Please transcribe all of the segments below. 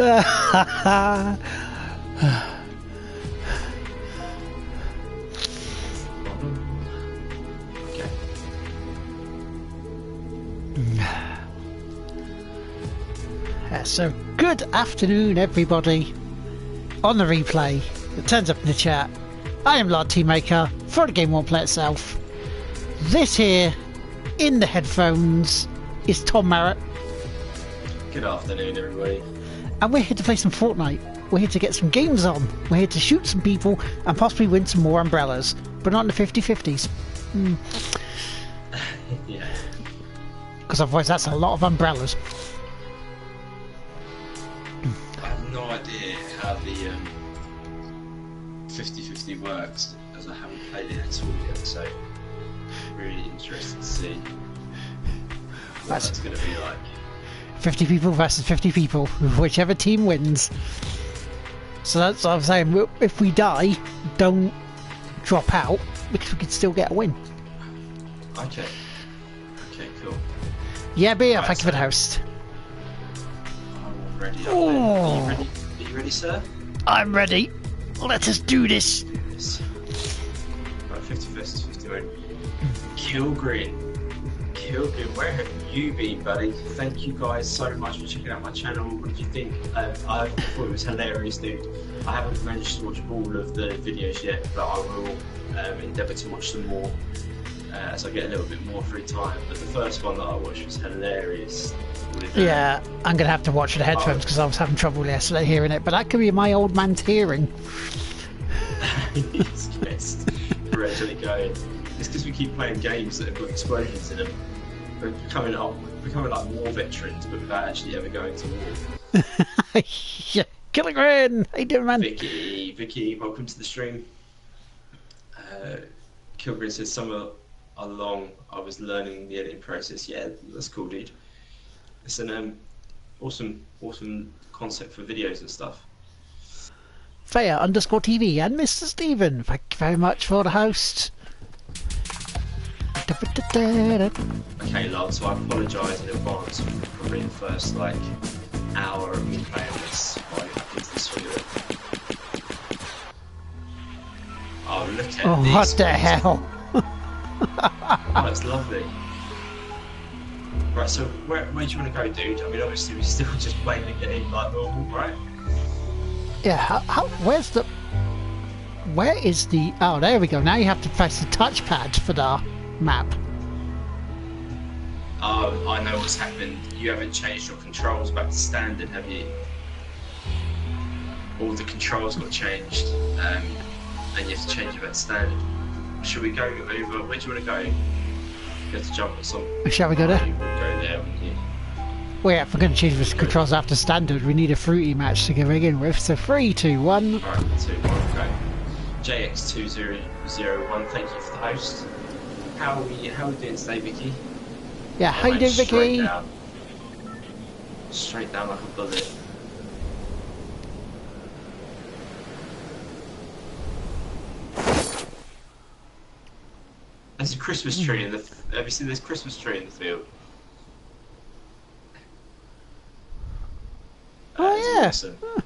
okay. So, good afternoon, everybody. On the replay, it turns up in the chat. I am Lard Teamaker, for the game won't play itself. This here, in the headphones, is Tom Marett, Good afternoon, everybody. and we're here to play some Fortnite. We're here to get some games on. We're here to shoot some people and possibly win some more umbrellas, but not in the 50 50s, Yeah. because otherwise that's a lot of umbrellas. I have no idea how the um, 50-50 works, as I haven't played it at all yet. So, really interested to see what That's- that's going to be like. 50 people versus 50 people, whichever team wins. So that's what I'm saying. If we die, don't drop out because we could still get a win. Okay. Okay, cool. Yeah, be Right, thank you for the host. I'm ready. Oh. Are you ready? Are you ready, sir? I'm ready. Let us do this. Yes. Right, 50 versus 51. Kill Green. Kill where have you been, buddy? Thank you guys so much for checking out my channel. What did you think? Um, I thought it was hilarious, dude. I haven't managed to watch all of the videos yet, but I will um, endeavour to watch some more uh, as I get a little bit more free time. But the first one that I watched was hilarious. With, um, Yeah, I'm gonna have to watch the headphones because I was having trouble yesterday hearing it. But that could be my old man's hearing. He's just gradually going. It's because we keep playing games that have got explosions in them. We're becoming up, becoming like war veterans, but without actually ever going to war. yeah. Killer Grin! How you doing, man? Vicky, Vicky, welcome to the stream. Uh, Kilgren says somewhere along I was learning the editing process. Yeah, that's cool, dude. It's an um, awesome, awesome concept for videos and stuff. Fair underscore TV and Mr. Stephen. Thank you very much for the host. Okay, lad, so I apologise in advance for probably the first like hour of me playing this while you're back into the swing of it. Oh, look at Oh, these what the ones. hell? Oh, it's lovely. Right, so where, where do you want to go, dude? I mean, obviously we're still just playing the game like normal, right? Yeah, how, how, where's the... Where is the... Oh, there we go. Now you have to press the touchpad for the map. Oh, I know what's happened. You haven't changed your controls back to standard, have you? All the controls got changed, um, and you have to change it back to standard. Should we go over? Where do you want to go? You have to jump at some. Shall we go there? Would go there. Well, yeah, if we're going to change the controls after standard, we need a fruity match to get begin with. So three, two, one. Alright, two, one, go. JX2001, thank you for the host. How are we, how are we doing today, Vicky? Yeah, how you Went doing, straight Vicky? Down. Straight down like a bullet. There's a Christmas tree in the. Have you seen this Christmas tree in the field? Oh, That's yeah. Awesome. Right.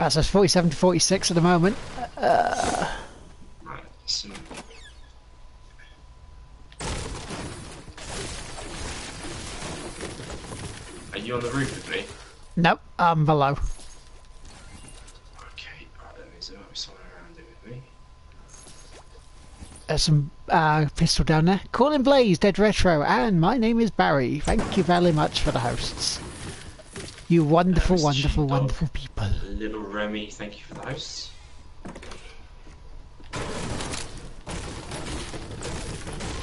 That's us 47 to 46 at the moment. Right. Some... Are you on the roof with me? Nope, I'm below. Okay, right, there be someone around it with me. There's some uh, pistol down there. Calling Blaze, Dead Retro, and my name is Barry. Thank you very much for the hosts. You wonderful, wonderful, wonderful people. Little Remy, thank you for the hosts.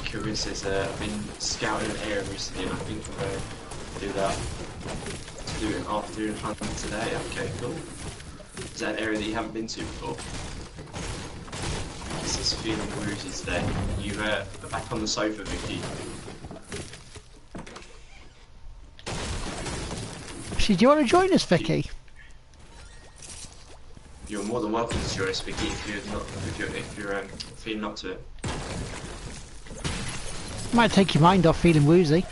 Kieran says, uh, I've been scouting an area recently and I think I'm going to do that. To do an afternoon hunt today. Okay, cool. Is that an area that you haven't been to before? This is feeling woozy today. You uh, are back on the sofa, Vicky. Actually, do you want to join us, Vicky? You're more than welcome to join us, Vicky, if you're not if you're if you're um, feeling up to it. Might take your mind off feeling woozy.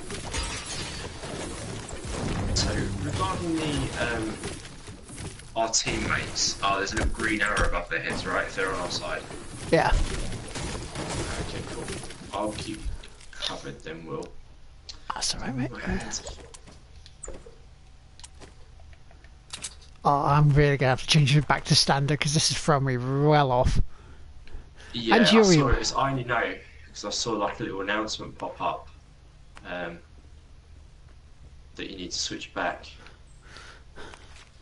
So regarding the um, our teammates, oh, there's a little green arrow above their heads, right? If they're on our side. Yeah. Okay, cool. I'll keep covered then, Will. That's alright, mate. Oh, I'm really gonna have to change it back to standard because this is throwing me well off. Yeah, And I saw it. I only know because I saw like a little announcement pop up um, that you need to switch back.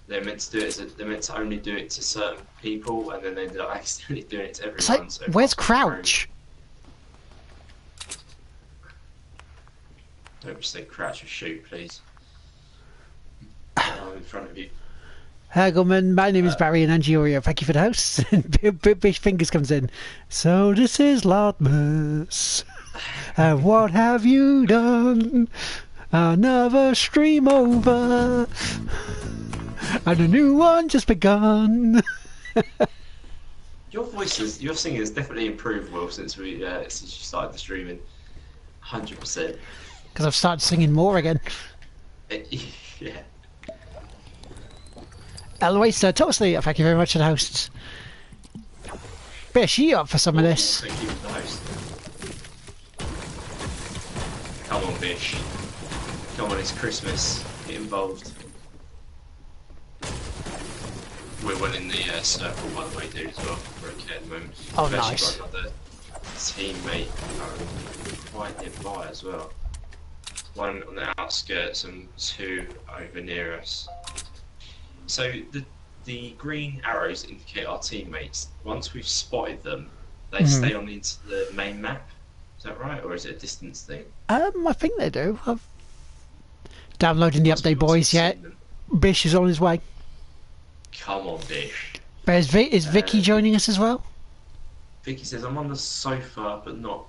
They're meant to do it. As a, they're meant to only do it to certain people, and then they ended up accidentally doing it to everyone. Like, so where's. Crouch? Don't just say crouch or shoot, please. I'm in front of you. Hagelman, my name is Barry and Angiurio. Thank you for the host. And Big Big Fingers comes in. So this is Lotmus. And what have you done? Another stream over. And a new one just begun. Your voice is, your singing has definitely improved, Will, since we uh, since you started the streaming. Hundred percent. Because I've started singing more again. Yeah. Eloise, uh, Tosley, thank you very much to the hosts. Bish, you up for some of this? Thank you for the host. Come on, Bish. Come on, it's Christmas. Get involved. We're winning the uh, circle, by the way, dude, as well. We're okay at the moment. Oh, We've nice. another teammate um, quite nearby as well. One on the outskirts and two over near us. So the the green arrows indicate our teammates. Once we've spotted them, they Mhm. stay on into the main map. Is that right, or is it a distance thing? Um, I think they do. I've downloading the update, boys. Yeah. Bish is on his way. Come on, Bish. But is, Vi- is Vicky Uh, joining us as well? Vicky says I'm on the sofa, but not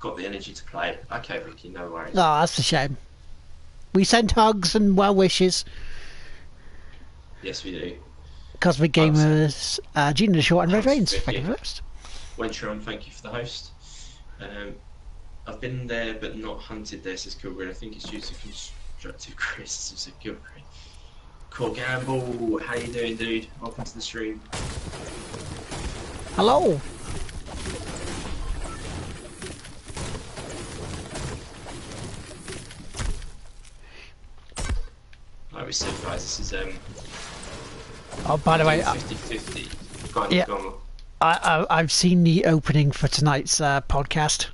got the energy to play. Okay, Vicky, no worries. Oh, that's a shame. We send hugs and well wishes. Yes, we do. Cosmic Gamers, uh, Gina the Short and Red Rains. Thank you first. Wentron, thank you for the host. Um, I've been there but not hunted there, says Kilgreen. I think it's due to constructive criticism, says Kilgreen. Cool Gamble, how you doing, dude? Welcome to the stream. Hello. Like we said, guys, this is um, Oh, by the way, I, 50-50. Go on, Yeah. go on. I, I've seen the opening for tonight's uh, podcast.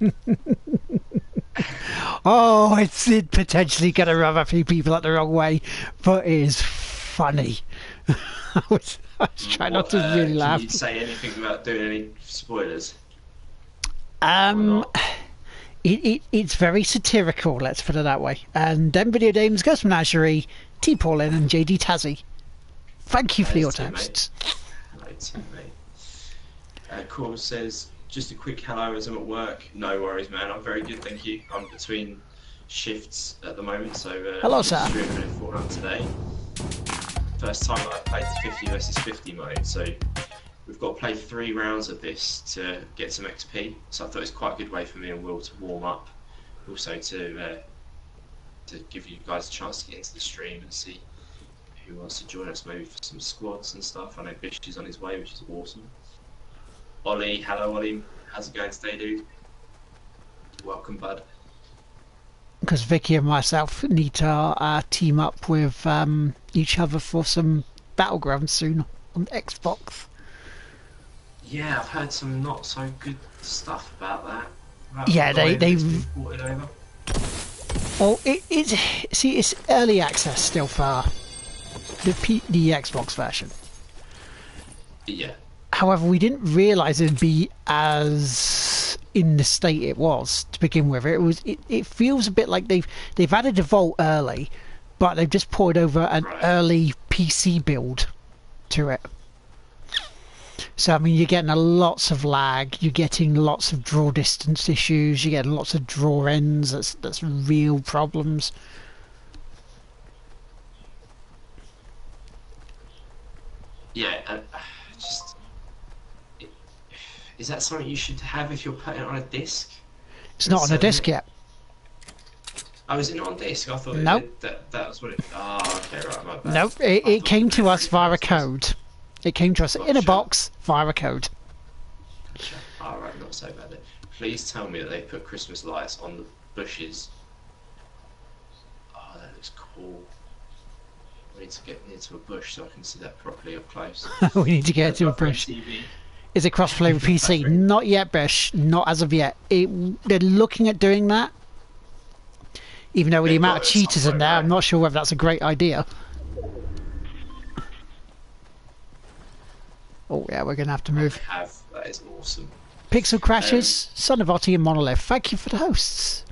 oh, it's it potentially going to rub a few people up the wrong way, but it is funny. I was, I was trying not to What, uh, really laugh. you say anything about doing any spoilers? Um, it, it it's very satirical, let's put it that way. And then video games, Gus Menagerie, T. Paulin, and JD Tazzy. Thank you for the Yes, auto teammate. Hello, teammate. Uh, Cor says, just a quick hello as I'm at work. No worries, man. I'm very good, thank you. I'm between shifts at the moment, so uh, Hello, I'm sir. streaming in Fortnite today. First time I've played the 50 versus 50 mode, so we've got to play three rounds of this to get some XP. So I thought it was quite a good way for me and Will to warm up, also to uh, to give you guys a chance to get into the stream and see who wants to join us, maybe for some squads and stuff. I know Bish is on his way, which is awesome. Ollie, hello Ollie, how's it going today, dude? Welcome, bud. Because Vicky and myself need to uh, team up with um, each other for some battlegrounds soon on Xbox. Yeah, I've heard some not so good stuff about that. About Yeah, they- Lion that's they- been ported over. Well, it, it's see, it's early access still for the P, the Xbox version. Yeah, However, we didn't realise it'd be as in the state it was to begin with. It was. It, it feels a bit like they've they've added a vault early, but they've just poured over an Right. early PC build to it. So I mean, you're getting a lots of lag. You're getting lots of draw distance issues. You're getting lots of draw ends. That's that's real problems. Yeah, uh, just. Is that something you should have if you're putting it on a disc? It's not on a um, disc yet. Oh, is it not on disc? I thought Nope. it, that that was what it. Oh, okay, right, my bad. Nope, it, it came to us via a code. It came to us in a box via a code. Gotcha. All right, not so bad. Then. Please tell me that they put Christmas lights on the bushes. Oh, that looks cool. We need to get near to a bush so I can see that properly up close. we need to get to a bush. TV. Is it cross-play with PC? Not yet, Bish. Not as of yet. It, they're looking at doing that. Even though with the amount of cheaters in point, there, I'm not sure whether that's a great idea. Oh yeah, we're gonna have to move. Have that is awesome. Pixel Um, Crashes, Son of Otti and Monolith. Thank you for the hosts.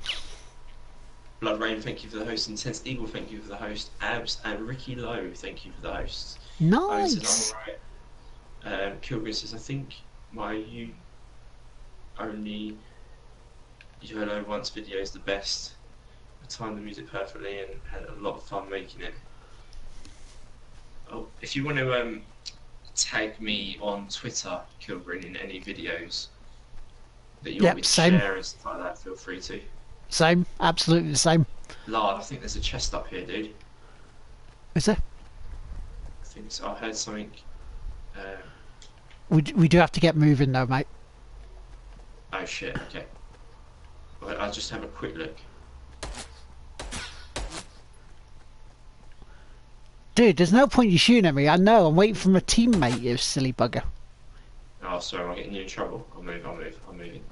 Blood Rain, thank you for the host. Intense Eagle, thank you for the host. Abs and Ricky Lowe, thank you for the hosts. Oh, Nice. alright. Um, says, I think my you only YOLO once video is the best. I timed the music perfectly and had a lot of fun making it. Oh, if you want to um, tag me on Twitter, Kilgren, in any videos that you Yep, want me to same. share and stuff like that, feel free to. Same, absolutely the same. Lard, I think there's a chest up here, dude. Is there? I think so. I heard something. Um, We, d- we do have to get moving though, mate. Oh shit, okay. Well, I'll just have a quick look. Dude, there's no point you shooting at me. I know. I'm waiting for my teammate, you silly bugger. Oh, sorry, I'm getting you in trouble? I'll move, I'll move, I'm moving.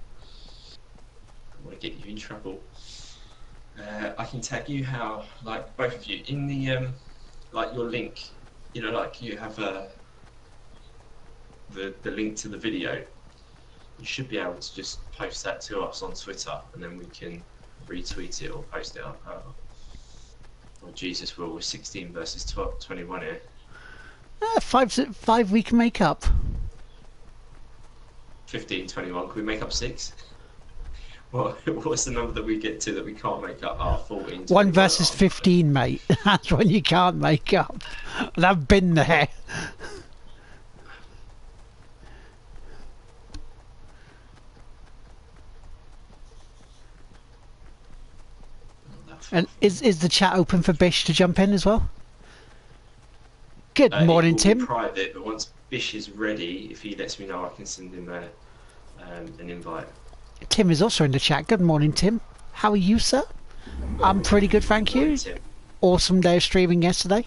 I want to get you in trouble. Uh, I can tag you how, like, both of you, in the, um, like, your link, you know, like, you have uh, the, the link to the video. You should be able to just post that to us on Twitter, and then we can retweet it or post it up. Oh, oh Jesus, well, we're 16 versus 12, 21 here. Uh, five, five we can make up. 15, 21. Can we make up six? What, what's the number that we get to that we can't make up? Our 14. 21. One versus Oh, 15, mate. That's when you can't make up. And I've been there. And is is the chat open for Bish to jump in as well? Good Uh, morning, Tim. private, but once Bish is ready, if he lets me know, I can send him a, um, an invite. Tim is also in the chat. Good morning, Tim. How are you, sir? I'm pretty good, thank you. Awesome day of streaming yesterday.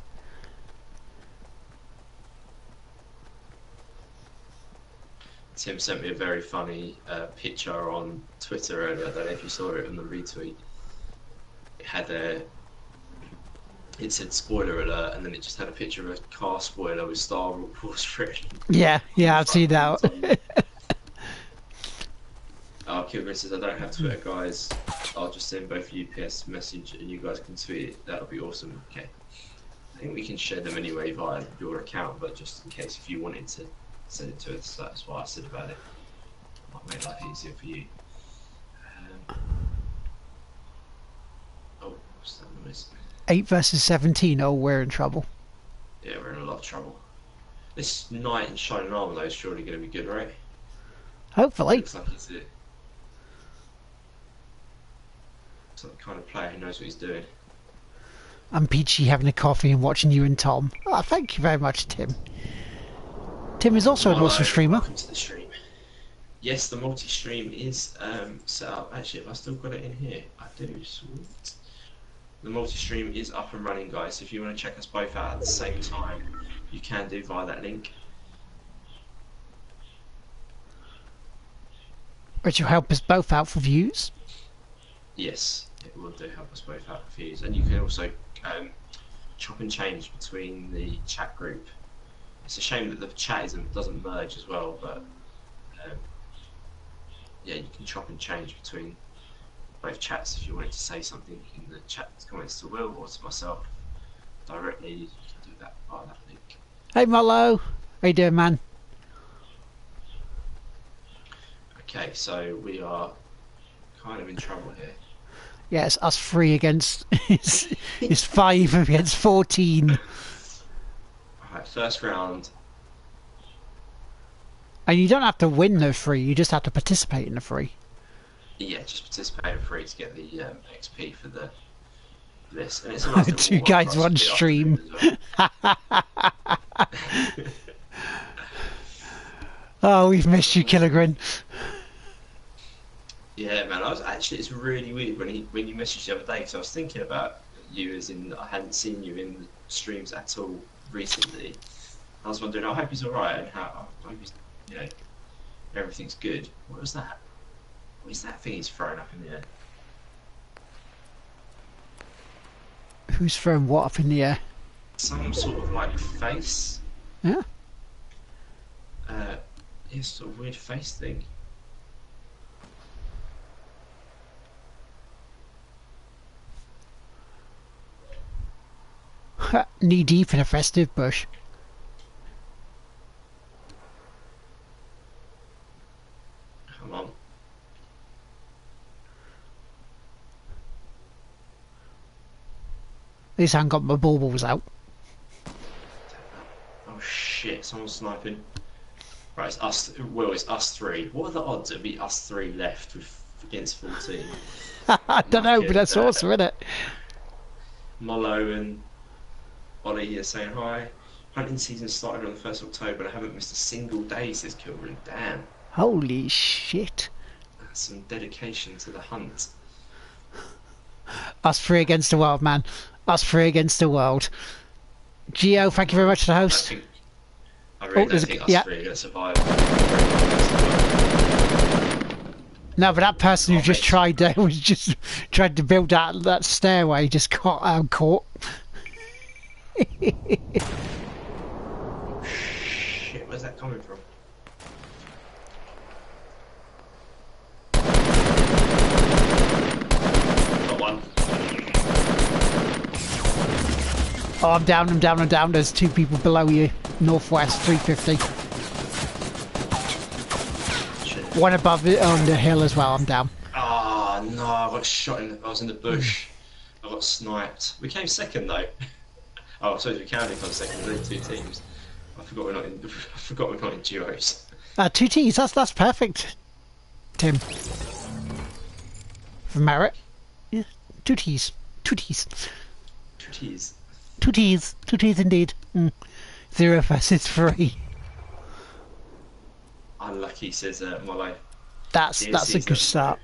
Tim sent me a very funny uh, picture on Twitter earlier. I don't know if you saw it on the retweet. It had a. It said spoiler alert, and then it just had a picture of a car spoiler with Star Wars written. Yeah, yeah, I've seen that. Oh, Kilgren says, I don't have Twitter, guys. I'll just send both UPS message and you guys can tweet it. That'll be awesome. Okay. I think we can share them anyway via your account, but just in case if you wanted to send it to us, that's why I said about it. Might make life easier for you. Um, oh, what's that noise? 8 versus 17. Oh, we're in trouble. Yeah, we're in a lot of trouble. This knight in shining armor though is surely going to be good, right? Hopefully. Looks like he's the, the kind of player who knows what he's doing. I'm Peachy having a coffee and watching you and Tom. Oh, thank you very much, Tim. Tim is also an Hello, awesome streamer. Welcome to the stream. Yes, the multi-stream is um, set up. Actually, have I still got it in here? I do. Sweet. The multi-stream is up and running, guys. So If you want to check us both out at the same time, you can do via that link. Which will help us both out for views. Yes, it will do help us both out with views, and you can also um, chop and change between the chat group. It's a shame that the chat isn't, doesn't merge as well, but um, yeah, you can chop and change between both chats if you wanted to say something in the chat comments to Will or to myself directly. You can do that via that link. Hey, Mollo. How you doing, man? Okay, so we are kind of in trouble here. Yeah, it's us three against... it's, it's five against 14. Alright, first round. And you don't have to win the three, you just have to participate in the three. yeah, just participate for free to get the um, XP for the this. And it's nice Two guys, one stream. well. Oh, we've missed you, Killigren. Yeah, man. I was actually it's really weird when he when you messaged the other day because I was thinking about you as in I hadn't seen you in the streams at all recently. I was wondering, I hope he's all right and how I hope he's you know everything's good. What was that? What is that thing he's throwing up in the air? Who's throwing what up in the air? Some sort of like face. Yeah. Uh, it's sort of weird face thing. Knee deep in a festive bush. Come on. At least I haven't got my baubles out. Oh shit! Someone's sniping. Right, it's us. Well, it's us three. What are the odds it'd be us three left with against fourteen? I don't know, but that's at that. awesome, isn't it? Molo and Ollie here saying hi. Hunting season started on the first of October, and I haven't missed a single day. Says Kilgren. Damn, Holy shit. that's some dedication to the hunt. Us three against the world, man. Us three against the world. Geo, thank you very much to the I host. think. I really Oh, don't a- think us yeah. three are gonna survive. No, but that person who Oh, just tried uh, was just tried to build that that stairway just got um, caught. Shit, where's that coming from? Got one. Oh, I'm down, I'm down, I'm down. There's two people below you. Northwest, 350. Shit. One above it on the hill as well. I'm down. Ah no, I got shot in. I was in the bush. I got sniped. We came second though. Oh, I suppose we counted come second. There's only two teams. I forgot we're not in. I forgot we're not in duos. Uh, two teams. That's that's perfect. Tim. For merit. Yeah, two T's. Two teams. Two Jeez. Two T's. Two T's indeed. Mm. Zero versus three. Unlucky, says uh, Mollo. That's Yeah, that's a good start.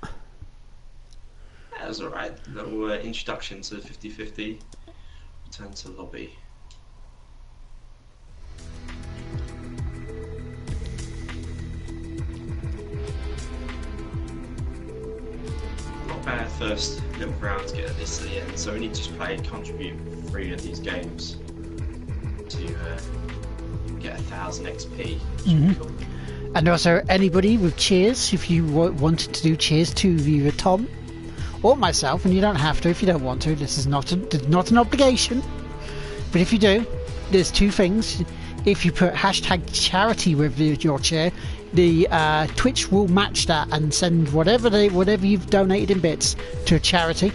That was alright. Little uh, introduction to 50-50. Return to lobby. Not bad first little round to get this to the end. So we need to just play contribute three of these games to uh, get a thousand XP. which would cool. And also, anybody with cheers, if you wanted to do cheers to either Tom or myself, and you don't have to if you don't want to. This is not a, not an obligation. But if you do, there's two things. If you put hashtag charity with your chair, the uh, Twitch will match that and send whatever they whatever you've donated in bits to a charity.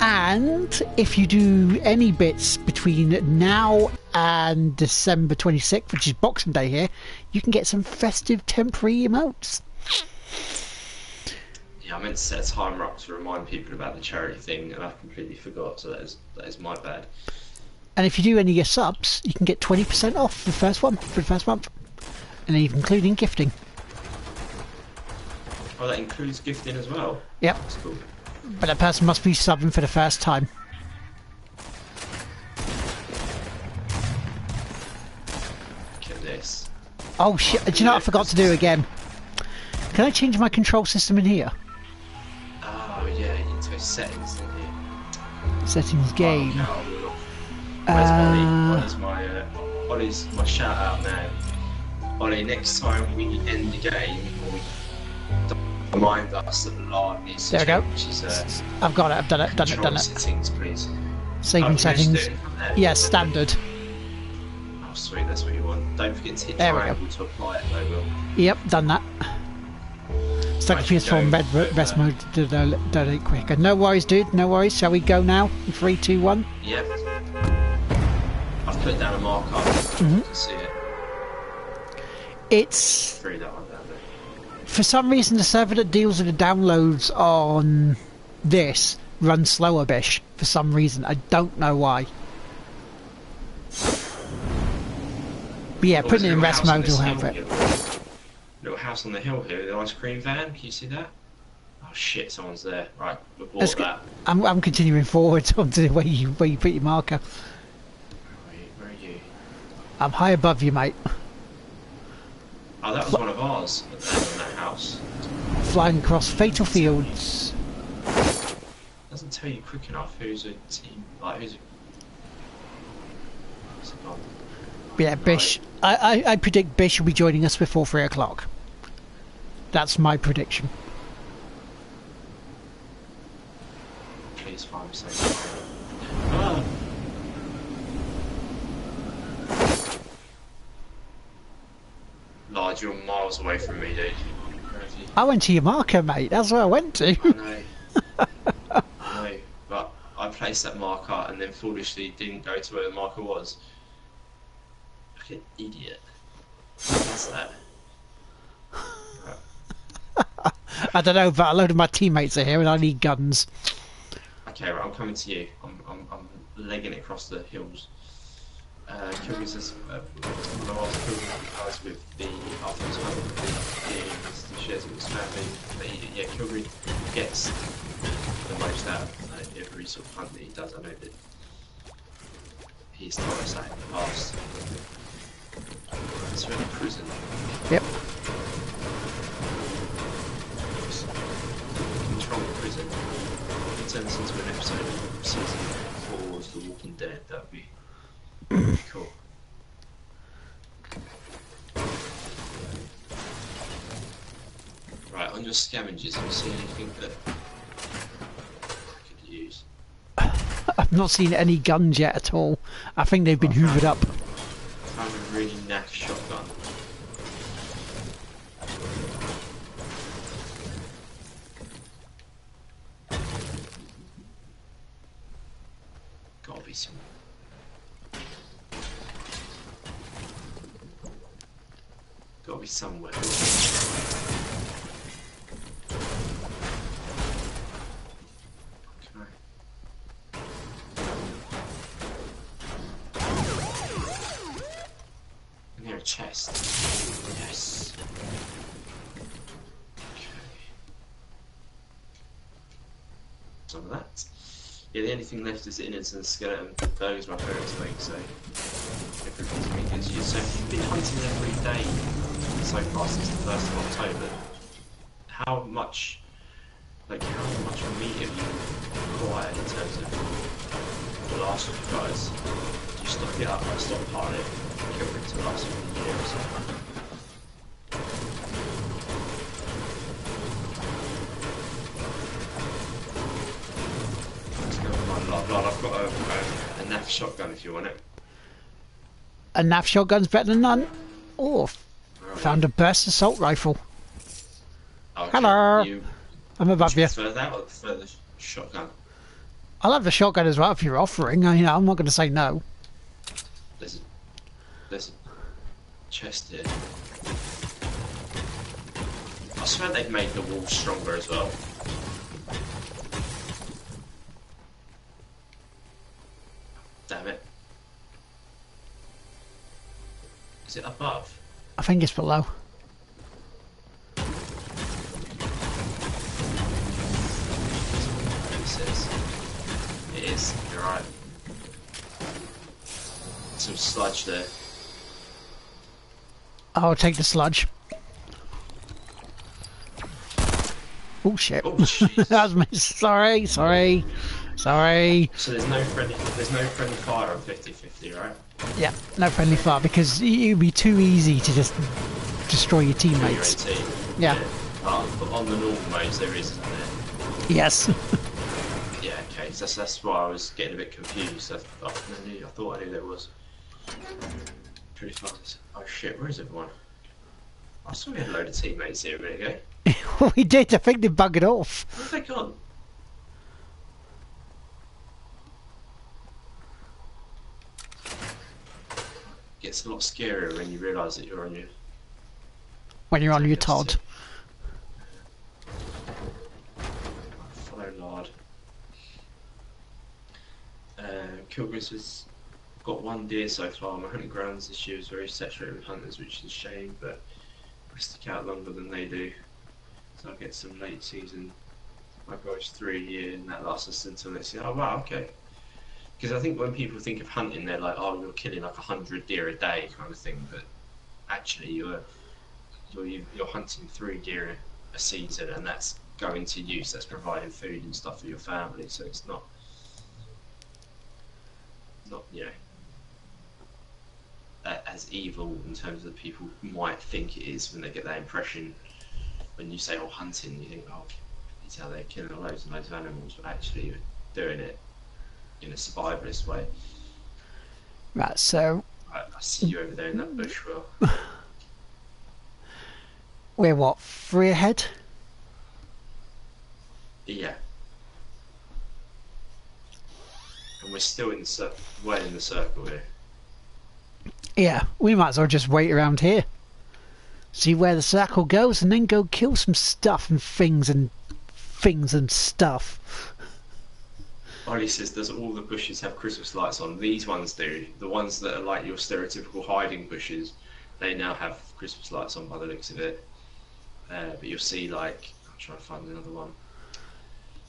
And if you do any bits between now and December 26th, which is Boxing Day here, you can get some festive temporary emotes. Yeah, I meant to set a timer up to remind people about the charity thing, and I've completely forgot. So that is that is my bad. And if you do any of your subs, you can get 20% off the first one for the first month. And even including gifting. Oh, that includes gifting as well. Yep. That's cool. But that person must be subbing for the first time. Look at this. Oh shit, do you know what I forgot to do again? Can I change my control system in here? Settings in here. Settings game. Oh, no. Where's Ollie? Uh, Ollie's my uh, Ollie's my shout out now. Ollie, next time we end the game, or remind us that the line needs to There we go. change uh, I've got it, I've done it, done it, done it. settings, please. Saving Oh, you just do settings. there? Yeah, standard. Oh sweet, that's what you want. Don't forget to hit There triangle to apply it though, Will. Yep, done that. Stuck a Right, PS4 in go. red re- rest mode to do- donate quicker. No worries, dude, no worries. Shall we go now? Three, two, one. Yep. I've put down a marker Mm-hmm. to see it. It's that one down for some reason, the server that deals with the downloads on this runs slower, bish. For some reason, I don't know why. But yeah, putting it in rest mode will help it. Little house on the hill here, the ice cream van. Can you see that? Oh shit, someone's there. Right, we bought Let's that. I'm, I'm continuing forward onto where you where you put your marker. Where are you? Where are you? I'm high above you, mate. Oh, that was one of ours at the end of that house. Flying across fatal fields. Doesn't tell you quick enough who's a team, like who's a. Who's a gone? Yeah, Bish. I, I, I predict Bish will be joining us before three o'clock. That's my prediction. Please find safe. Lard, you're miles away from me, dude. Where have you? I went to your marker, mate. That's where I went to. I know. I know, but I placed that marker and then foolishly didn't go to where the marker was. An idiot. What's that? I don't know, but a load of my teammates are here and I need guns. Okay, right, I'm coming to you. I'm, I'm, I'm legging it across the hills. Uh, Kilby says, uh, our Kilby guys with the after his hunt, the, the shares with his family. But he, yeah, Kilby gets the most out of uh, every sort of hunt that he does. I know that he's told us that in the past. It's really prison. Yep. Control prison. If it turns into an episode of season four of The Walking Dead, that would be cool. Right, on your scavengers, have you seen anything that I could use? I've not seen any guns yet at all. I think they've been hoovered up. Found a really knack shotgun. Gotta be be somewhere. Okay. I hear a chest. Yes. Okay. Some of that. Yeah, the only thing left is the innards and the skeleton. Those my favourite thing, so everything's been good you. So if you've been hunting every day so far since the first of October, how much like how much meat have you acquired in terms of the last of you guys? Do you stock it up, like stockpile it, kill it to last you a year or something? If you want it. A NAF shotgun's better than none. Oh, found a burst assault rifle. Okay, Hello. You, I'm above you. prefer that or prefer the shotgun? I'll have the shotgun as well if you're offering. I, you know, I'm not going to say no. There's a chest here. I swear they've made the walls stronger as well. Damn it. Is it above? I think it's below. It is, you're right. Some sludge there. I'll take the sludge. Oh shit. Oh, that was me. Sorry, sorry, sorry. So there's no friendly, there's no friendly fire on 50-50, right? Yeah, no friendly fire because it would be too easy to just destroy your teammates. 18. Yeah. But on the normal modes there is, isn't there? Yes. Yeah, okay. So that's, that's why I was getting a bit confused. I, I, I, knew, I thought I knew there was. Pretty fast. Oh shit, where is everyone? I saw we had a load of teammates here a minute ago. we did. I think they buggered off. Where's they gone? gets a lot scarier when you realise that you're on your... When you're on your Todd. Follow Lard. Uh, Kilgris has got one deer so far. My hunting grounds this year is very saturated with hunters, which is a shame, but I stick out longer than they do. So I get some late season. My gosh, three year, and that lasts us until next year. Oh wow, okay. Because I think when people think of hunting, they're like, oh, you're killing like a hundred deer a day, kind of thing. But actually, you're you're you're hunting three deer a season, and that's going to use. That's providing food and stuff for your family. So it's not not you know as evil in terms of people might think it is when they get that impression. When you say oh hunting, you think oh it's how they're killing loads and loads of animals, but actually you're doing it in a survivalist way. Right, so I, I see you over there in that bush, Will. we're what three ahead? Yeah. And we're still in the cir- well in the circle here. Yeah, we might as well just wait around here. See where the circle goes and then go kill some stuff and things and things and stuff. Ollie says, does all the bushes have Christmas lights on? These ones do. The ones that are like your stereotypical hiding bushes, they now have Christmas lights on by the looks of it. Uh, but you'll see, like, I'm trying to find another one.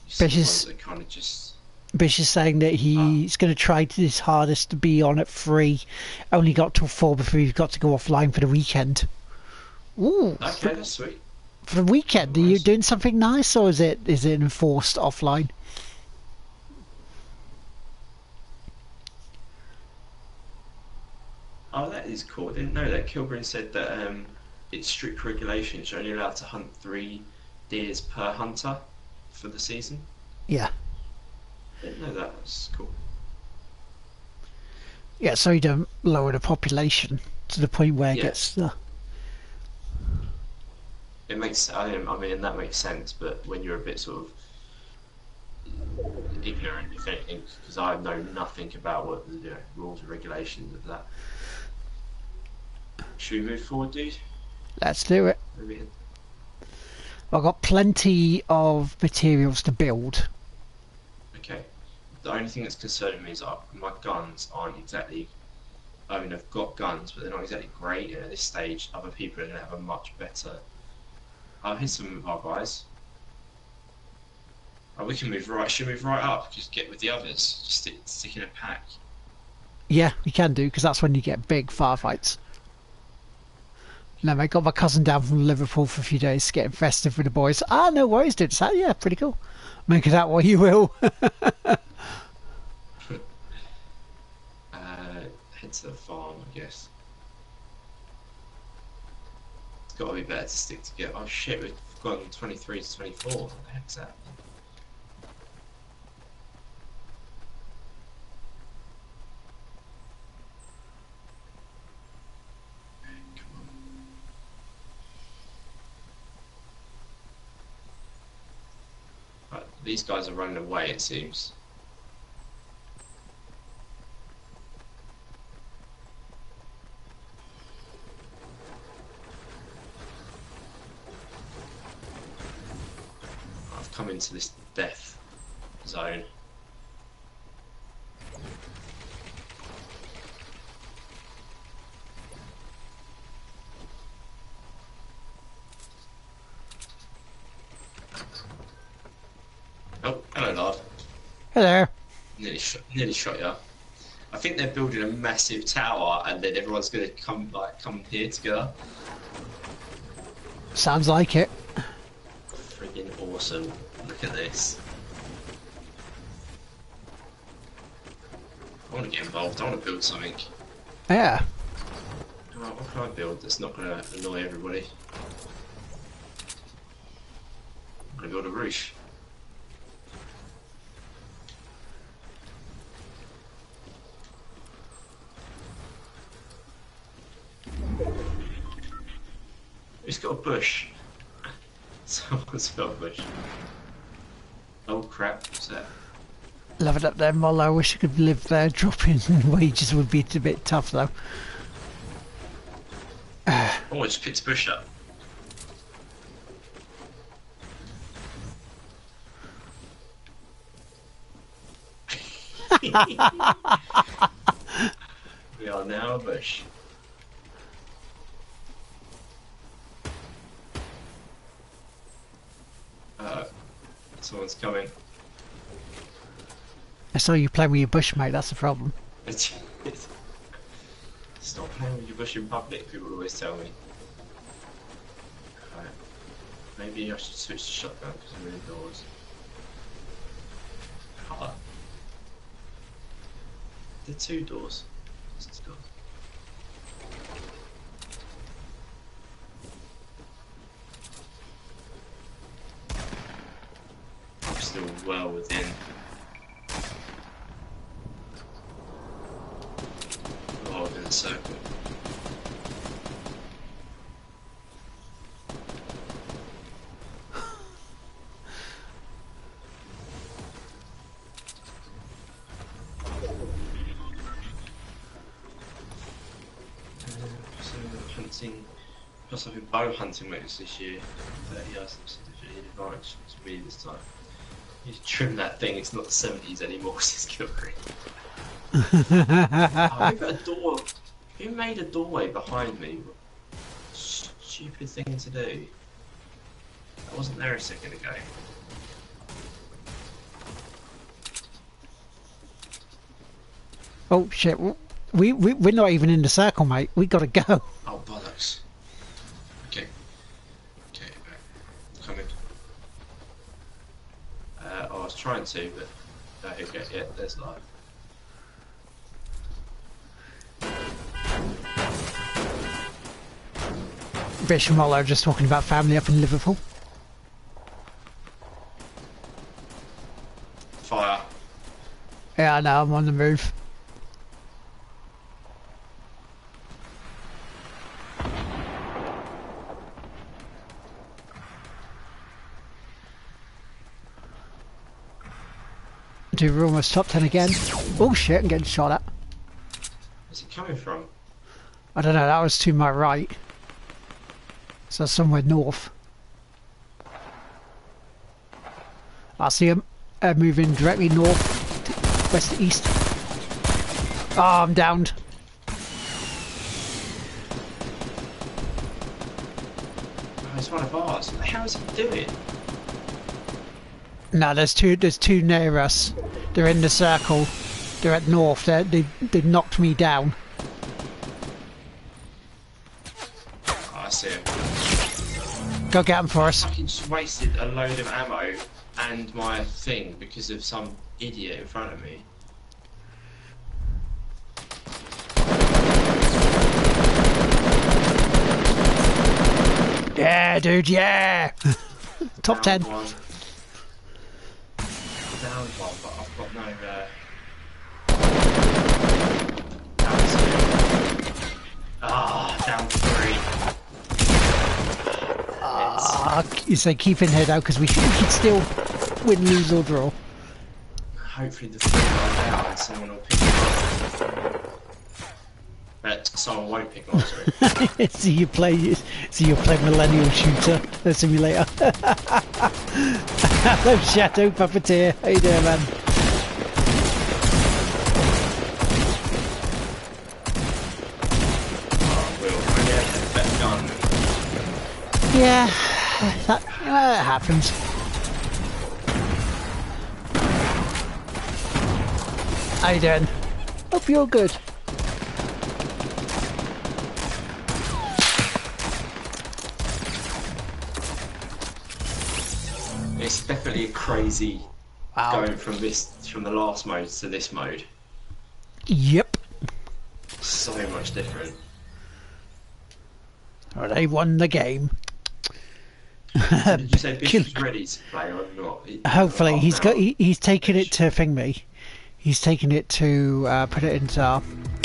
You see Bushes- ones that kind of just. Bish is saying that he's going to try his hardest to be on at three. Only got till four before he's got to go offline for the weekend. Ooh, Okay, that's sweet. for the weekend, are you doing something nice or is it is it enforced offline? Oh, that is cool. I didn't know that. Kilburn said that um, it's strict regulations. You're only allowed to hunt three deers per hunter for the season. Yeah, Didn't know that. That's cool. yeah. So you don't lower the population to the point where it Yeah. gets. Uh, It makes. I mean, I mean, that makes sense. But when you're a bit sort of ignorant, if anything, because I know nothing about what the you know, rules and regulations of that. Should we move forward, dude? let's do it. I've got plenty of materials to build. Okay. The only thing that's concerning me is my guns aren't exactly. I mean, I've got guns, but they're not exactly great. And at this stage, other people are going to have a much better. I'll hit some of our guys. Oh, we can move right. Should we move right up? Just get with the others. Just stick, stick in a pack. Yeah, you can do because that's when you get big firefights. No, I got my cousin down from Liverpool for a few days, getting festive with the boys. Ah, no worries, dude. So, yeah, pretty cool. Make it out what you will. Uh, head to the farm, I guess. It's got to be better to stick together. Oh shit, we've gone 23 to 24. What the heck's that? These guys are running away, it seems. I've come into this death zone. Oh, hello, lad. Hello. Nearly shot, nearly shot you. I think they're building a massive tower, and then everyone's gonna come like come here together. Sounds like it. Freaking awesome! Look at this. I want to get involved. I want to build something. Yeah. Alright, what can I build that's not going to annoy everybody? I'm going to build a roof. Who's got a bush? Someone's got a bush. Oh crap, what's that? Love it up there, Moll. I wish I could live there. Dropping wages would be a bit tough, though. Oh, I just picked a bush up. we are now a bush. Uh, someone's coming. I saw you playing with your bush, mate. That's the problem. Stop playing with your bush in public, people always tell me. Right. Maybe I should switch to shotgun because I'm indoors. Colour. The two doors. Just doors. I'm well within. Oh, in a circle. Plus I've been bow hunting mates this year. 30 yards specifically advantage. It's me this time. You trim that thing, it's not the 70s anymore, it's kill green. oh, who put a door? Who made a doorway behind me? Stupid thing to do. I wasn't there a second ago. Oh shit! We we we're not even in the circle, mate. We gotta go. Oh bollocks. Okay. Okay, uh, coming. Uh, I was trying to, but uh, okay, yeah, there's life. Rich and Rollo just talking about family up in Liverpool. Fire. Yeah, I know. I'm on the move. We're almost top 10 again. Oh shit, I'm getting shot at. Where's it coming from? I don't know, that was to my right. So somewhere north. I see him uh, moving directly north, to west to east. Oh, I'm downed. Oh, it's one of ours. How is the hell is it doing? No, there's two. There's two near us. They're in the circle. They're at north. They're, they they knocked me down. Oh, I see him. Go get them for us. I fucking just wasted a load of ammo and my thing because of some idiot in front of me. Yeah, dude. Yeah. Top Down ten. One. Down one, but I've got no. Uh... Down two. Ah, down three. Ah, you say keep in head out because we, should- we could still win, lose or draw. Hopefully the three are down and someone will pick them up. Uh, someone won't pick sorry. so you play. So you play Millennial Shooter uh, Simulator. Hello, Shadow Puppeteer. How you doing, man? Oh, Will. Yeah, that, that happens. How you doing? Hope you're good. It's definitely crazy Wow. going from this from the last mode to this mode. Yep. So much different. Well, they won the game. So did you say Bishop's ready to play or not? Hopefully, he's an got. He, he's taken it to thing me. He's taken it to uh, put it into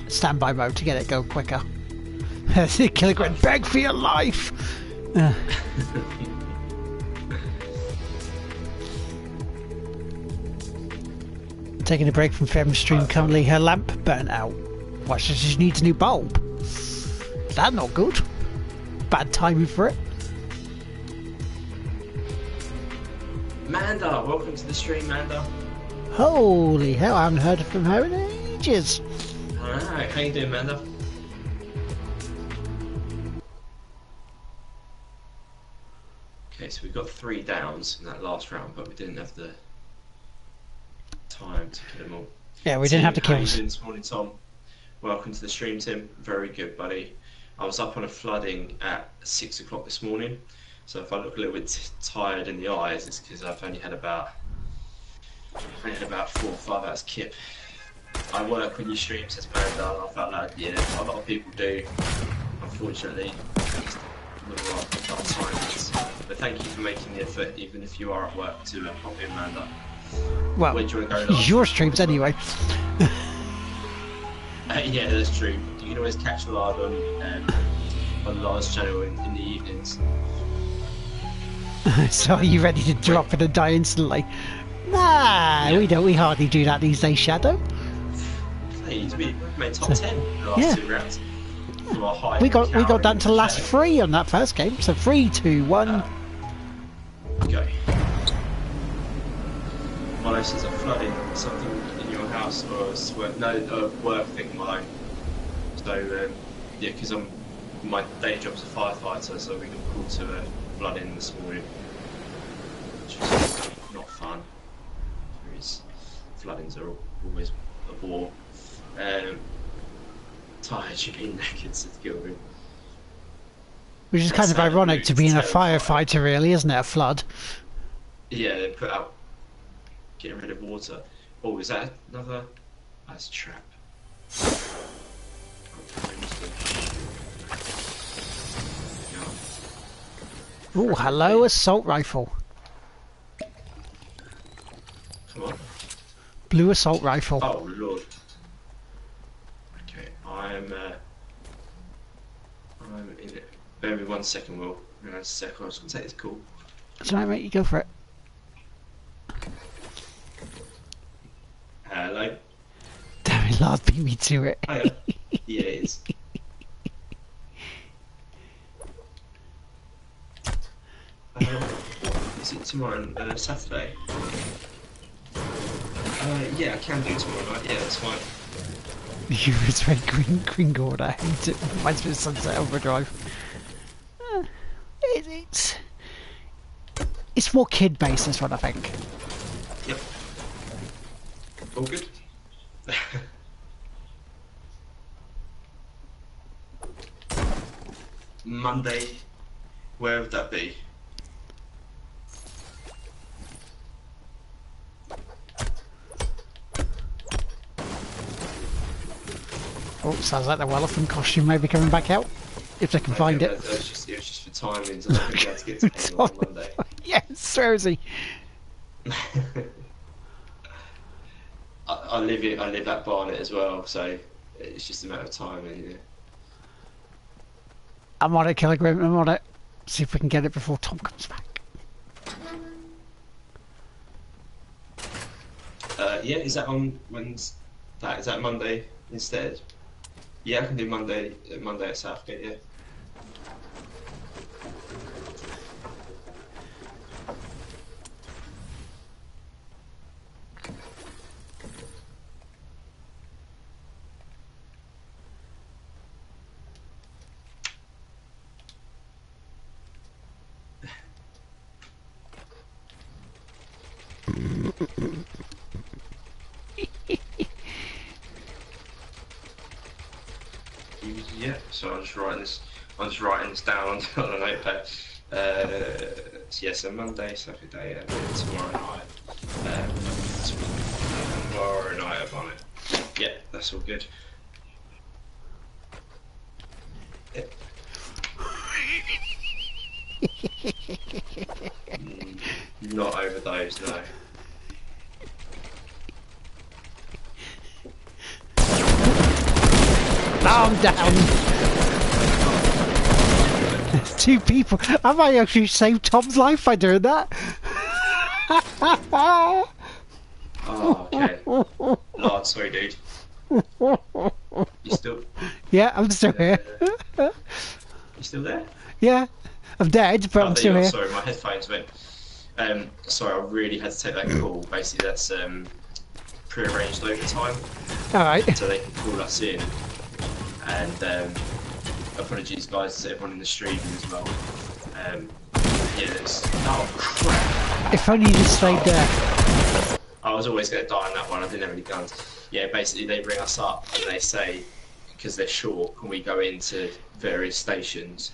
standby mode to get it go quicker. Kilogram, beg for your life. Uh. Taking a break from film stream. Currently, her lamp burnt out. What? She just needs a new bulb. That's not good. Bad timing for it. Manda, welcome to the stream, Manda. Holy hell, I haven't heard from her in ages. Alright, how you doing, Manda? Okay, so we got three downs in that last round, but we didn't have the time to kill them all. Yeah, we didn't have to kill you this morning, Tom. Welcome to the stream, Tim. Very good, buddy. I was up on a flooding at six o'clock this morning, so if I look a little bit tired in the eyes, it's because I've only had about only had about four or five hours kip. I work when you stream, says and I felt like yeah, a lot of people do. Unfortunately, it's not a lot of time. But thank you for making the effort, even if you are at work, to uh, pop in, Amanda. Well, Where do you want to go last? your streams anyway. Uh, yeah, that's true. You can always catch Lard on um, on Lard's channel in, in the evenings. so are you ready to drop it and die instantly? Nah, we don't. We hardly do that these days, Shadow. Hey, he's we made top ten in last Yeah. two rounds. From We got we got down to the last three on that first game. So three, two, one. Go. Says a flooding something in your house or a no a work thing, Milo. So um, yeah, because I'm my day job's a firefighter, so we got called to a flooding this morning, which is not fun. Because floodings are always a bore. Um, tired, you've been naked, said Gilbert. Which is kind of ironic to being a firefighter, really, isn't it? A flood. Yeah, they put out getting rid of water. Oh, is that another? That's a trap. Oh, hello, assault rifle. Come on. Blue assault rifle. Oh lord. Okay, I'm. Uh, I'm in it. Bear me one second, Will. Hang on. I was gonna take this call. All right, mate. You go for it. Hello. Damn it, Lard beat me to it. Yeah, it is. Um, is it tomorrow? Uh, Saturday. Uh, yeah, I can do tomorrow night. Yeah, that's fine. You was very green, green gourd. I hate it. Reminds me of Sunset Overdrive. Uh, it, it's it's more kid based. This one, I think. All good. Monday, where would that be? Oh, sounds like the Wellerford costume may be coming back out if they can find Okay, it. That, that was just, it was just for timings. I think we had to get to on Monday. yes, where is he? I, I live it. I live at Barnet as well, so it's just a matter of time. I'm on it, Kilogram. I'm on it. See if we can get it before Tom comes back. Uh, yeah, is that on when's that? Is that Monday instead? Yeah, I can do Monday. Monday at Southgate. Yeah. So I'm just writing this. I'm just writing this down on, a notepad. Uh, so yeah, so Monday, Saturday, and then tomorrow night. Um, tomorrow night I'm on it. Yeah, that's all good. Yeah. Not overdose, no. Calm down. Two people. I might actually save Tom's life by doing that. Oh, okay. Lard, sorry, dude. You still, yeah, I'm still here. you still there? yeah, I'm dead, but Oh, I'm still here. Sorry, my headphones went. Um, sorry, I really had to take that call. Basically, that's um, pre-arranged overtime, All right. so they can call us in. And um, apologies, guys, to everyone in the stream as well. Um, yeah, oh crap! If only you just stayed there. I was always going to die on that one. I didn't have any guns. Yeah, basically they bring us up and they say because they're short, can we go into various stations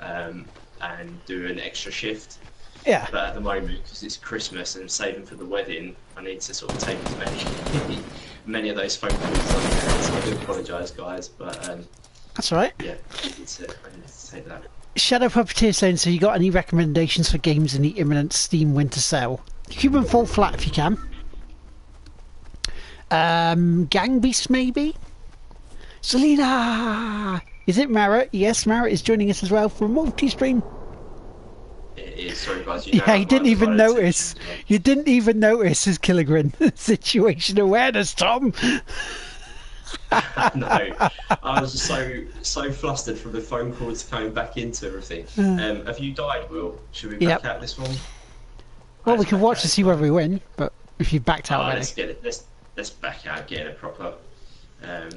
um, and do an extra shift? Yeah. But at the moment, because it's Christmas and saving for the wedding, I need to sort of take as many many of those phone calls. So I do apologise, guys, but um, That's right. yeah, I need to, I need to take that. Shadow Puppeteer saying, so you got any recommendations for games in the imminent Steam winter sale? Human Fall Flat if you can. Um, Gang Beast maybe? Selena! Is it Mara? Yes, Mara is joining us as well for a multi-stream. It is, sorry, guys. You know Yeah, you didn't even notice. You didn't even notice his Killigren situation awareness, Tom. no, I was just so so flustered from the phone calls coming back into everything. Um, have you died, Will? Should we back Yep. out this one? Well, we Let's can watch out to see whether we win, but if you backed out Oh, already. let's get it. Let's let's back out, get a proper um,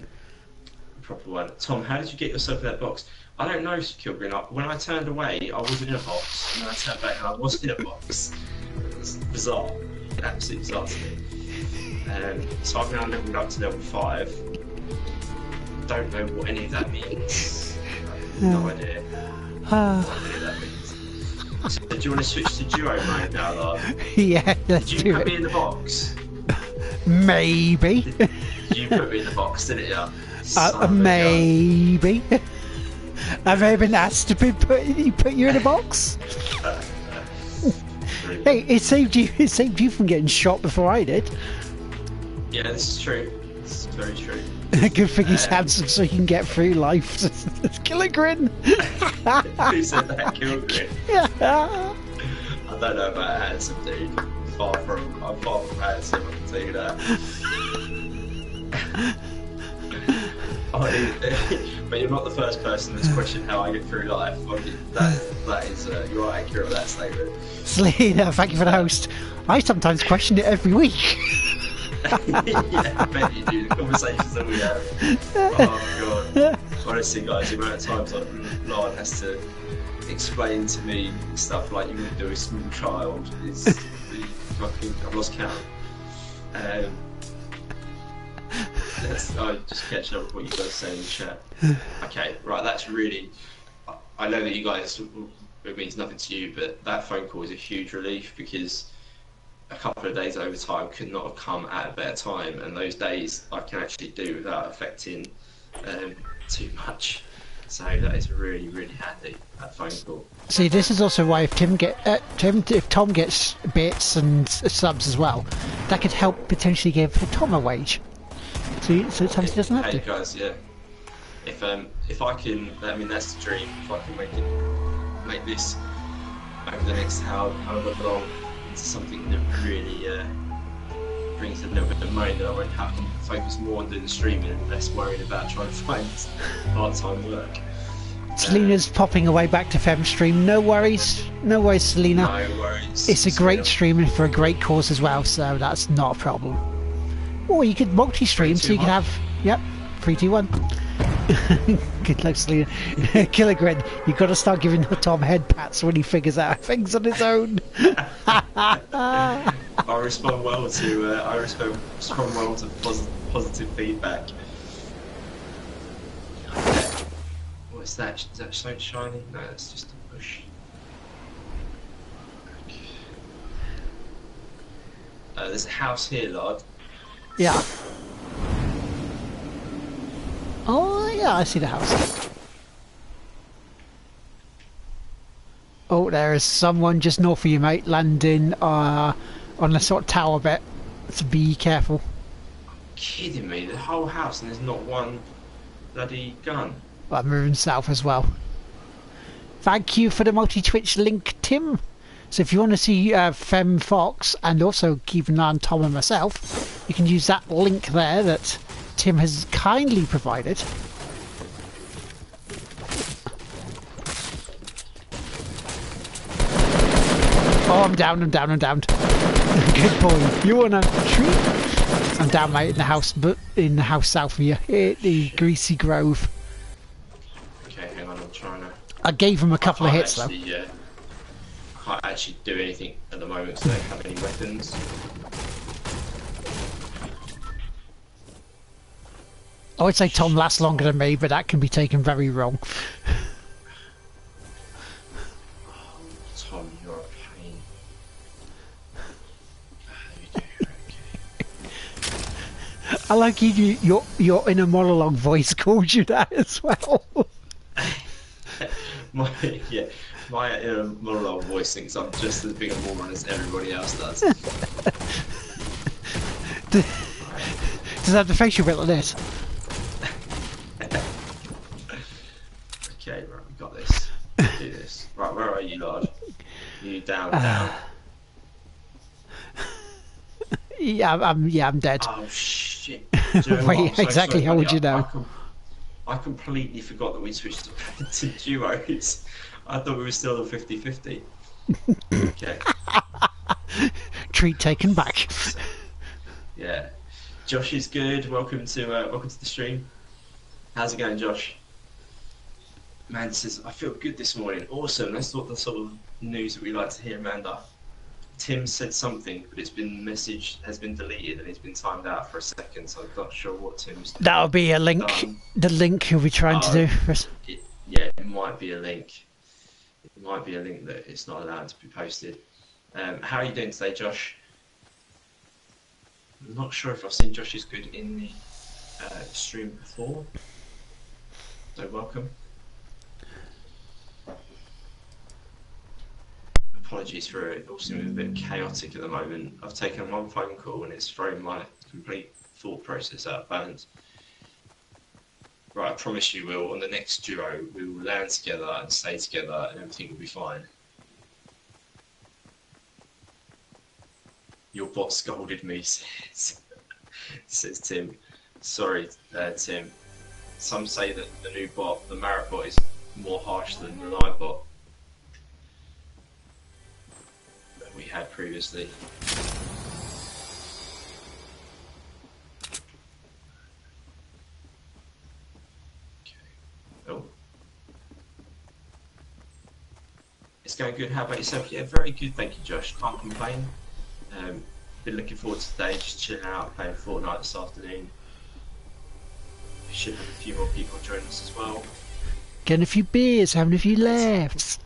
proper one. Tom, how did you get yourself in that box? I don't know, Kilgreen. I- When I turned away, I wasn't in a box, and then I turned back, and I was in a box. It's bizarre, absolutely bizarre to me. Um, so I've now leveled up to level five. Don't know what any of that means. No idea. What that means. So do you want to switch to duo mode now, lad? yeah, let's Did you do put me it. in the box? Maybe. You put me in the box, didn't you? Uh, Son uh, a gun. maybe. Have I been asked to be put, you put you in a box? Hey, it saved you. It saved you from getting shot before I did. Yeah, this is true. This is very true. Good thing he's Um, handsome, so he can get through life. Kill a grin. Who said that killed me? yeah. I don't know about handsome, dude. Far from, I'm far from handsome, I can tell you that. But you're not the first person that's questioned how I get through life. That, that is, uh, you are accurate with that statement. Selena, thank you for the host. I sometimes question it every week. yeah, I bet you do. The conversations that we have. Oh god. Honestly, guys, the amount of times like Lard has to explain to me stuff like you would do a small child is fucking. I've lost count. Um, that's, I just catching up with what you guys say in the chat. Okay, right. That's really. I know that you guys. It means nothing to you, but that phone call is a huge relief because a couple of days over time could not have come at a better time, and those days I can actually do without affecting um, too much. So that is really, really handy. That phone call. See, this is also why if Tim get uh, Tim, if Tom gets bits and subs as well, that could help potentially give Tom a wage. See, so sometimes he doesn't have hey to. guys, yeah. If um if I can, I mean that's the dream. If I can make it, make this over the next how however long something that really uh, brings a little bit of money that I won't have to focus more on doing the streaming and less worried about trying to find part-time work. Selena's popping away back to Fem stream. No worries, no worries, Selena. No worries. It's a great So, stream and for a great cause as well, so that's not a problem. Or you could multi-stream, so you could have yep, two, one. Good luck, Selena. Killigren, you've got to start giving the Tom head pats when he figures out things on his own. I respond well to uh, I respond, respond well to posi- positive feedback. What's that? Is that something shiny? No, that's just a bush. Uh, there's a house here, lad. Yeah. Oh, yeah, I see the house. Oh, there is someone just north of you, mate, landing uh, on the sort of tower bit. So be careful. Kidding me? The whole house and there's not one bloody gun. I'm moving south as well. Thank you for the multi-Twitch link, Tim. So if you want to see uh, Fem Fox and also keep an eye on Tom and myself, you can use that link there that Tim has kindly provided. Oh, I'm down, I'm down, I'm down. Good boy. You want a treat? I'm down, mate, in the house, but in the house south of you, the Greasy Grove. Okay, hang on, I'm trying to. I gave him a couple of hits actually, though. Uh, can't actually do anything at the moment because I don't have any weapons. I would say Tom lasts longer than me, but that can be taken very wrong. Tom, you're a pain. I like you, your your inner monologue voice called you that as well. my yeah, my inner monologue voice thinks I'm just as big a moron as everybody else does. Does it have the facial bit like this? Okay, right, we got this. do this. Right, where are you, Lard? You down, down. yeah, I'm. Yeah, I'm dead. Oh shit! You know Wait, exactly how would you know? I, com I, completely forgot that we switched to, to duos. I thought we were still at 50-50. okay. Treat taken back. Yeah. Josh is good. Welcome to uh, welcome to the stream. How's it going, Josh? Man says I feel good this morning. Awesome. That's not the sort of news that we like to hear, Amanda. Tim said something, but it's been message has been deleted and it's been timed out for a second, so I'm not sure what Tim's. That'll be a link. Done. The link he'll be trying to do. Uh, it, yeah, it might be a link. It might be a link that it's not allowed to be posted. Um, how are you doing today, Josh? I'm not sure if I've seen Josh is good in the uh, stream before. So welcome. Apologies for it all seeming a bit chaotic at the moment. I've taken one phone call and it's thrown my complete thought process out of balance. Right, I promise you, Will, on the next duo, we will land together and stay together and everything will be fine. Your bot scolded me, says, says Tim. Sorry, uh, Tim. Some say that the new bot, the Marett bot, is more harsh than the Night bot we had previously. Okay. Oh. It's going good. How about yourself? Yeah, very good. Thank you, Josh. Can't complain. Um, been looking forward to today, just chilling out, playing Fortnite this afternoon. We should have a few more people join us as well. Getting a few beers, having a few laughs.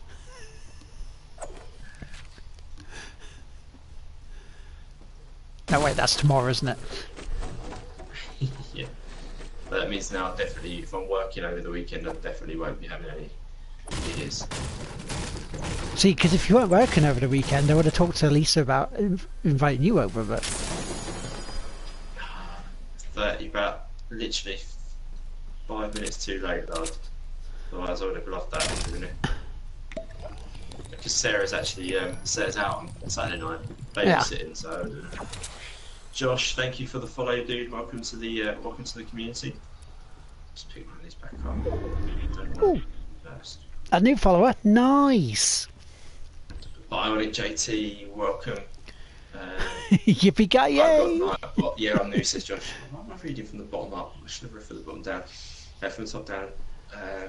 No, wait, that's tomorrow, isn't it? yeah. But that means now, definitely, if I'm working over the weekend, I definitely won't be having any beers. See, because if you weren't working over the weekend, I would have talked to Lisa about inviting you over, but... Ah, 30, about literally five minutes too late, lad. Otherwise I would have loved that, wouldn't it? Because Sarah's actually, um, Sarah's out on Saturday night, babysitting, yeah. so... Josh, thank you for the follow, dude. Welcome to the, uh, welcome to the community. Let's pick one of these back up. First. A new follower, nice. Bionic JT, welcome. Uh, Yippee ki yay! yeah, I'm new, says Josh. I'm not reading from the bottom up. I should have read from the bottom down. Uh, from the top down. Uh,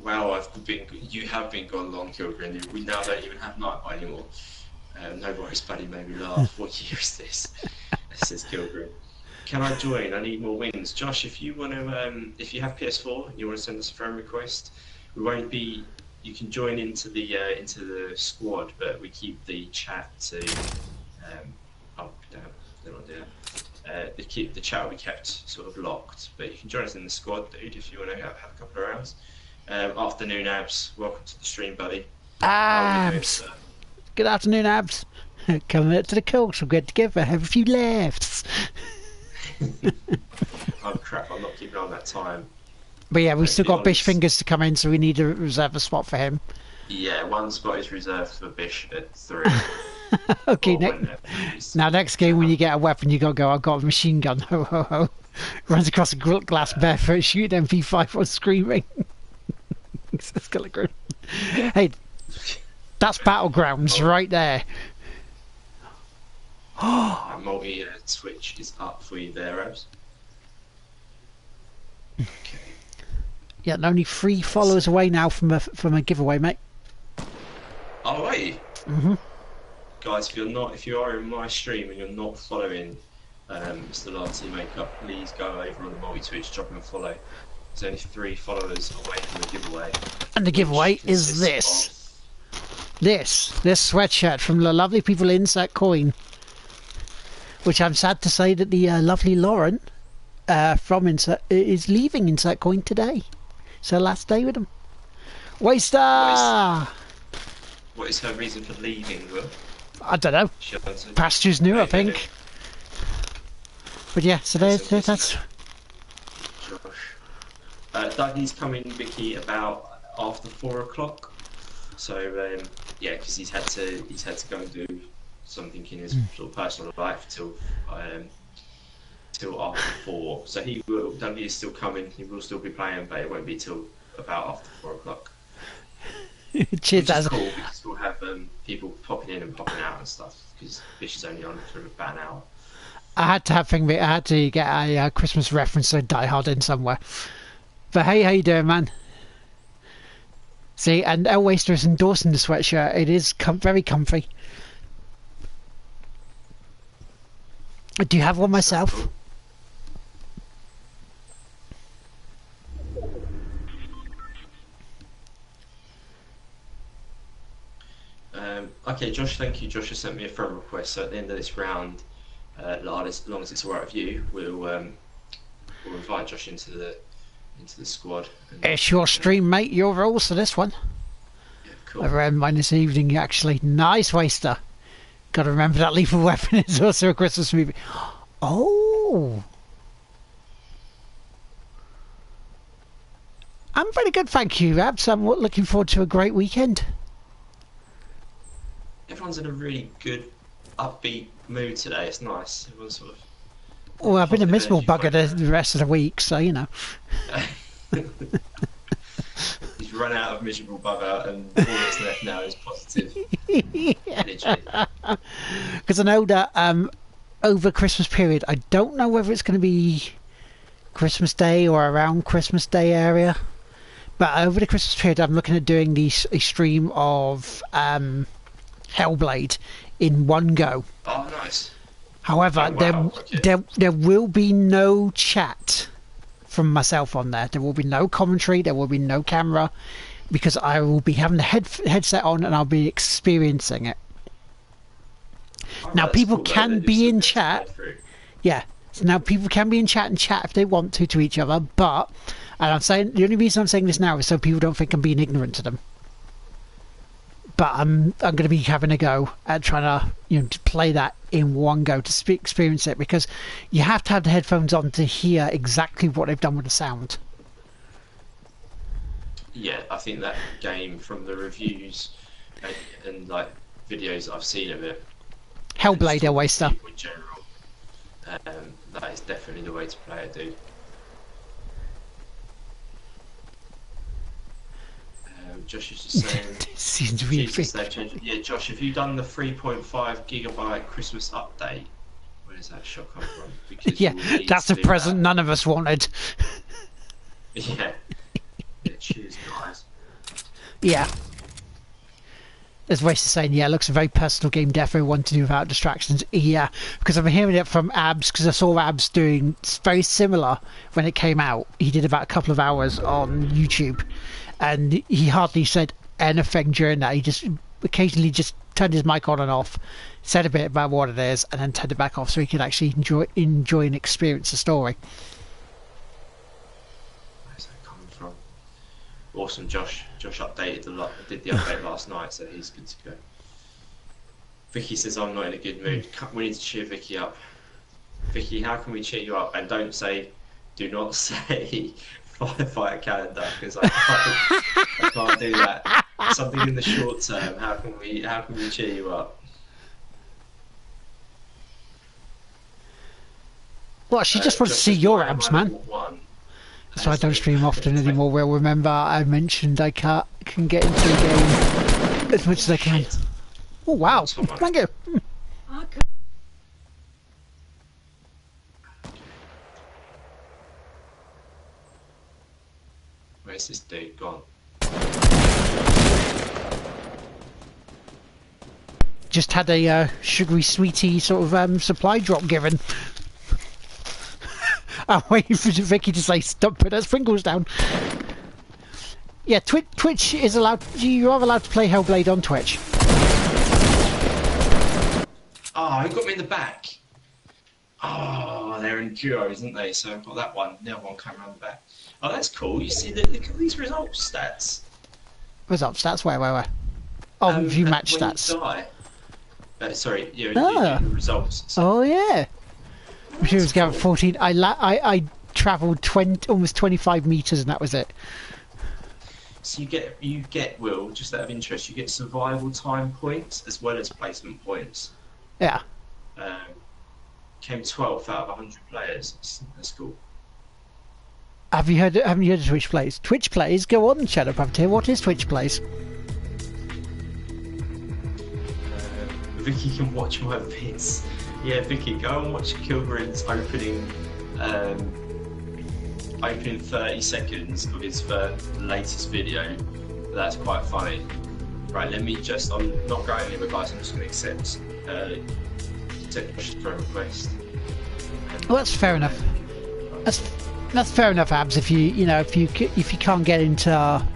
wow, I've been. You have been gone long, Kilgren. We now don't even have Nightbot anymore. Uh, no worries, buddy. Made me laugh. what year is this? says Kilgren. Can I join? I need more wins. Josh, if you want to, um, if you have PS4 and you want to send us a friend request, we won't be you can join into the uh, into the squad, but we keep the chat to um, oh damn, they're not there. Uh, they keep the chat will be kept sort of locked, but you can join us in the squad, dude, if you want to have, have a couple of rounds. Um, afternoon, Abs. Welcome to the stream, buddy. Abs. Good afternoon, Abs. Coming up to the course, we'll get together, have a few laughs. oh crap! I'm not keeping on that time. But yeah, we've still got Bish Fingers to come in, so we need to reserve a spot for him. Yeah, one spot is reserved for Bish at three. okay, ne- now next game when you get a weapon, you gotta go. I've got a machine gun. Ho ho ho! Runs across a glass barefoot, shoot MP5 while screaming. hey, that's battlegrounds right there. My multi uh, Twitch is up for you there. Okay. Yeah, and only three followers away now from a from a giveaway, mate. Oh, are you? hmm Guys, if you're not, if you are in my stream and you're not following um, Mr. Lard Teamaker, please go over on the multi Twitch, drop him a follow. There's only three followers away from the giveaway. And the giveaway is this. This, this sweatshirt from the lovely people in Insert Coin. Which I'm sad to say that the uh, lovely Lauren uh, from Insert is leaving Insert Coin today. It's her last day with them. Waster! Of, what is her reason for leaving? Will? I don't know. Pastures new, I think. But yeah, so there's, That's. Uh, Dougie's coming, Vicky, about after four o'clock. So um, yeah, because he's had to he's had to go and do something in his sort of personal life till um, till after four. So he will Dougie is still coming. He will still be playing, but it won't be till about after four o'clock. Cheers, Which cool because we'll have um, people popping in and popping out and stuff. Because Fish is only on for about an hour. I had to have thing. I had to get a uh, Christmas reference to Die Hard in somewhere. But hey, how you doing, man? See, and El Waster is endorsing the sweatshirt. It is com- very comfy. Do you have one myself? Um, okay, Josh, thank you. Josh has sent me a friend request. So at the end of this round, uh, as long as it's alright with you, we'll um, we'll invite Josh into the into the squad. And, It's your stream, mate. Your rules for this one. yeah, cool. I've read mine this evening, actually. Nice, Waster. Got to remember that Lethal Weapon is also a Christmas movie. Oh. I'm very good, thank you, Abs. I'm looking forward to a great weekend. Everyone's in a really good, upbeat mood today. It's nice. Everyone's sort of. Well, I've been a miserable bugger the rest of the week, so you know. He's run out of miserable bugger, and all that's left now is positive energy. Because I know that um, over Christmas period, I don't know whether it's going to be Christmas Day or around Christmas Day area. But over the Christmas period, I'm looking at doing the a stream of um, Hellblade in one go. Oh, nice. However, Oh, wow, there okay. there there will be no chat from myself on there. There will be no commentary. There will be no camera because I will be having the head headset on and I'll be experiencing it. Oh, Now, people cool, can be in chat. Yeah. So now people can be in chat and chat if they want to to each other, but and I'm saying the only reason I'm saying this now is so people don't think I'm being ignorant to them. But I'm I'm going to be having a go at trying to you know to play that in one go to experience it because you have to have the headphones on to hear exactly what they've done with the sound. Yeah, I think that game from the reviews and, and like videos I've seen of it. Hellblade, just a waster. In general, um, that is definitely the way to play it, dude. Um, Josh is just saying. Seems really Jesus, big. they've changed. Yeah, Josh, have you done the 3.5 gigabyte Christmas update? Where does that shot come from? Because Yeah, that's a present that. none of us wanted. Yeah. yeah. Cheers, guys. Yeah. There's ways to saying, yeah, it looks a very personal game, definitely one to do without distractions. Yeah, because I'm hearing it from Abs, because I saw Abs doing s- very similar when it came out. He did about a couple of hours on YouTube, and he hardly said anything during that. He just occasionally just turned his mic on and off, said a bit about what it is, and then turned it back off so he could actually enjoy enjoy and experience the story. Where's that coming from? Awesome, Josh. Josh updated the lot, did the update last night, so he's good to go. Vicky says I'm not in a good mood. We need to cheer Vicky up. Vicky, how can we cheer you up? And don't say, do not say firefighter calendar because I can't, I can't do that. Something in the short term. How can we? How can we cheer you up? What? She Uh, just wants to see your "Why abs, man. level One. So I don't stream often anymore. Well, remember I mentioned I can't can get into the game as much as I can. Oh wow! Thank you. Where's this dude gone? Just had a uh, sugary sweetie sort of um, supply drop given. I'm waiting for Vicky to say stop put her sprinkles down. Yeah, Twitch, Twitch is allowed. You are allowed to play Hellblade on Twitch. Oh, he got me in the back. Oh, they're in duo, isn't they? So I've got that one. The other one came around the back. Oh, that's cool. You see, the, look at these results stats. Results stats, where, where, where? Oh, Um, view match you stats. die- uh, sorry, yeah, Ah. you do results. So Oh yeah. She was going 14. I la- I I travelled 20, almost 25 meters, and that was it. So you get you get Will just out of interest. You get survival time points as well as placement points. Yeah. Um, came 12th out of 100 players. That's cool. Have you heard? Haven't you heard of Twitch plays? Twitch plays. Go on, Shadow Puppeteer. What is Twitch plays? Uh, Vicky can watch my bits. Yeah, Vicky, go and watch Kilgrin's opening um, opening 30 seconds of his latest video. That's quite funny. Right, let me just. I'm not going anywhere, guys. I'm just going to accept uh, accept request. Well, that's fair enough. That's that's fair enough, Abs. If you you know if you if you can't get into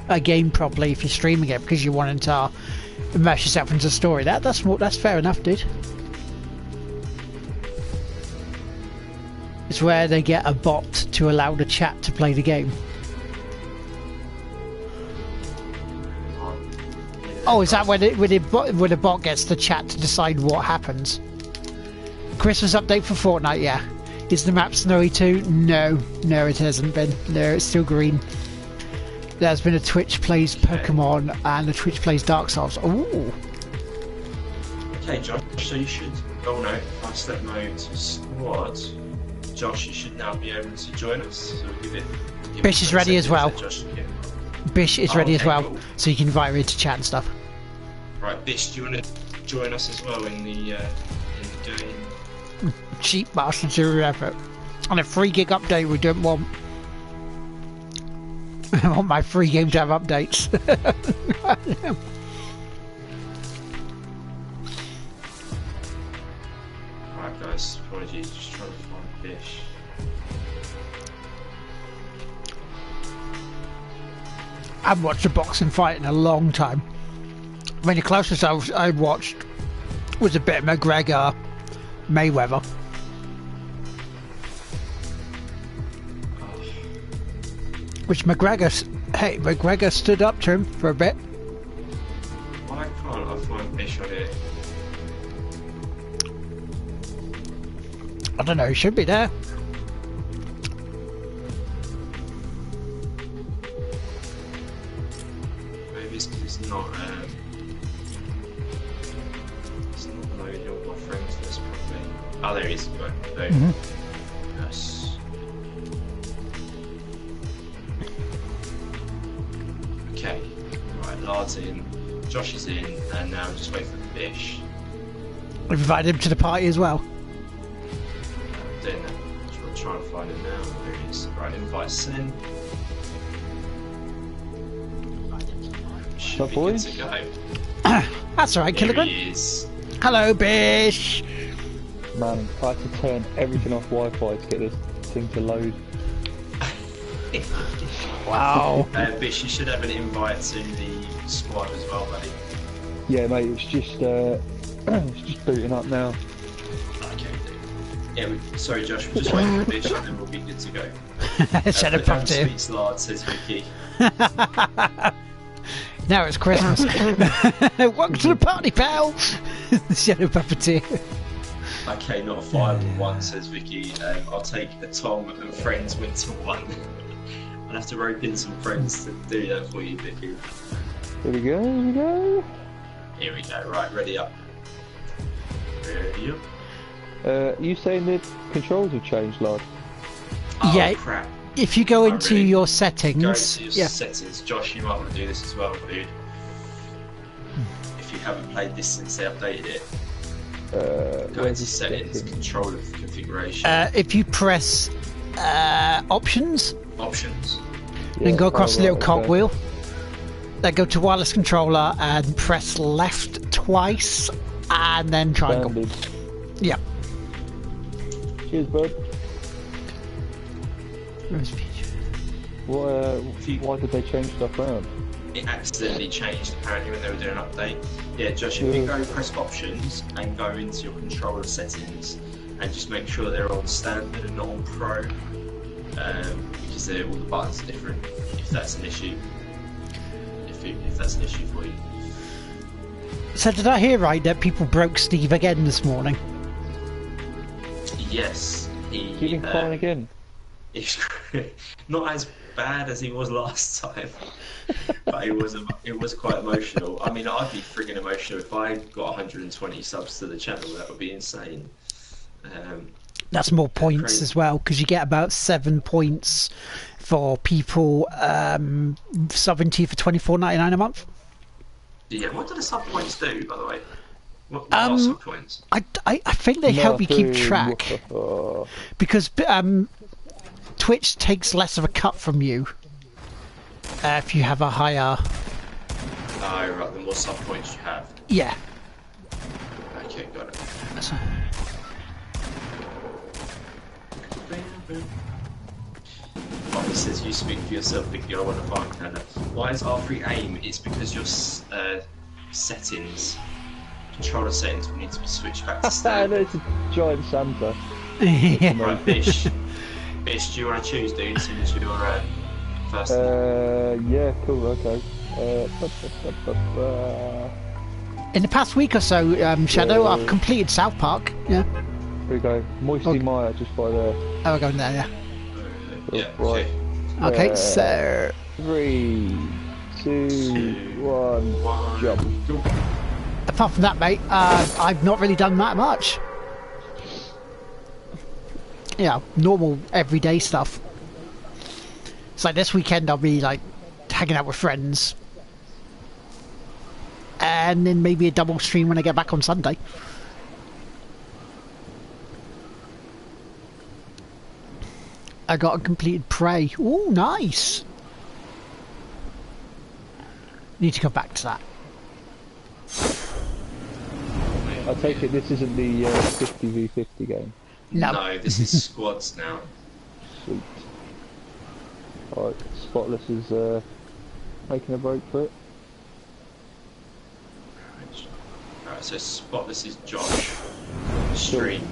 a game properly, if you're streaming it because you want to immerse yourself into the story, that that's that's fair enough, dude. It's where they get a bot to allow the chat to play the game. Oh, is that when it when it bo- when the bot gets the chat to decide what happens? Christmas update for Fortnite, yeah. Is the map snowy too? No, no, it hasn't been. No, it's still green. There's been a Twitch plays Pokemon and a Twitch plays Dark Souls. Ooh, Okay, Josh, so you should. Oh no, I step mode to squad. Josh, you should now be able to join us. So we'll give it. Give Bish it is 30 ready as well. Josh Bish is Oh, ready as well, cool. so you can invite her into chat and stuff. Right, Bish, do you want to join us as well in the uh, in the game? Cheap bastard zero effort. On a free gig update, we don't want. I want my free game to have updates. Right, guys, apologies, just trying to find Bish. I haven't watched a boxing fight in a long time. I mean, the closest I, was, I watched was a bit of McGregor, Mayweather. Which McGregor, hey, McGregor stood up to him for a bit. Why can't I find Bish on here? I don't know, he should be there. Maybe it's because it's not. Um, it's not loaded on my friends list properly. Oh, there he is. Right, there. Mhm. Yes. Okay. Right, Lard's in. Josh is in, and now I'm just waiting for Bish. We've invited him to the party as well. I'm doing that. Try, try and find him now. There he is. Right, invite send. Should Up, be good boys? to go. That's alright, Here Killigan. he is. Hello, Bish. Man, I had to turn everything off Wi-Fi to get this thing to load. Wow. Uh, Bish, you should have an invite to the squad as well, buddy. Yeah, mate, it's just uh, it's just booting up now. Okay. Yeah, we, sorry, Josh. We're just waiting for Bish, and then we'll be good to go. Shadow Uh, don't Puppeteer. speak says Vicky. Now it's Christmas. Welcome to the party, pal. Shadow Puppeteer. Okay, not a five and one, says Vicky. Um, I'll take a Tom and friends winter one. I'll have to rope in some friends to do that for you, Vicky. Here we go, here we go. Here we go. Right, ready up. Ready up. Uh, you saying the controls have changed, lad? Oh, Yeah. crap. If you go Oh, into really? your Go settings, into your yeah, settings. Josh, you might want to do this as well, dude. If you haven't played this since they updated it, Uh, go into settings, settings? control of configuration, uh, if you press uh, options, options. then go across the little right, okay. cogwheel. Then go to wireless controller and press left twice, and then triangle. Standard. Yeah. Cheers, bud. Why, uh, you- why did they change stuff around? It accidentally changed apparently when they were doing an update. Yeah, Josh, if you go press options and go into your controller settings and just make sure they're on standard and not on pro, um, because they're, all the buttons are different. If that's an issue, if, it, if that's an issue for you. So did I hear right that people broke Steve again this morning? Yes, he. You've been uh, crying again. He's not as bad as he was last time, but it was it was quite emotional. I mean, I'd be frigging emotional if I got 120 subs to the channel. That would be insane. Um, That's more points Crazy. as well because you get about seven points for people um, subbing to you for twenty four ninety nine a month. yeah, what do the sub points do, by the way? What, what are Um, sub points? I, I, I think they help you keep track because um, Twitch takes less of a cut from you uh, if you have a higher. Oh, right, the more sub points you have. Yeah. Okay, got it. So- Bobby says you speak for yourself, Vicky. I want to find Canada. Why is R3 aim? It's because your uh, settings, controller settings, will need to be switched back to standard. there's a giant Santa. yeah. right, Bish. Bish, do you want to choose, dude, as soon as you're uh, first? Uh, yeah, cool, okay. Uh. In the past week or so, um, Shadow, Yeah. I've completed South Park. Yeah. Here we go. Moisty Okay. Mire just by there. Oh, we're going there. Yeah. yeah, right. okay. Okay. So Three, two, Two, one, One, jump. apart from that, mate, uh, I've not really done that much. Yeah, normal everyday stuff. So this weekend I'll be like hanging out with friends, and then maybe a double stream when I get back on Sunday. I got a completed prey. Oh, nice. Need to go back to that. I take it this isn't the uh, 50v50 game. No. No, this is squads now. Sweet. Alright, Spotless is uh, making a break for it. Alright, so Spotless is Josh. Stream.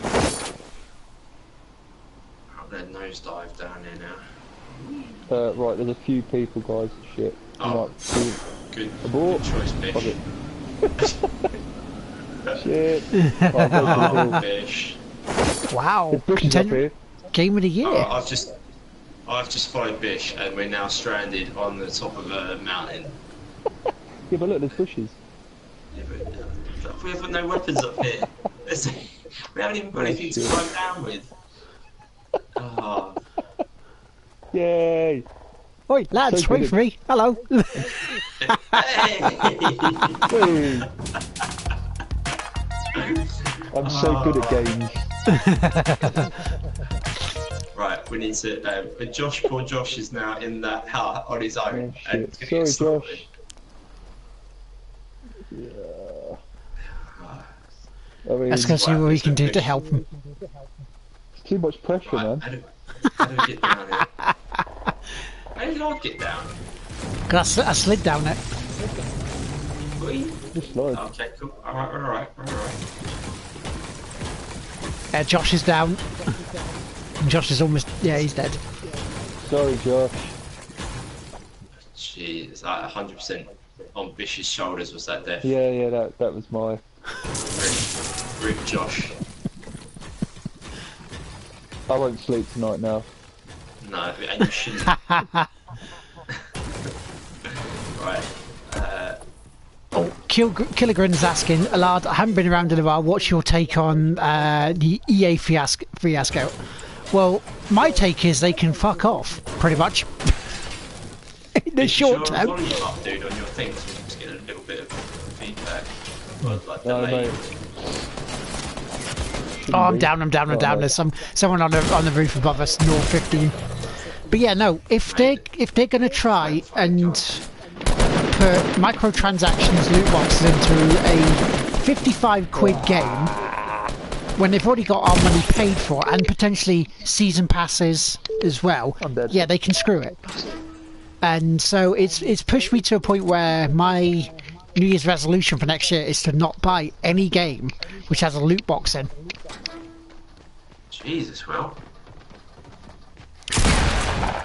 Their nosedive down here now. Uh, right, there's a few people, guys. Shit. You Oh. might do- Good, Abort. good choice, Bish. Shit. Right, go for the Oh, hill. Wow. There's Content- Game of the year. Oh, I've just, I've just followed Bish, and we're now stranded on the top of a mountain. Yeah, but look, there's bushes. Yeah, but, uh, we have no weapons up here. We haven't even got anything to climb down with. Oh, Yay! Oi, lads, So wait for me. Hello. hey! Hey. I'm so good at games. Right, we need to. Um, but Josh, poor Josh, is now in that hut on his own. Oh, and shit. gonna get Sorry, slaughtered. I mean, Let's go see what we can do to help him. It's too much pressure, Right, man. how do, how do we get down here? How did I get down? Cause I, sli- I slid down it. We? Just slide. Okay, cool. Alright, alright, alright. Uh, Josh is down. Josh is almost. Yeah, he's dead. Sorry, Josh. Jeez, like 100% on Bish's shoulders was that death. Yeah, yeah, that that was my. Rip, rip Josh. I won't sleep tonight now. No, and you shouldn't. right. Uh, Oh, Kil- Killigren's asking, Alard, I haven't been around in a while. What's your take on uh, the EA fiasco, fiasco? Well, my take is they can fuck off, pretty much. in the is short your term. volume up, dude, on your thing, so we just get a little bit of feedback. But like No, delay. mate. Oh, I'm down, I'm down, I'm down. There's some someone on the on the roof above us, North 15. But yeah, no. If they if they're gonna try and put microtransactions loot boxes into a 55 quid game when they've already got our money paid for and potentially season passes as well, yeah, they can screw it. And so it's it's pushed me to a point where my New Year's resolution for next year is to not buy any game which has a loot box in. Jesus, well.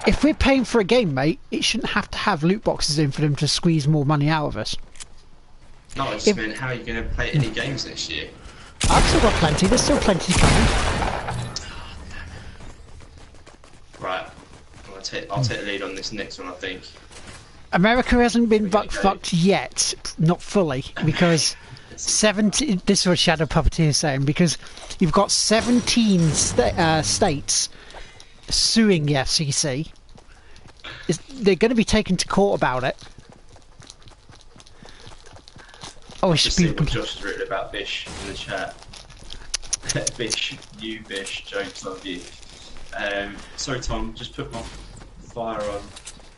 If we're paying for a game, mate, it shouldn't have to have loot boxes in for them to squeeze more money out of us. No, I just If- meant how are you going to play any games next year? I've still got plenty. There's still plenty coming. Right. I'll take, I'll take the lead on this next one, I think. America hasn't been buck fucked yet, not fully, because 17. This is what Shadow Puppeteer is saying, because you've got 17 sta- uh, states suing the FCC. Is- They're going to be taken to court about it. Oh, it should Just be. Josh written about Bish in the chat. Bish, you Bish, jokes on you. Um, sorry, Tom, just put my fire on.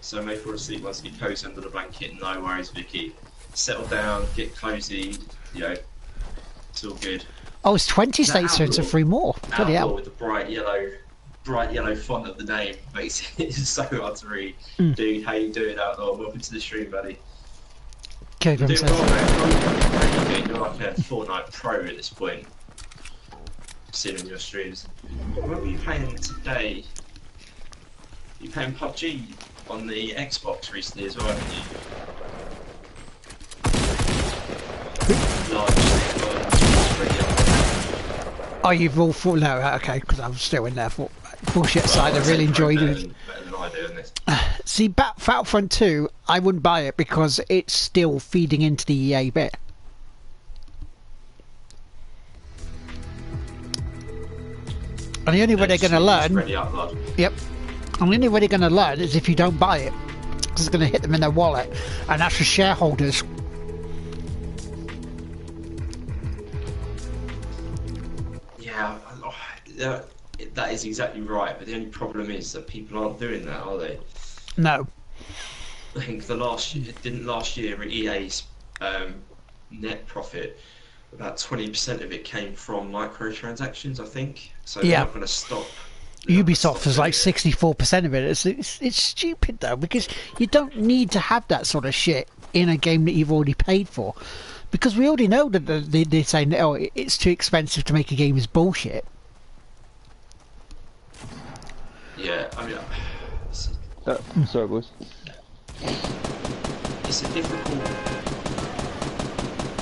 So may fall asleep once you get cozy under the blanket. No worries, Vicky. Settle down, get cozy. You know, it's all good. Oh, it's 20 states so outlaw. three more. Bloody hell. with the bright yellow, bright yellow font of the name makes it so hard to read. Mm. Dude, how you doing, Outlaw? Welcome to the stream, buddy. Kilgrim Doing well, man. How you doing? You're like a Fortnite pro at this point. Seeing in your streams. What were you playing today? You playing PUBG on the Xbox recently as well, haven't you? Large Oh, you've all thought. No, uh, okay, because I'm still in there for bullshit side. I oh, really enjoyed it. Better than I do on this. See, Bat- Battlefront 2, I wouldn't buy it because it's still feeding into the EA bit. And the only way they're going to learn, up, yep, and the only way they're going to learn is if you don't buy it, because it's going to hit them in their wallet, and that's for shareholders. Yeah, oh, that is exactly right. But the only problem is that people aren't doing that, are they? No, I think the last year, didn't last year EA's um, net profit about twenty percent of it came from microtransactions. I think so. They're Yeah. not going to stop. They're not gonna stop Ubisoft is like 64% of it. It's, it's, it's stupid though, because you don't need to have that sort of shit in a game that you've already paid for. Because we already know that they- they're saying, oh, it's too expensive to make a game is bullshit. Yeah, I mean, it's, Uh, sorry, boys. it's a difficult.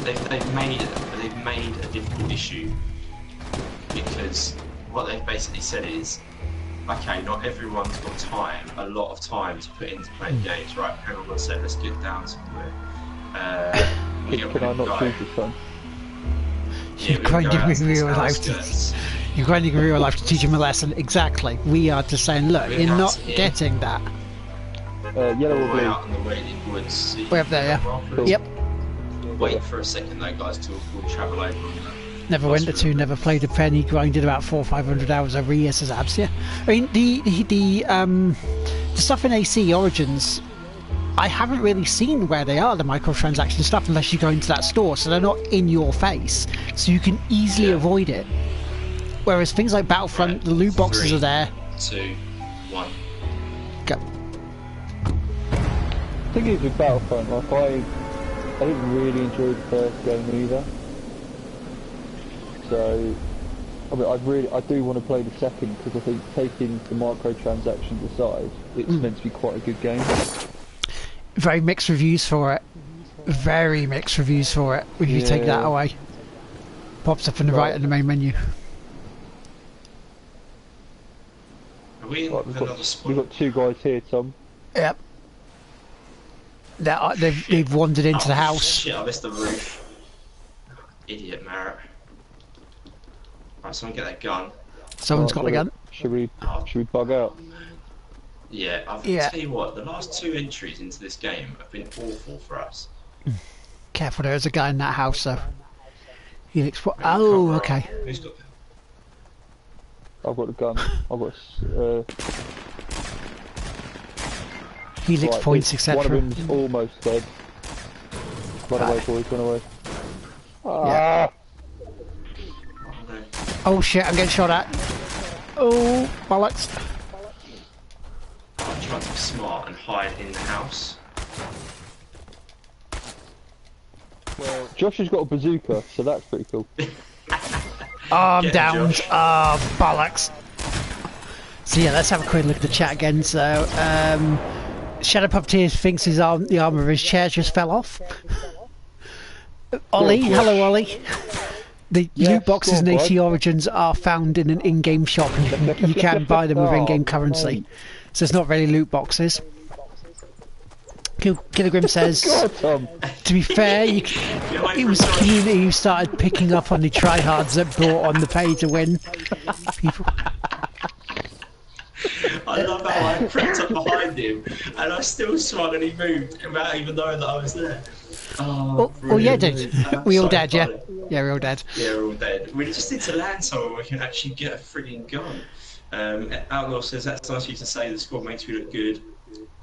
They've, they've made they've made a difficult issue because what they've basically said is, okay, not everyone's got time, a lot of time to put into playing games. Right, hang on one sec, let's get down somewhere. it. Uh, Can, I rid not Guy. choose this one? You're we grinding out in to this real life to- You're grinding in real life to teach him a lesson. Exactly. We are just saying, look, We're you're not not here. getting that. Uh, yellow or Way blue? out in the waiting woods. see Way up there, yeah. Rockford. Yep. Wait for a second though, guys, till we'll travel over. On that. Never went to two, never played a penny, grinded about four, five hundred hours every year says abs, yeah. I mean the the, the um the stuff in AC Origins I haven't really seen where they are, the microtransaction stuff, unless you go into that store, so they're not in your face. So you can easily Yeah. avoid it. Whereas things like Battlefront, Right. the loot boxes Three. are there. Two, one. Go. The thing is with Battlefront, like I, I didn't really enjoy the first game either. So, I mean, I really, I do want to play the second because I think taking the microtransactions aside, it's Hmm. meant to be quite a good game. Very mixed reviews for it. Very mixed reviews for it. If you take that away. Pops up on the right, Right. in the main menu. Are we right, we've, got, we've got two guys here, Tom. Yep. They're, uh, they've, they've wandered into Oh, the house. Shit, I missed the roof. Idiot Marett. Right, someone get that gun. Someone's Right, got a gun. Should we, Oh. should we bug out? Yeah, I'll Yeah. tell you what, the last two entries into this game have been awful for us. Careful, there's a guy in that house, though. He'll expo- Wait, oh, okay. Who's got I've got the gun. I've got. s- Uh, helix Right, points, there's- One etc. of them's almost dead. Run away, boys, run away. Ah! Oh, no. Oh shit, I'm getting shot at. Oh, bollocks. I tried to be smart and hide in the house. Well, Josh has got a bazooka, so that's pretty cool. Oh, I'm Get down. Josh. Oh, bollocks. So yeah, let's have a quick look at the chat again. So, um, Shadow Puppeteer thinks his arm, the arm of his chair just fell off. Ollie, hello Ollie. The Yes, loot boxes in go on, AC Origins are found in an in-game shop, and you can buy them with Oh, in-game currency. So it's not really loot boxes. Kill- Kilgrim says, God, to be fair, you, it was Josh. community who started picking up on the tryhards that brought on the pay to win. People, I love how I crept up behind him and I still swung and he moved without even knowing that I was there. Oh, oh, oh yeah, dude. We all dead, yeah. Yeah, we're all dead. Yeah, we're all dead. We just need to land somewhere where we can actually get a frigging gun. Um, Outlaw says that's nice of you to say the squad makes me look good.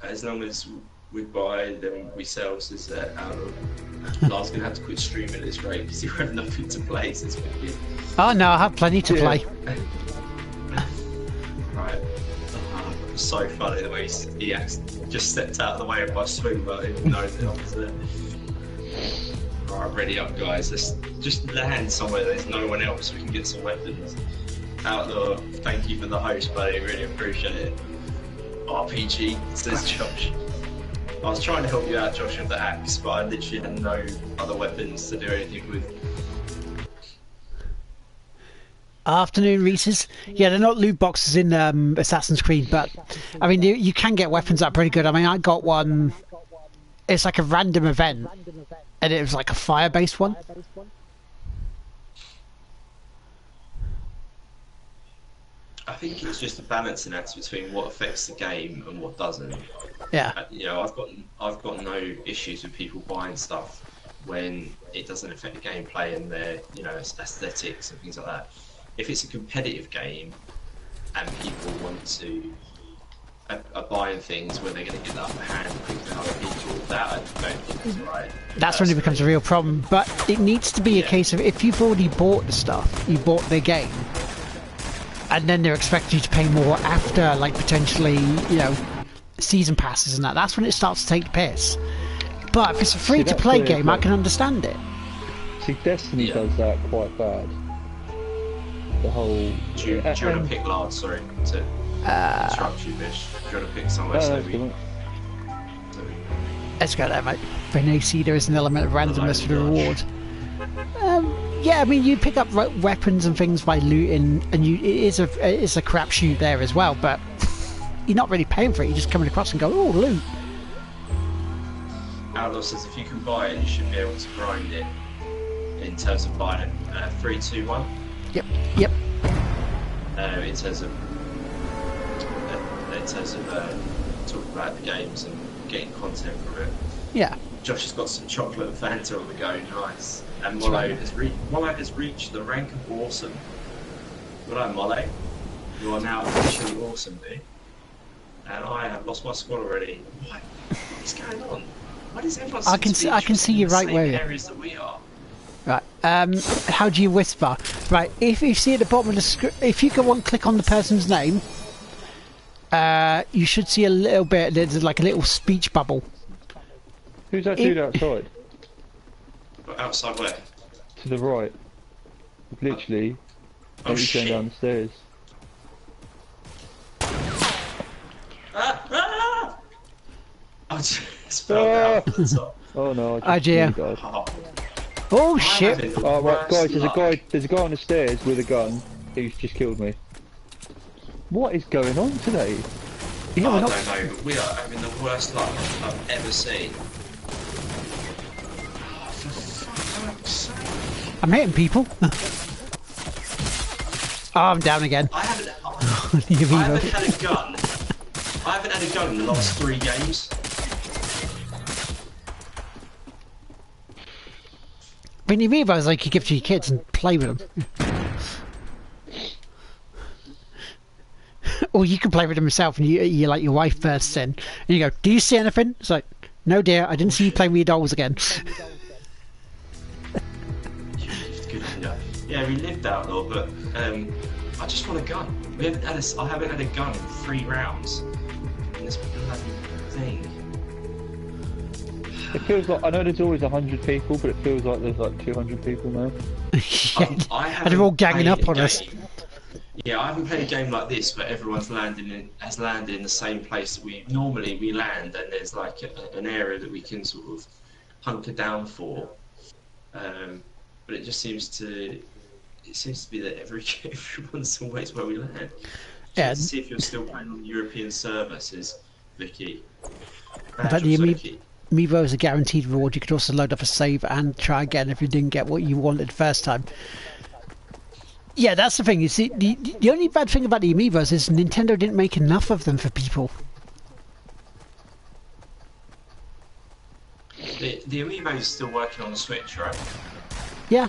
As long as we buy, then we sell. Says uh, Outlaw. Lars gonna have to quit streaming at this rate because he have nothing to play. Says Vicky. Oh no, I have plenty to Yeah. play. Right. Oh, so funny the way he acts, just stepped out of the way of my swing, but he knows it was there. Right, ready up, guys. Let's just land somewhere there's no one else. We can get some weapons. Outlaw, thank you for the host, buddy. Really appreciate it. RPG, says Josh. I was trying to help you out, Josh, with the axe, but I literally had no other weapons to do anything with. Afternoon Reese's. Yeah, they're not loot boxes in um, Assassin's Creed, but I mean, you, you can get weapons that are pretty good. I mean, I got one. It's like a random event, and it was like a fire-based one. I think it's just a balancing act between what affects the game and what doesn't. Yeah, Uh, you know, I've got I've got no issues with people buying stuff when it doesn't affect the gameplay and their you know aesthetics and things like that. If it's a competitive game and people want to are, are buying things where they're going to get the upper hand quicker than other people, that I don't think mhm. is right. that's when it becomes a real problem. But it needs to be a case of if you've already bought the stuff, you bought the game, and then they're expecting you to pay more after, like potentially, you know, season passes and that. That's when it starts to take the piss. But if it's a free-to-play game, I can understand it. See, Destiny Yeah. does that quite bad. The whole. Do you, do you want to pick Lard? Sorry to uh, interrupt you, Bish. Do you want to pick somewhere no, so we, good. so we Let's go there, mate. When they see there is an element of randomness for the reward. Um, yeah, I mean, you pick up we- weapons and things by looting, and you it is a it is a crapshoot there as well. But you're not really paying for it. You're just coming across and go, oh, loot. Outlaw says if you can buy it, you should be able to grind it in terms of buying it. Uh, three, two, one. Yep, yep. Uh, in terms of in terms of uh, talking about the games and getting content from it. Yeah. Josh has got some chocolate and Fanta on the go. Nice. And Mollo right. has re- Mollo has reached the rank of awesome. Well done, Mollo. You are now officially awesome, dude. And I have lost my squad already. What? What is going on? Why does everyone I can see- I can see you right where you- areas that we are? Right. Um, how do you whisper? Right. If you see at the bottom of the screen, if you go one click on the person's name, uh, you should see a little bit. There's like a little speech bubble. Who's that It- dude outside? Outside where? To the right. Literally. Oh he's going shit! down the stairs. Ah, ah! I just fell down at the top. Oh no, I just Oh, dear. nearly died. Oh, Oh shit! Oh right, guys, there's a guy. There's a guy on the stairs with a gun who's just killed me. What is going on today? Yeah, I we're don't not. know, but we are having the worst luck I've ever seen. Oh, for fuck's sake. I'm hitting people. oh, I'm down again. I haven't, I You haven't had a gun. I haven't had a gun in the last three games. Vinny Vivo is like you give to your kids and play with them. Or you can play with them yourself, and you you like your wife bursts in, and you go, "Do you see anything?" It's like, "No, dear, I didn't see you playing with your dolls again." Yeah. yeah, we lived outlaw, but um, I just want a gun. We haven't had a, I haven't had a gun in three rounds in this bloody thing. It feels like I know there's always hundred people, but it feels like there's like two hundred people now. yeah. Um, I and they're all ganging up a on us. game- Yeah, I haven't played a game like this where everyone's landing in, has landed in the same place that we normally we land, and there's like a, an area that we can sort of hunker down for. Um, but it just seems to it seems to be that every everyone's always where we land. Yeah. Let's see if you're still playing on the European server, says Vicky. But the also Amiibo is a guaranteed reward. You could also load up a save and try again if you didn't get what you wanted first time. Yeah, that's the thing. You see, the, the only bad thing about the Amiibos is Nintendo didn't make enough of them for people. The, the Amiibo is still working on the Switch, right? Yeah,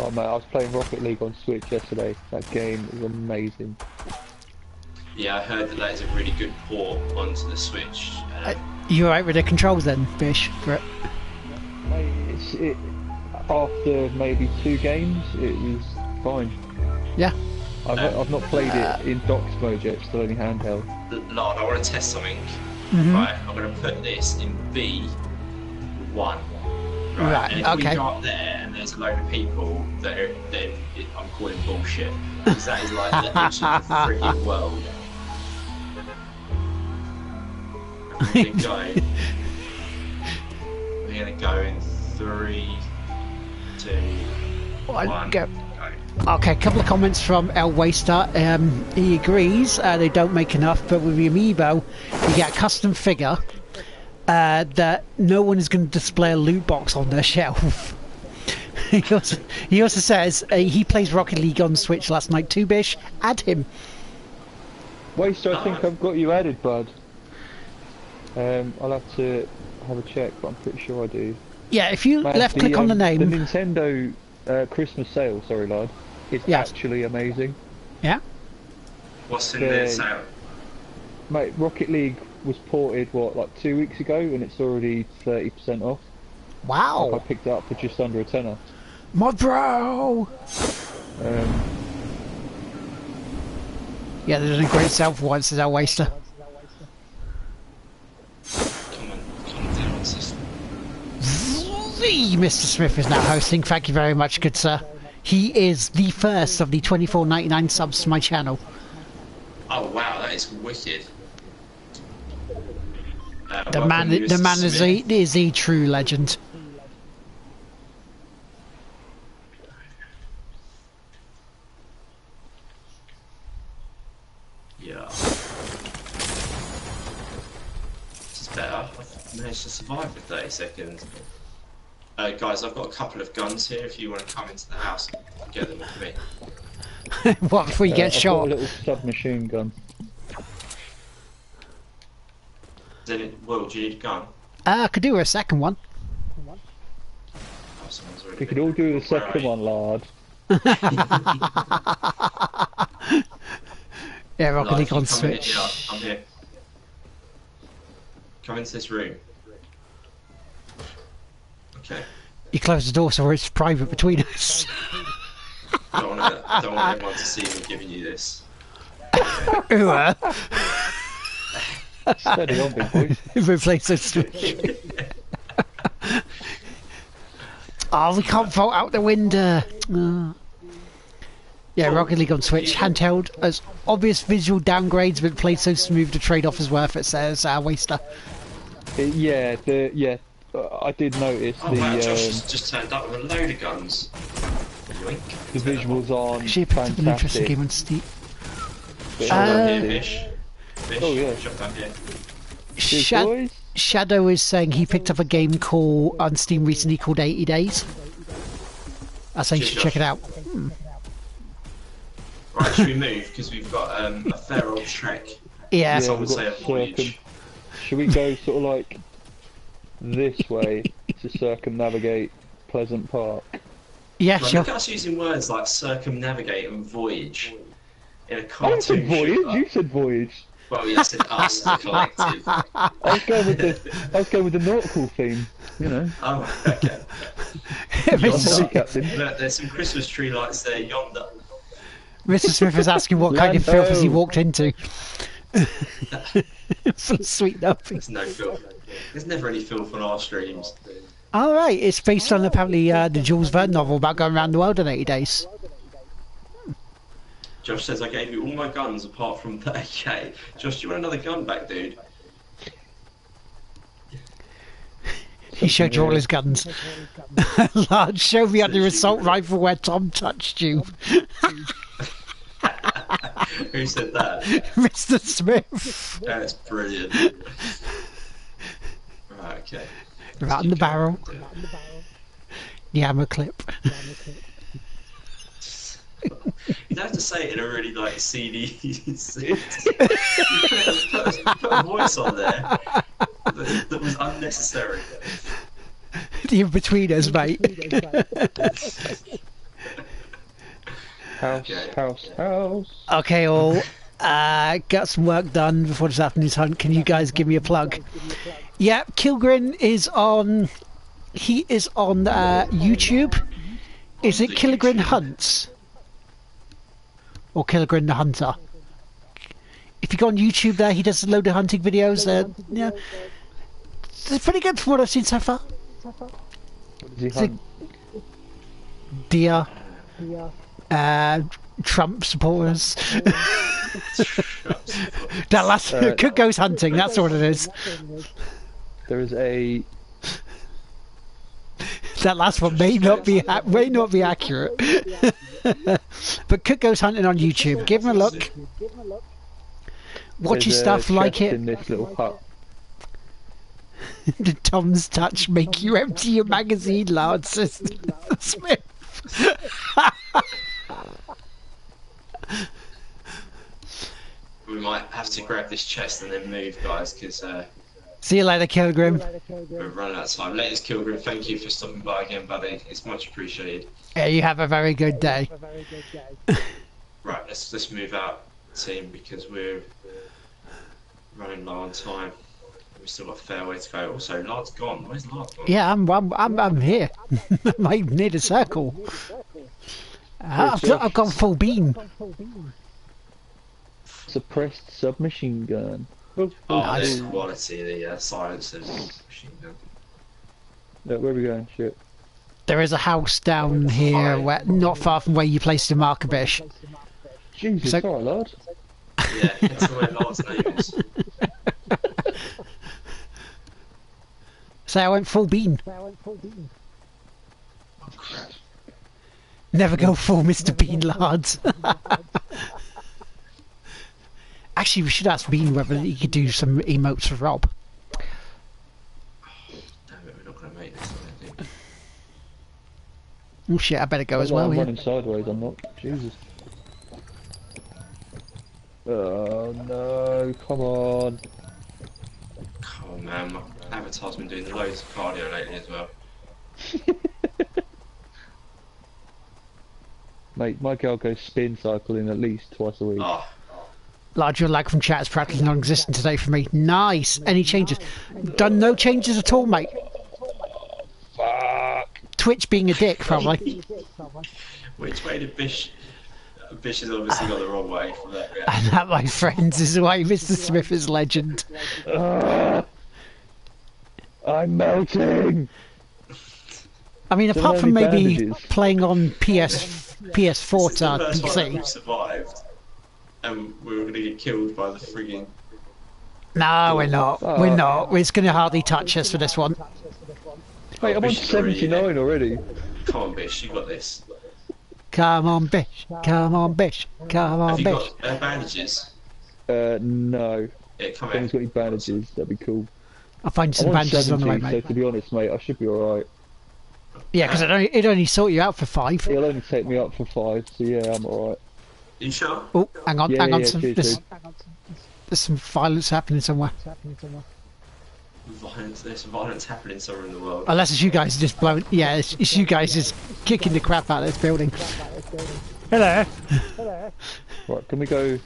Oh mate, I was playing Rocket League on Switch yesterday. That game is amazing. Yeah, I heard that that is a really good port onto the Switch. Um, you alright with the controls then, Bish? For it? It's, it, after maybe two games, it was fine. Yeah. I've, I've not played it in docks mode yet, still only handheld. Lord, I want to test something. Mhm. Right, I'm going to put this in B1. Right, Right, and if okay. we go up there and there's a load of people that are, then it, I'm calling bullshit. Because that is like the edge of the freaking world. We're going. We're going to go in three, two, One, one, go. go. Okay, a couple of comments from El Waster. Um, he agrees uh, they don't make enough, but with the Amiibo, you get a custom figure uh, that no one is going to display a loot box on their shelf. he, also, he also says uh, he plays Rocket League on Switch last night too, Bish. Add him. Waster, I think I've got you added, bud. Um, I'll have to have a check, but I'm pretty sure I do. Yeah, if you Man, left click on the um, name. The Nintendo uh, Christmas sale, sorry lad, is Yes. actually amazing. Yeah. What's in The- there? So, Mate, Rocket League was ported, what, like two weeks ago, and it's already 30% off. Wow. I Wow. picked it up for just under a tenner. My bro. Um, Yeah, they're a great sale for once, is El Waster. come on, come down, sister. The Mr. Smith is now hosting. Thank you very much, good sir. He is the first of the 24.99 subs to my channel. Oh wow, that is wicked. Uh, The man, the Mr. man is a, is a true legend. Yeah. This is better. I've managed to survive for 30 seconds. Uh, guys, I've got a couple of guns here if you want to come into the house and get them with me. what before you uh, get I've shot? got a little submachine gun. Then it, Will, do you need a gun? Uh, I could do a second one. Oh, someone's already We could all do the second one, lad. Yeah, Rocket Right, League you on come in Switch. yeah, I'm here. Come into this room. Okay. You close the door so it's private between us. Don't want, to, don't want everyone to see me giving you this. Ooh, uh, Steady on, big boy. replace the Switch. oh, we can't vault out the window. Oh. Yeah, Rocket League on Switch, handheld, as obvious visual downgrades, but played so smooth the trade-off is worth it, says uh, Waster. Uh, yeah, the yeah, I did notice Oh the wow, Josh um, has just turned up with a load of guns. Yoink. the visuals on Actually, I picked up an interesting game on Steam. Shotgun Uh, here, Fish. Fish. Oh, yeah. Shotgun here. Cheers, Shad- Shadow is saying he picked up a game called on Steam recently called 80 Days. I say you Cheers, should check it out. Right, should we move? Because we've got um, a fair old trek. Yeah. Yeah, Some would say a got voyage. circum- Should we go sort of like this way to circumnavigate Pleasant Park? Yeah, Like, sure. Look at us using words like circumnavigate and voyage in a I cartoon. I said voyage. shooter. You said voyage. Well, yes, it's us, the collective. I was going with the I was going with the nautical theme. You know. Oh, okay. Mr. Sorry, Look, there's some Christmas tree lights there yonder. Mr. Smith is asking what kind of filth has he walked into. Full of sweet nothing. There's no filth. There's never any filth on our streams. All right, it's based on apparently uh, the Jules Verne novel about going around the world in 80 days. Josh says, I gave you all my guns apart from the AK. Josh, do you want another gun back, dude? He showed you all his guns. Lard, show me on your assault rifle where Tom touched you. Who said that? Mr. Smith. That's brilliant. Right, okay. Right in the barrel. The ammo clip. You don't have to say it in a really like CD. put, a, put a voice on there that, that was unnecessary. The Inbetweeners, mate. House, Okay. house, house. Okay, all. Uh, got some work done before this afternoon's hunt. Can you guys give me a plug? Yeah, Kilgrin is on. He is on uh, YouTube. Is it The Kilgrin Hunts? Or Kilgrin the Hunter? If you go on YouTube there, he does a load of hunting videos. They're, yeah, they're pretty good from what I've seen so far. What does he hunt? Deer, uh, Trump supporters. that last Uh, Cook goes hunting. That's what it is. There is a That last one may not be ha- may not be accurate. but Cook goes hunting on YouTube. Give him a look. Watch his stuff, like it. in this little hut. Did Tom's touch make you empty your magazine, Lard? Smith. We might have to grab this chest and then move, guys, because uh, See you later, Kilgrim. we're running out of time. Latest Kilgrim, thank you for stopping by again, buddy. It's much appreciated. Yeah, you have a very good day. Right, let's let's move out, team, because we're running low on time. We've still got a fair way to go. Also, Lard's gone. Where's Lard gone? Yeah, I'm I'm I'm, I'm here. I'm near the circle. Ah, I've, got- I've gone full beam. Suppressed submachine gun. Oh, Nice. there's quality, the uh, silence and machine gun. Look, where are we going? Shit. There is a house down here, where, not far from where you placed the marker bish. Jesus, So- sorry, lad. Yeah, that's the way Lard's name is. So I went full beam. Oh, crap. Never go full Mr. Bean, lads. Actually, we should ask Bean whether he could do some emotes for Rob. Damn it, we're not going to make this, I don't think. Oh shit, I better go as well. I'm Yeah. running sideways, I'm not. Jesus. Oh no, come on. Come Oh man, my avatar's been doing loads of cardio lately as well. Mate, my girl goes spin cycling at least twice a week. Oh, Larger lag from chat is practically non-existent today for me. Nice. Any changes? Done no changes at all, mate. Fuck! Twitch being a dick, probably. which way did Bish? Bish has obviously got the wrong way from that reaction. And that, my friends, is why Mr. Smith is legend. Ah! I'm melting! I mean, apart from maybe bandages. playing on PS PS4 This is the to first one that PC. we've survived, and we were going to get killed by the frigging. No, we're not. Oh. We're not. It's going to hardly touch us for this one. Wait, I'm on Bish is already 79 already. Come on, Bish, you got this. Come on, Bish. Come on, Bish. Come on, Have you Bish. got uh, bandages? Uh, no. Yeah, come If anyone's got here. any bandages, that'd be cool. I'll find you some I'm on bandages on the way, 70, so mate. to be honest, mate, I should be alright. Yeah, because it only, it only sort you out for five. It'll only take me up for five, so yeah, I'm alright. You sure? Oh, hang on, Yeah, hang on. yeah, some, cheers, there's, dude. there's some violence happening somewhere. Violence, there's violence happening somewhere in the world. Unless it's you guys just blowing. Yeah, it's, it's you guys just kicking the crap out of this building. Hello. Hello. Right, can we go?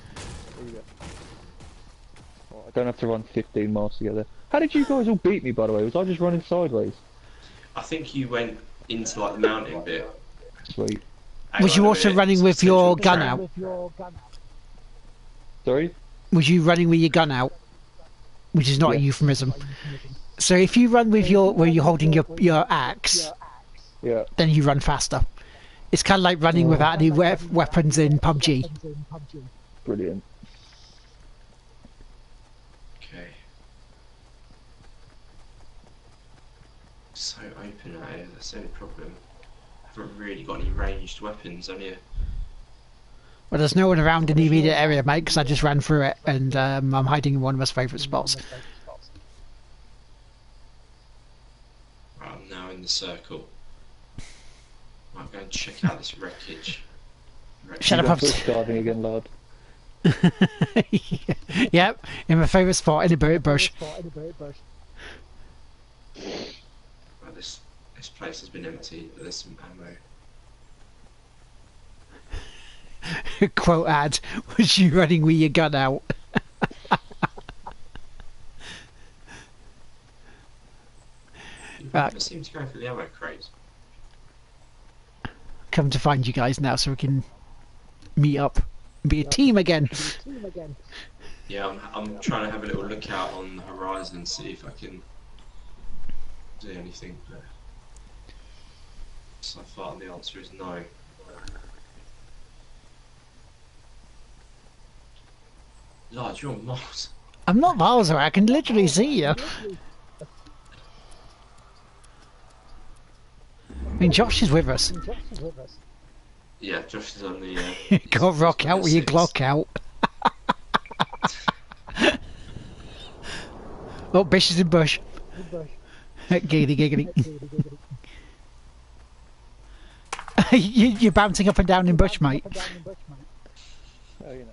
Oh, I don't have to run 15 miles together. How did you guys all beat me, by the way? Was I just running sideways? I think you went into like the mountain bit. Sweet. Hang Was you also minute, running with Central your gun out? Sorry? Was you running with your gun out? Which is not a euphemism. So if you run with your where you're holding your your axe, Yeah. then you run faster. It's kind of like running without any we- weapons in PUBG. Brilliant. Okay. So open out here, that's the only problem. I haven't really got any ranged weapons on you. Well, there's no one around in the immediate area, mate, because I just ran through it and um, I'm hiding in one of my favourite spots. Right, I'm now in the circle. I'm going to check out this wreckage. Wreckage. Shut You up, I'm- bush diving again, lad. yep, in my favourite spot in a burnt bush. Right, this this place has been empty, there's some ammo. Quote ad, was you running with your gun out? You Right. never seem to go for the ammo crates. Come to find you guys now so we can meet up and be a team again. Yeah, I'm, I'm trying to have a little look out on the horizon and see if I can do anything. But so far, the answer is no. Lord, you're Mars. I'm not miles away, I can literally see you. I mean, Josh is with us. Yeah, Josh is on the. Uh, Go rock out the with your. Glock out. oh, Bish is in bush. giggity giggity. you, you're bouncing up and down in bush, mate. Oh, you know.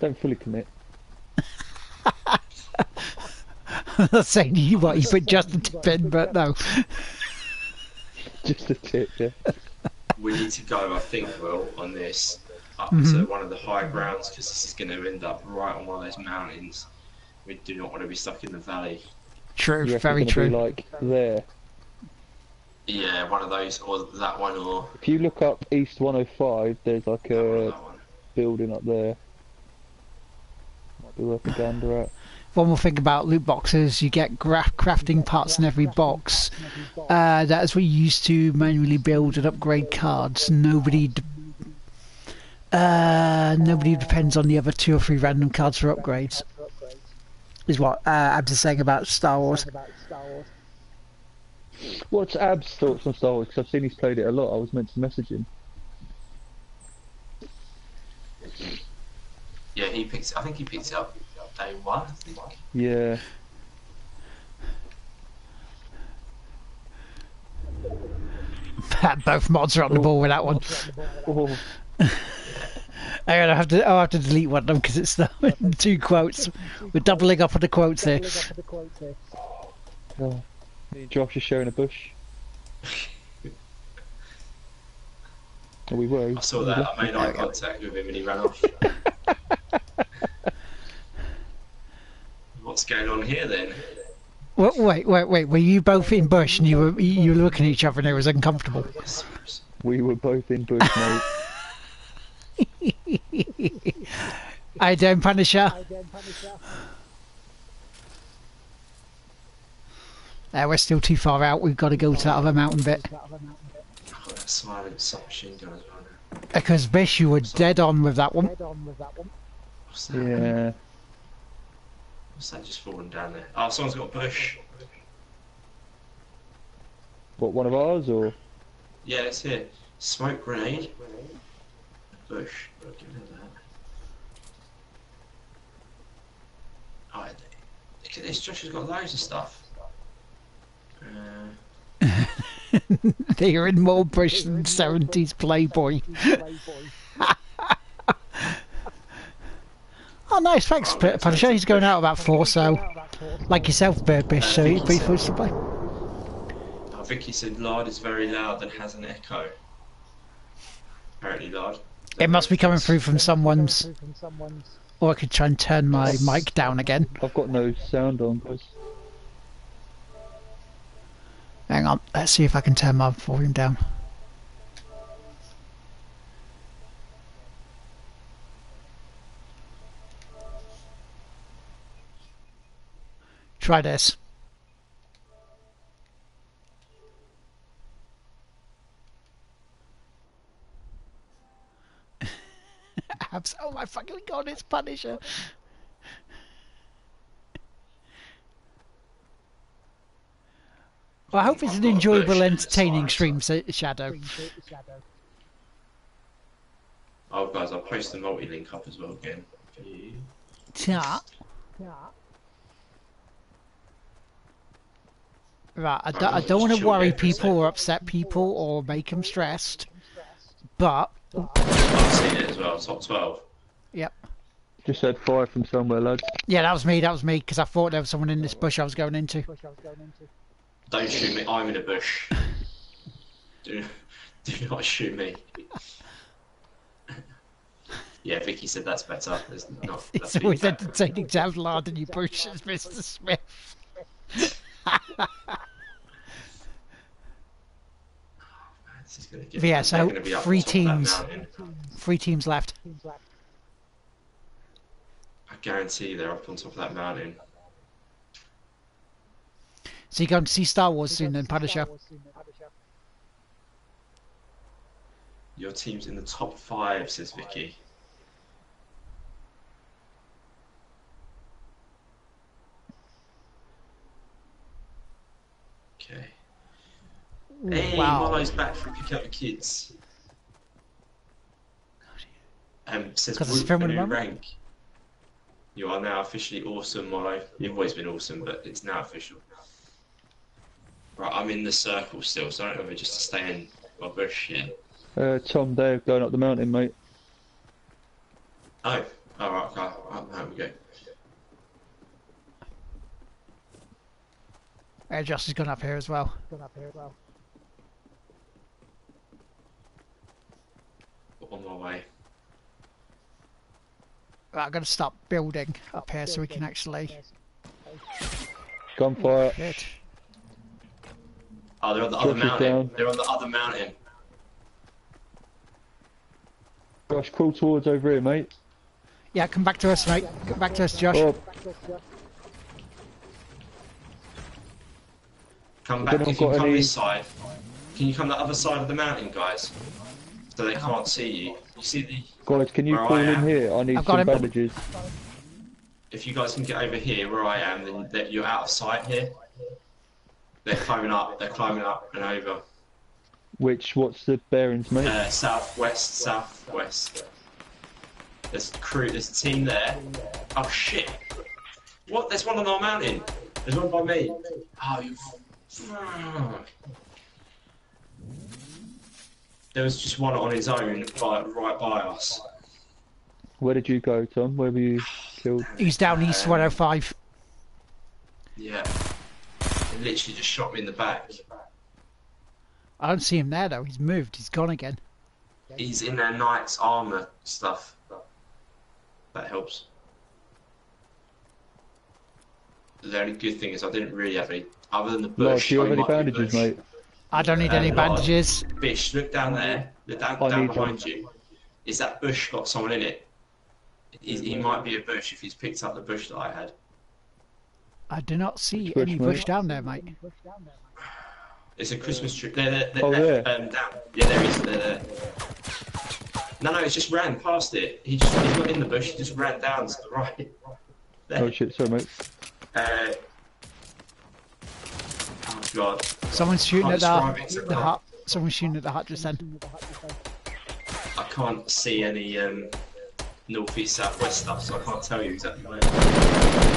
Don't fully commit. I'm not saying you what you put just a tip in, but no. Just a tip, yeah. We need to go, I think, Will, on this up Mm-hmm. to one of the high grounds because this is going to end up right on one of those mountains. We do not want to be stuck in the valley. True, You very true. Be like there. Yeah, one of those, or that one, or, If you look up East 105, there's like or a that one. building up there. Might be worth a gander at. One more thing about loot boxes, you get gra- crafting parts in every box. Uh, that is what you used to manually build and upgrade cards. Nobody, d- uh, nobody depends on the other two or three random cards for upgrades. Is what uh, Abs is saying about Star Wars. What's Ab's thoughts on Star Wars? Because I've seen he's played it a lot. I was meant to message him. Yeah, he picked. I think he picked it up day one. I think. Yeah. Both mods are on the ball with that one. Oh, I'm gonna have to. I'll have to delete one of them because it's the two quotes. We're doubling up on the quotes here. oh. Me and Josh are sharing a bush. Oh, we were. I saw that. I made eye contact with him and he ran off. What's going on here then? Wait, wait, wait, wait. Were you both in bush and you were you were looking at each other and it was uncomfortable? We were both in bush, mate. I don't Punisher. Uh, we're still too far out. We've got to go to that other mountain bit. I've got that silent submachine gun as well now. Because Bish, you were dead on with that one. What's that? Yeah. What's that just falling down there? Oh, someone's got a bush. What, one of ours or? Yeah, it's here. Smoke grenade. Bush. I'll get rid that. Oh, look at this. Josh has got loads of stuff. Uh, You're in more bush than 70s Playboy. oh, nice. Thanks, P- Punisher. He's going out about four, so like yourself, Bird Bish, so he'd be first to play. I've Vicky said Lard is very loud and has an echo. Apparently, Lard. It must be coming through from someone's. Or I could try and turn my mic down again. I've got no sound on, guys. Hang on, let's see if I can turn my volume down. Try this. Oh my fucking god, it's Punisher. Well, I hope it's an enjoyable, bush in the entertaining stream, Shadow. Oh, guys, I'll post the multi link up as well again. for you. Yeah. Right, I, do, I don't want to worry people or upset people or make them stressed, but I've seen it as well, top 12. yep, Just had fire from somewhere, lads. yeah, that was me. That was me because I thought there was someone in this bush I was going into. Don't shoot me, I'm in a bush. do, do not shoot me. yeah, Vicky said that's better. It's, not, It's that's always feedback. entertaining to have lard in your bushes, Mr. Smith. This is gonna get, Yeah, so they're gonna be up three on top of that teams. Three teams left. I guarantee they're up on top of that mountain. So you're going to see Star Wars soon, then Punisher. Your team's in the top five, says Vicky. Okay. Hey, wow. Molo's back from pick up the kids. Um, says 'Cause it's Whoop, a new at the moment? rank. You are now officially awesome, Molo. You've always been awesome, but it's now official. Right, I'm in the circle still, so I don't know whether just to stay in my bush here. Uh, Tom, Dave going up the mountain, mate. Oh, alright, okay. Oh, there we go. Uh, Josh has gone up here as well. Gone up here as well. On my way. Right, I'm going to start building up here so we can actually. Gunfire. Good. Oh, they're on the other Josh mountain. down. They're on the other mountain. Josh, crawl towards over here, mate. Yeah, come back to us, mate. Come back to us, Josh. Oh, Come back if anyone you got come any- this side. Can you come the other side of the mountain, guys? So they can't see you. You see the. guys, can you Where crawl I in am. here? I need I've got some him. bandages. If you guys can get over here where I am, then that you're out of sight here. They're climbing up. They're climbing up and over. Which, what's the bearings, mate? Uh, southwest, southwest. There's a crew. There's a team there. Oh shit! What? There's one on our mountain. There's one by me. Oh, you. There was just one on his own, by, right by us. Where did you go, Tom? Where were you killed? He's down east 105. Yeah. He literally just shot me in the back. I don't see him there though. He's moved. He's gone again. He's in their knight's armor stuff. That helps. The only good thing is I didn't really have any, other than the bush. Lard, do you I have any bandages, mate? I don't need any Uh, bandages. Bish, look down there. Look down, I down need behind you. Is that bush got someone in it? He, he might be a bush if he's picked up the bush that I had. I do not see Bush, any mate. bush down there, mate. It's a Christmas tree. There, there, there, Oh, there, there. Um, down. Yeah, there is. There, there. No, no, it's just ran past it. He just, he's not in the bush. He just ran down to the right. There. Oh shit, sorry, mate. Uh, oh god. Someone's shooting at Can't the, the hut. Someone's shooting at the hut just then. I can't see any um, north, east, south, west stuff, so I can't tell you exactly where.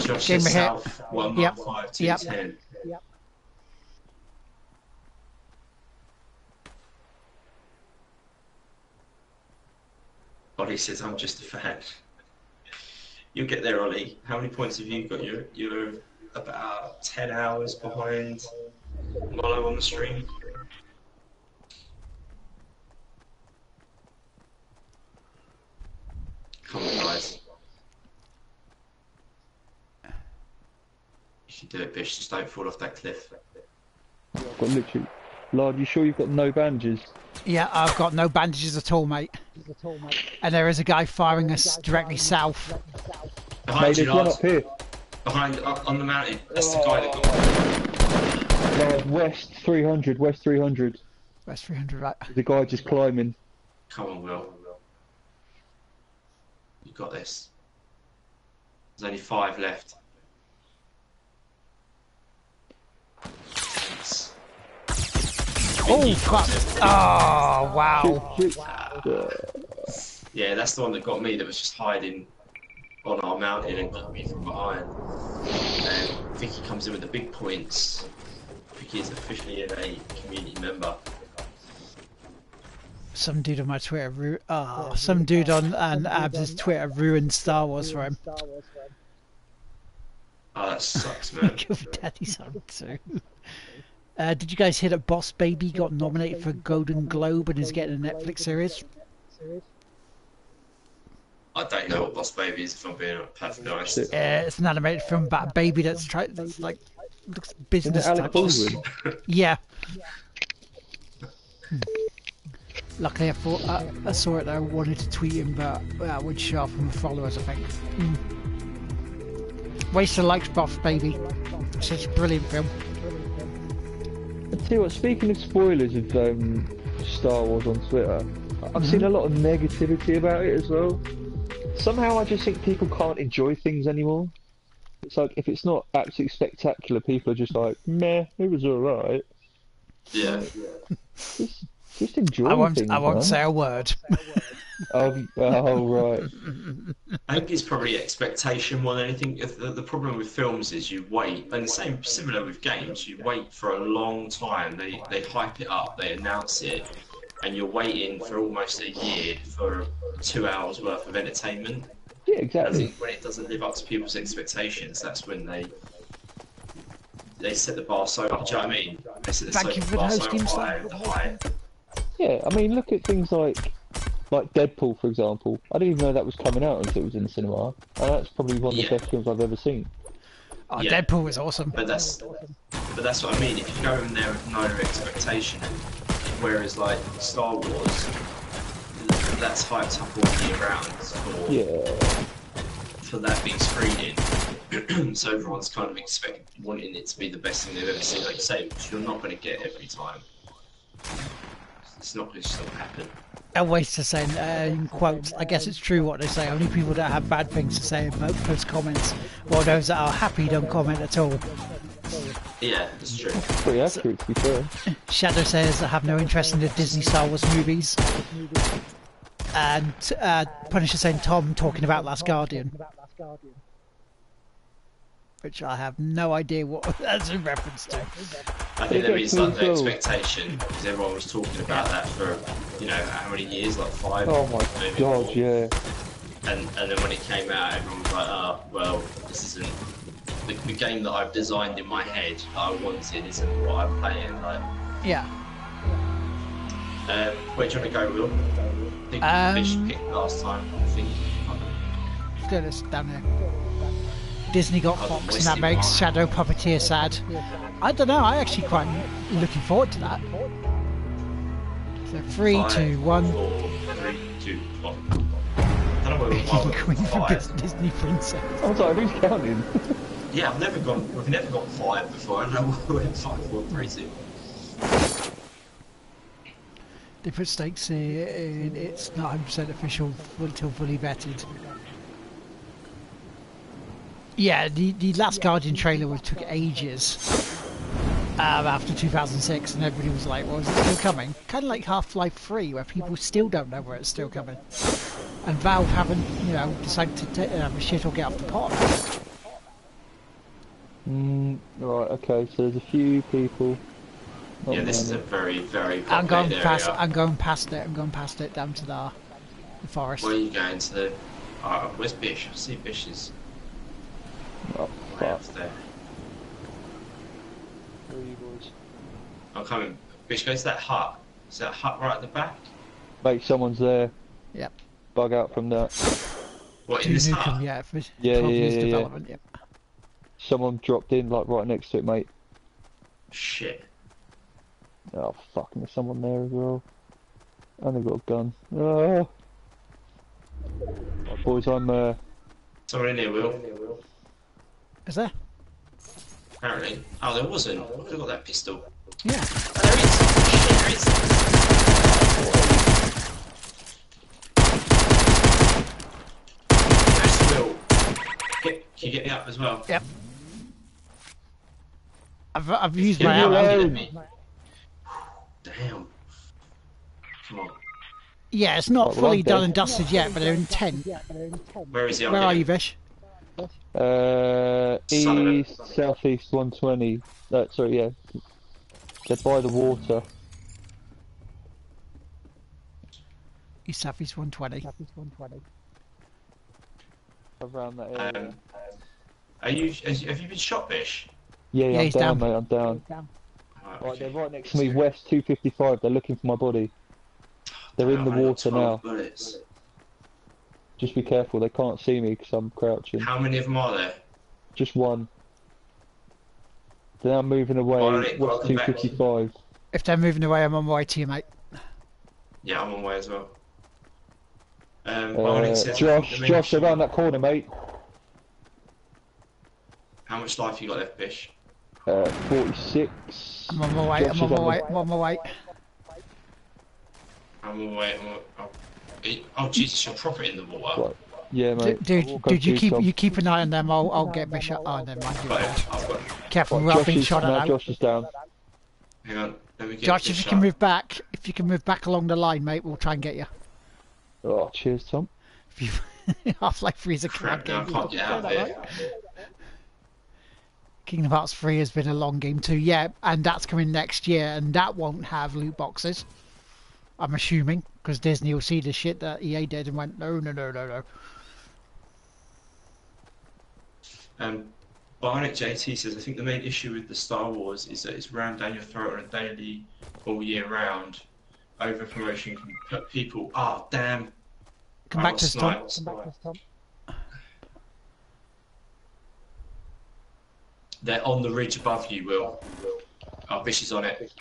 Josh Give is a hit. south, one Yep. nine five two Yep. ten. Ollie says, "I'm just a fan." You'll get there, Ollie. How many points have you got? You're, you're about 10 hours behind Molo on the stream. Come on, guys. Should do it, Bish. Just don't fall off that cliff. I've got literally. Lard, you sure you've got no bandages? Yeah, I've got no bandages at all, mate. And there is a guy firing us directly south. Behind Mate, you, there's up here. Behind, up on the mountain. That's the guy that got Lard, west 300, west 300. West 300, right. The guy just climbing. Come on, Will. You got this. There's only five left. Oh, fuck. Oh, wow. Shoot. Yeah, that's the one that got me. That was just hiding on our mountain and got me from behind. And Vicky comes in with the big points. Vicky is officially a community member. Some dude on my Twitter, ru- oh, some dude on and Abs' Twitter ruined Star Wars for him. Oh, that sucks, man. Kill Daddy's on too. Uh, did you guys hear that Boss Baby got nominated for a Golden Globe and is getting a Netflix series? I don't know what Boss Baby is, if I'm being perfectly honest. Uh, it's an animated film about a baby that's try that's like looks business type. Baldwin? Yeah. Hmm. Luckily, I thought uh, I saw it. I wanted to tweet him, but uh, I would show off from the followers. I think. Mm. of likes Boss Baby. Such a brilliant film. I tell you what, speaking of spoilers of um, Star Wars on Twitter, I've seen a lot of negativity about it as well. Somehow I just think people can't enjoy things anymore. It's like if it's not absolutely spectacular, people are just like, meh, it was alright. Yeah. Just, just enjoy I won't. things. I won't man. say a word. Oh, oh, right. I think it's probably expectation more than anything. The, the problem with films is you wait, and the same similar with games. You wait for a long time. They they hype it up, they announce it, and you're waiting for almost a year for two hours worth of entertainment. Yeah, I exactly. think when it doesn't live up to people's expectations, that's when they they set the bar so much. Do you know what I mean? They set the, Thank so- you for bar so hosting, high, Sam. high. Yeah, I mean, look at things like like Deadpool, for example. I didn't even know that was coming out until it was in the cinema, and that's probably one of the Yeah. best films I've ever seen. Oh, Yeah. Deadpool was awesome. But that's but that's what I mean. If you go in there with no expectation, whereas like Star Wars, that's hyped up all year round for Yeah, for that big screening. so everyone's kind of expect wanting it to be the best thing they've ever seen. Like you say, which you're not going to get every time. It's not going to still happen. A waste to say uh, in quotes. I guess it's true what they say. Only people that have bad things to say about post comments, or those that are happy don't comment at all. Yeah, that's true. pretty accurate to be fair. Shadow says I have no interest in the Disney Star Wars movies. And uh, Punisher saying Tom talking about Last Guardian. Which I have no idea what that's in reference to. I think there is like the expectation because everyone was talking about that for you know how many years, like five. Oh my maybe god, more. yeah. And and then when it came out, everyone was like, "Oh, well, this isn't the, the game that I've designed in my head that I wanted isn't what I'm playing." Like, Yeah. um, where do you want to go, Will? I think Um, Fish picked last time. I think. Good, it's down there. Disney got Fox, and that makes. Shadow Puppeteer sad. I don't know. I actually quite looking forward to that. So three, Five, two, one. four, three, two, one. I don't know where we're King Queen for. Disney Princess. I was like, who's counting? Yeah, I've never gone. We've never got five before. I don't know where we're five, four, three, two. They put stakes in. It's not 100% official until fully vetted. Yeah, the, the Last Guardian trailer was, took ages um, after 2006, and everybody was like, well, is it still coming? Kind of like Half Life 3, where people still don't know where it's still coming. And Valve haven't, you know, decided to t- have a shit or get off the pot. Mm, right, okay, so there's a few people. Not Yeah, this is a very, very I'm going populated past. I'm going past it. I'm going past it down to the, the forest. Where are you going to the? Uh, where's Bish? I see Bish is Oh, way fuck. off there. are you boys? I'm coming. Bish, go to that hut. Is that hut right at the back? Mate, someone's there. Yep. Bug out from that. What, To in this Nukem, hut? yeah, for Yeah, 12 yeah, yeah, yeah. yep. Someone dropped in, like, right next to it, mate. Shit. Oh, fucking, there's someone there as well. And they've got a gun. Oh. Boys, I'm, uh, Someone in here, Will. Is there? Apparently. Oh, there wasn't. I could have got that pistol. Yeah. Oh, there is. Shit, there is. That's Will. Get, can you get me up as well? Yep. I've, I've used my me ammo. Damn. Come on. Yeah, it's not Oh, well, fully I'm done and dusted yet, but they're intent. Where is he? Where are you, Bish? Uh, Son east, southeast 120. Uh, sorry, yeah. They're by the water. East Southeast 120. Around that area. Um, are you, has- have you been shot, Bish? yeah, yeah, yeah, I'm down, down. mate, I'm down. Right, Right, okay. they're right next to me, west 255. They're looking for my body. They're in the I water now. Bullets. Just be careful, they can't see me because I'm crouching. How many of them are there? Just one. They're now moving away, Alright, west 255. If they're moving away, I'm on my way to you, mate. Yeah, I'm on my way as well. Um, Uh, Josh, the main Josh, around that corner, mate. How much life you got left, Bish? Uh, 46. I'm on my way. Josh I'm on my way. the- I'm on my way. I'm on my way. I'm on, oh, Jesus, you're proper in the water. Right. Yeah, mate. I'll dude, dude, you keep Tom. you keep an eye on them. I'll I'll get Bish. up. Oh, never mind. you're Got there. it. I've got. Careful, Right, Josh being is, shot now at. now. Josh is down. Hang on. Let me get Josh, if you shot. can move back, if you can move back along the line, mate, we'll try and get you. Oh, cheers, Tom. Half-Life 3 is a Crap, crap now I game. can't get out of here. Kingdom Hearts 3 has been a long game too, yeah, and that's coming next year, and that won't have loot boxes. I'm assuming, because Disney will see the shit that EA did and went, no, no, no, no, no. Um, Bionic JT says, I think the main issue with the Star Wars is that it's rammed down your throat on a daily, all year round. Over promotion can put people. Ah, damn. Come I back got to Tom. sniped. They're on the ridge above you, Will. Oh, Bish is on it.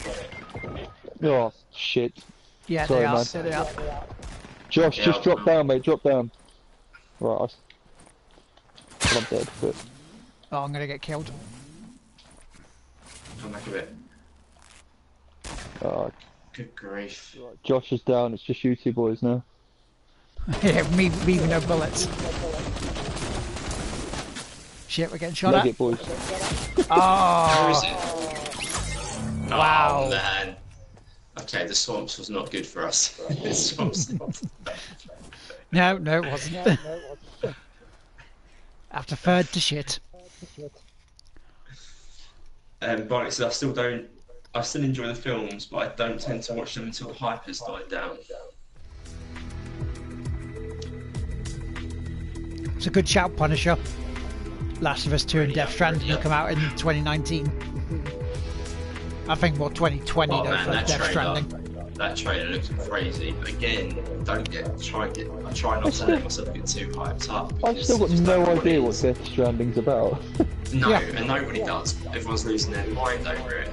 Oh, shit. Yeah, Sorry, they are. man. Yeah, they are. Josh, Yeah, just drop down, mate. Drop down. Right, I... well, I'm dead, but... Oh, I'm gonna get killed. Come back a bit. Uh, Good grief. Josh is down. It's just you two boys now. yeah, me, me with no bullets. Shit, we're getting shot Leg at. it, boys. Oh, is it? Wow. Oh, man. Okay, the swamps was not good for us. the swamps. no, no, it wasn't. After third to shit. Um, Bionic says, I still don't. I still enjoy the films, but I don't tend to watch them until the hype has died down. It's a good shout, Punisher. Last of Us 2 and Death Stranding will come out in 2019. I think more 2020 Oh though man, for that Death trailer, Stranding. that trailer looks crazy. Again, don't get try and get. I try not to let myself get too hyped up. I've still got I just don't no idea what idea it what is. Death Stranding's about. No, Yeah. and nobody does. Everyone's losing their mind over it.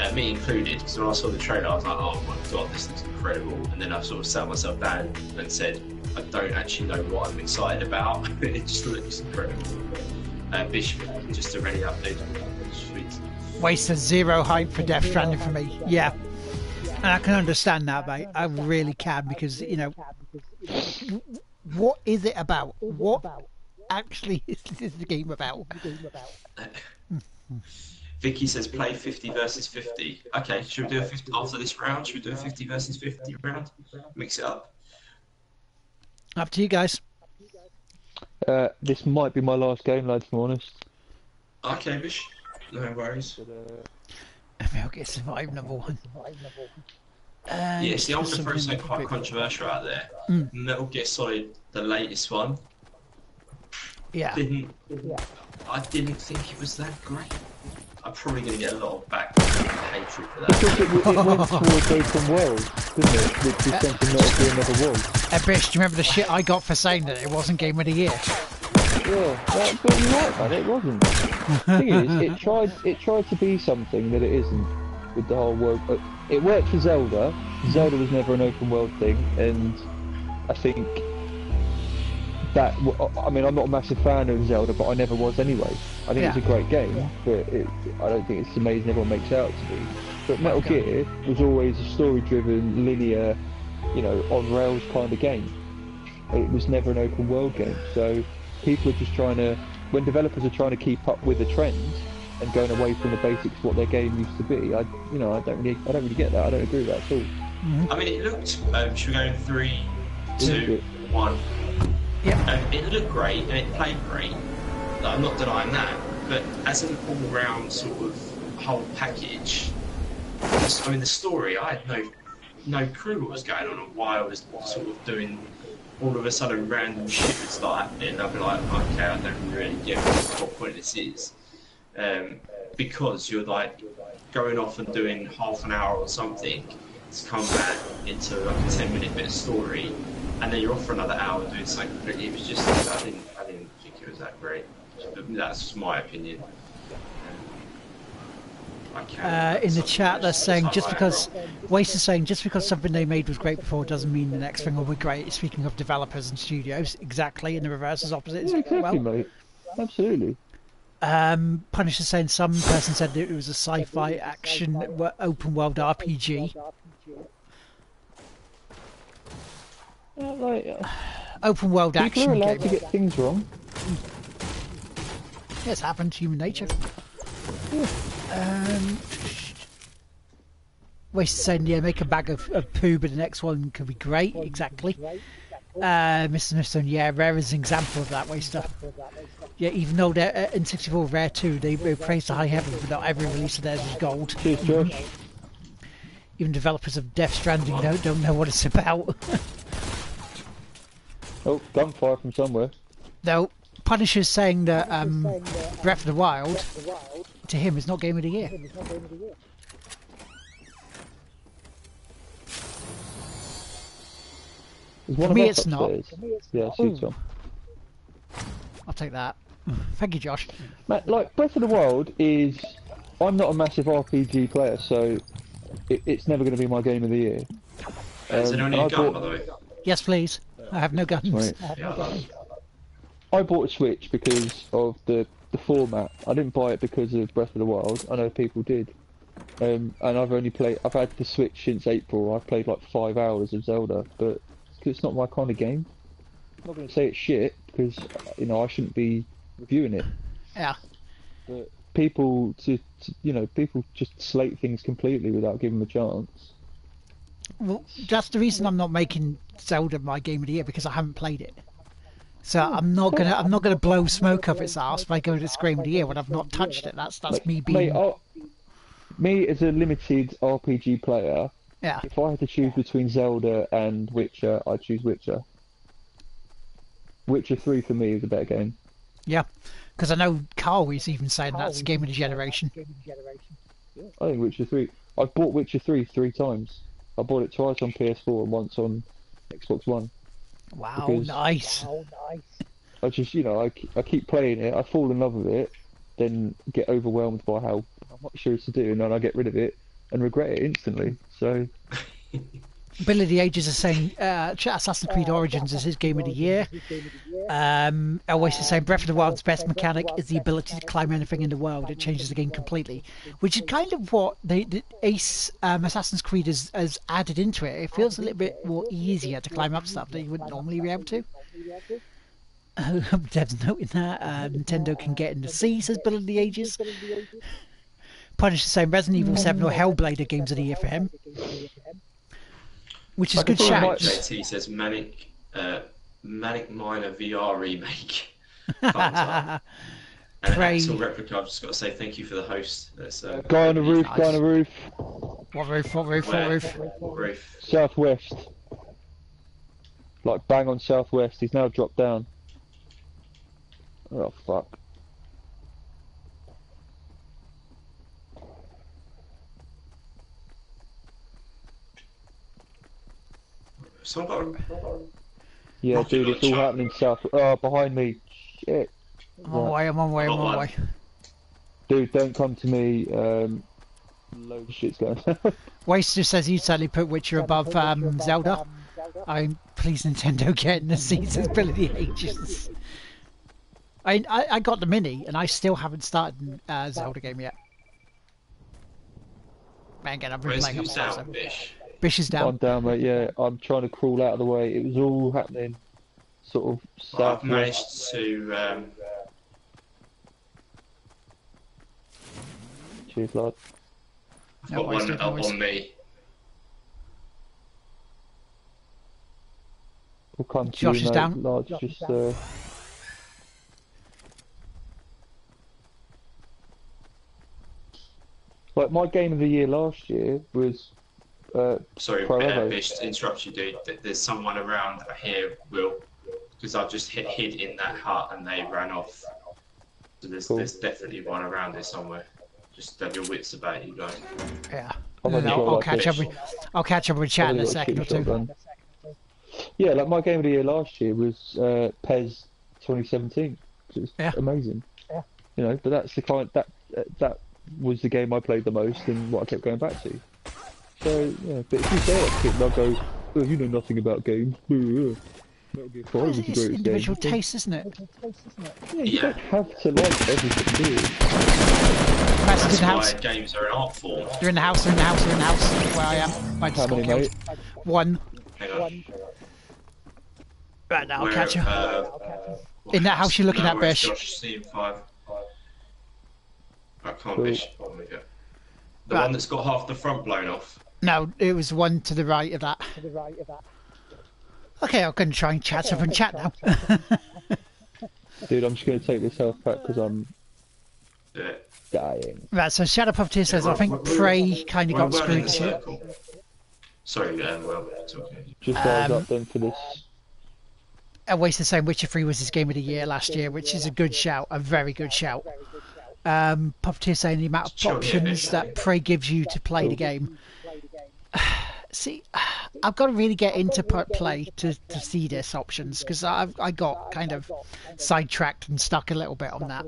Uh, me included, because when I saw the trailer, I was like, oh my god, this looks incredible. And then I sort of sat myself down and said, I don't actually know what I'm excited about. it just looks incredible. Uh, just a ready update. Waste of zero hype for Death Stranding for me. Yeah. And I can understand that, mate. I really can because, you know, what is it about? What actually is this game about? Vicky says play 50 versus 50. Okay, should we do a 50 after this round? Should we do a 50 versus 50 round? Mix it up. Up to you guys. Uh, this might be my last game, lads, if I'm honest. Okay, Bish. No worries. But, uh, Metal Gear Survive number one. And Yeah, see, I'm going to throw something something quite controversial out there. Mm. Metal Gear Solid, the latest one, Yeah. didn't. I didn't think it was that great. I'm probably going to get a lot of back hatred for that. Because it, it went towards open world, didn't it? Which is something not to be another world. Uh, Bish, do you remember the shit I got for saying that it wasn't Game of the Year? Yeah, that, but you're right, man. It wasn't. the thing is, it tried. It tried to be something that it isn't. With the whole world, uh, it worked for Zelda. Zelda was never an open world thing, and I think that. w- I mean, I'm not a massive fan of Zelda, but I never was anyway. I think it's a great game, but it, I don't think it's amazing everyone makes it out to be. But Metal Gear was always a story-driven, linear, you know, on rails kind of game. It was never an open world game. So people are just trying to, when developers are trying to keep up with the trends and going away from the basics of what their game used to be, I, you know, I don't really, I don't really get that. I don't agree with that at all. I mean, it looked. Um, should we go in three, two, one? Yeah. Um, it looked great and it played great. I'm not denying that, but as an all-round sort of whole package, I mean, the story, I had no no clue what was going on and why I was sort of doing all of a sudden random shit would start happening. I'd be like, okay, I don't really get what point this is. Um, because you're like going off and doing half an hour or something to come back into like a 10 minute bit of story and then you're off for another hour doing something completely. It was just, I didn't, I didn't think it was that great. That's just my opinion. I can- Uh, in the chat, they're saying just because. Waste is saying just because something they made was great before doesn't mean the next thing will be great. Speaking of developers and studios, exactly, and the reverse is opposite. Yeah, exactly, well, mate. Absolutely. um, Punisher saying some person said that it was a sci-fi action open world RPG. Yeah, like, uh, Open world people are action allowed to game. get things wrong. Yes, happened. to Human nature. Um, Waste is saying, yeah, make a bag of, of poo, but the next one could be great. Exactly. Uh, Mr. Smithson, yeah, Rare is an example of that waster. Yeah, even though they're uh, in 64 Rare 2, they, they praise the high heavens, but not every release of theirs is gold. Cheers, Josh. Even developers of Death Stranding don't, don't know what it's about. Oh, gunfire from somewhere. though, Punisher's saying that um, Breath of the Wild, to him, is not Game of the Year. For me, it's not. upstairs. Yeah, shoots on. I'll take that. Thank you, Josh. Man, like Breath of the Wild is. I'm not a massive RPG player, so it, it's never going to be my game of the year. Is Um, anyone need and a I gun, bought- by the way? Yes, please. I have no guns. Right. Yeah, I love- I bought a Switch because of the the format. I didn't buy it because of Breath of the Wild. I know people did. Um, and I've only played. I've had the Switch since April. I've played like five hours of Zelda, but it's not my kind of game. I'm not going to say it's shit because you know I shouldn't be reviewing it. Yeah. But people to, to you know people just slate things completely without giving them a chance. Well, that's the reason I'm not making Zelda my game of the year because I haven't played it. So I'm not gonna I'm not gonna blow smoke up its ass by going to Scream of the year when I've not touched it. That's that's me Mate, being oh, me as a limited RPG player, yeah. if I had to choose between Zelda and Witcher, I'd choose Witcher. Witcher 3 for me is a better game. Yeah, because I know Carl is even saying that's the game of the generation. I think Witcher 3. I've bought Witcher 3 three times. I bought it twice on PS4 and once on Xbox One. Wow, Because- nice. I just, you know, I, I keep playing it, I fall in love with it, then get overwhelmed by how much there is to do, and then I get rid of it and regret it instantly. So, Billy the Ages is saying uh, Assassin's Creed Origins is his game of the year. Um, Elwes is saying Breath of the Wild's best mechanic is the ability to climb anything in the world. It changes the game completely, which is kind of what they, the Ace um, Assassin's Creed has, has added into it. It feels a little bit more easier to climb up stuff that you wouldn't normally be able to. Dev's noting that uh, Nintendo can get in the sea, says Billy the Ages. Punish is saying Resident Evil 7 or Hellblade are games of the year for him. Which is I good see why shout. JT says Manic, uh, Manic Miner VR remake. Thumbs. And Pray- Axel Replica, I've just got to say thank you for the host. That's, uh, guy on the roof, guy on the roof, What roof, what roof, what roof? what roof? southwest. Like bang on southwest. He's now dropped down. Oh fuck. Someone got. Yeah, Rocket dude, it's all happening south. Oh, behind me. Shit. I'm on my way, I'm on my way, I'm on my way. Dude, don't come to me. Um, loads of shit's going on. Waste just says you sadly put Witcher above um, Zelda. I'm please Nintendo getting the season's ability ages. I, I I got the mini and I still haven't started a Zelda game yet. Man, again, I've been Where's playing up who's so down, Bish? Bish is I'm down. down, mate. Yeah, I'm trying to crawl out of the way. It was all happening sort of Well, I've south. managed to. Um, Cheers, lad. I've No got worries, one up worries. on me. We'll come to Josh you, is mate. down. Large, just uh, like my game of the year last year was uh, Sorry, Pro uh, Evo. Bish, to interrupt you, dude. Th- There's someone around here, Will, because I've just hit, hid in that hut and they ran off. So there's, Cool. there's definitely one around here somewhere. Just have your wits about you guys. Yeah. I've And only then I'll, got I'll like catch a- up with I'll catch up with chat in a second or two. shotgun. Yeah, like my game of the year last year was uh, PES 2017. which was Yeah. amazing. Yeah. You know, but that's the kind that uh, that was the game I played the most and what I kept going back to. So yeah, but if you say it, kid, they'll go, oh, you know nothing about games. Metal Gear 5 was the It's individual game. taste, isn't it? Yeah, you Yeah. don't have to like everything, do you? Matt's in That's the why house. games are an art form. They're in the house, they're in the house, they're in the house. Where I am. I How just got many, killed. mate? One. Hang on. Right now, I'll catch you. uh, In that house you're looking no, at, Bish. Josh CM5. I can't Cool. Bish. My The Right. one that's got half the front blown off. No, it was one to the right of that. To the right of that. Okay, I'm going to try and chat up and chat now. Dude, I'm just going to take this health pack because I'm dying. right, so Shadow Puppeteer says, I think We're- Prey kind of got screwed the here. circle. Sorry, um, well, it's okay. Just guys Um, up then for this. And Waste the same Witcher 3 was his game of the year last year, which is a good shout, a very good shout. Um, Puppeteer saying the amount of options that Prey gives you to play the game. See, I've got to really get into play to, to see this options because I've I got kind of sidetracked and stuck a little bit on that.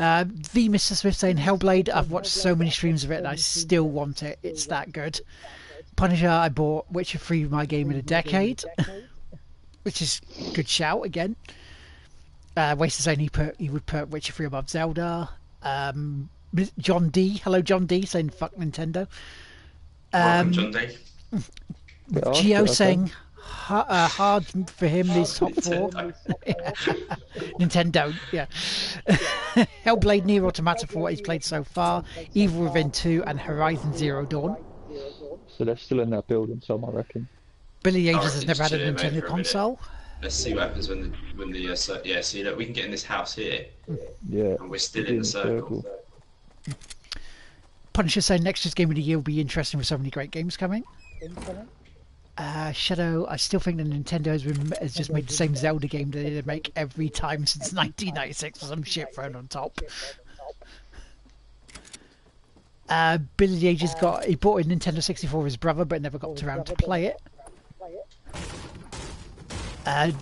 Uh, the Mr. Smith saying Hellblade. I've watched so many streams of it and I still want it. It's that good. Punisher. I bought Witcher 3 my game in a decade, which is good shout again. Uh, Waster saying he put he would put Witcher 3 above Zelda. Um, John D. Hello, John D. Saying fuck Nintendo. Welcome, Um, John D. Bit after, Geo saying ha- uh, hard for him is top four. Nintendo. Nintendo, yeah. Hellblade, Nier Automata for what he's played so far, Evil Within 2, and Horizon Zero Dawn. So they're still in that building, some I reckon. Billy Ages has never had a Nintendo for a minute. console. Let's see what happens when the when the uh, cir- yeah. See, look, we can get in this house here, Yeah. and we're still in the circle. Punisher saying next year's game of the year will be interesting with so many great games coming. Uh, Shadow, I still think that Nintendo has, been, has just made the same Zelda game that they make every time since 1996 with some shit thrown on top. Uh, Billy the Ages got he bought a Nintendo 64 for his brother, but never got around to play it. Uh,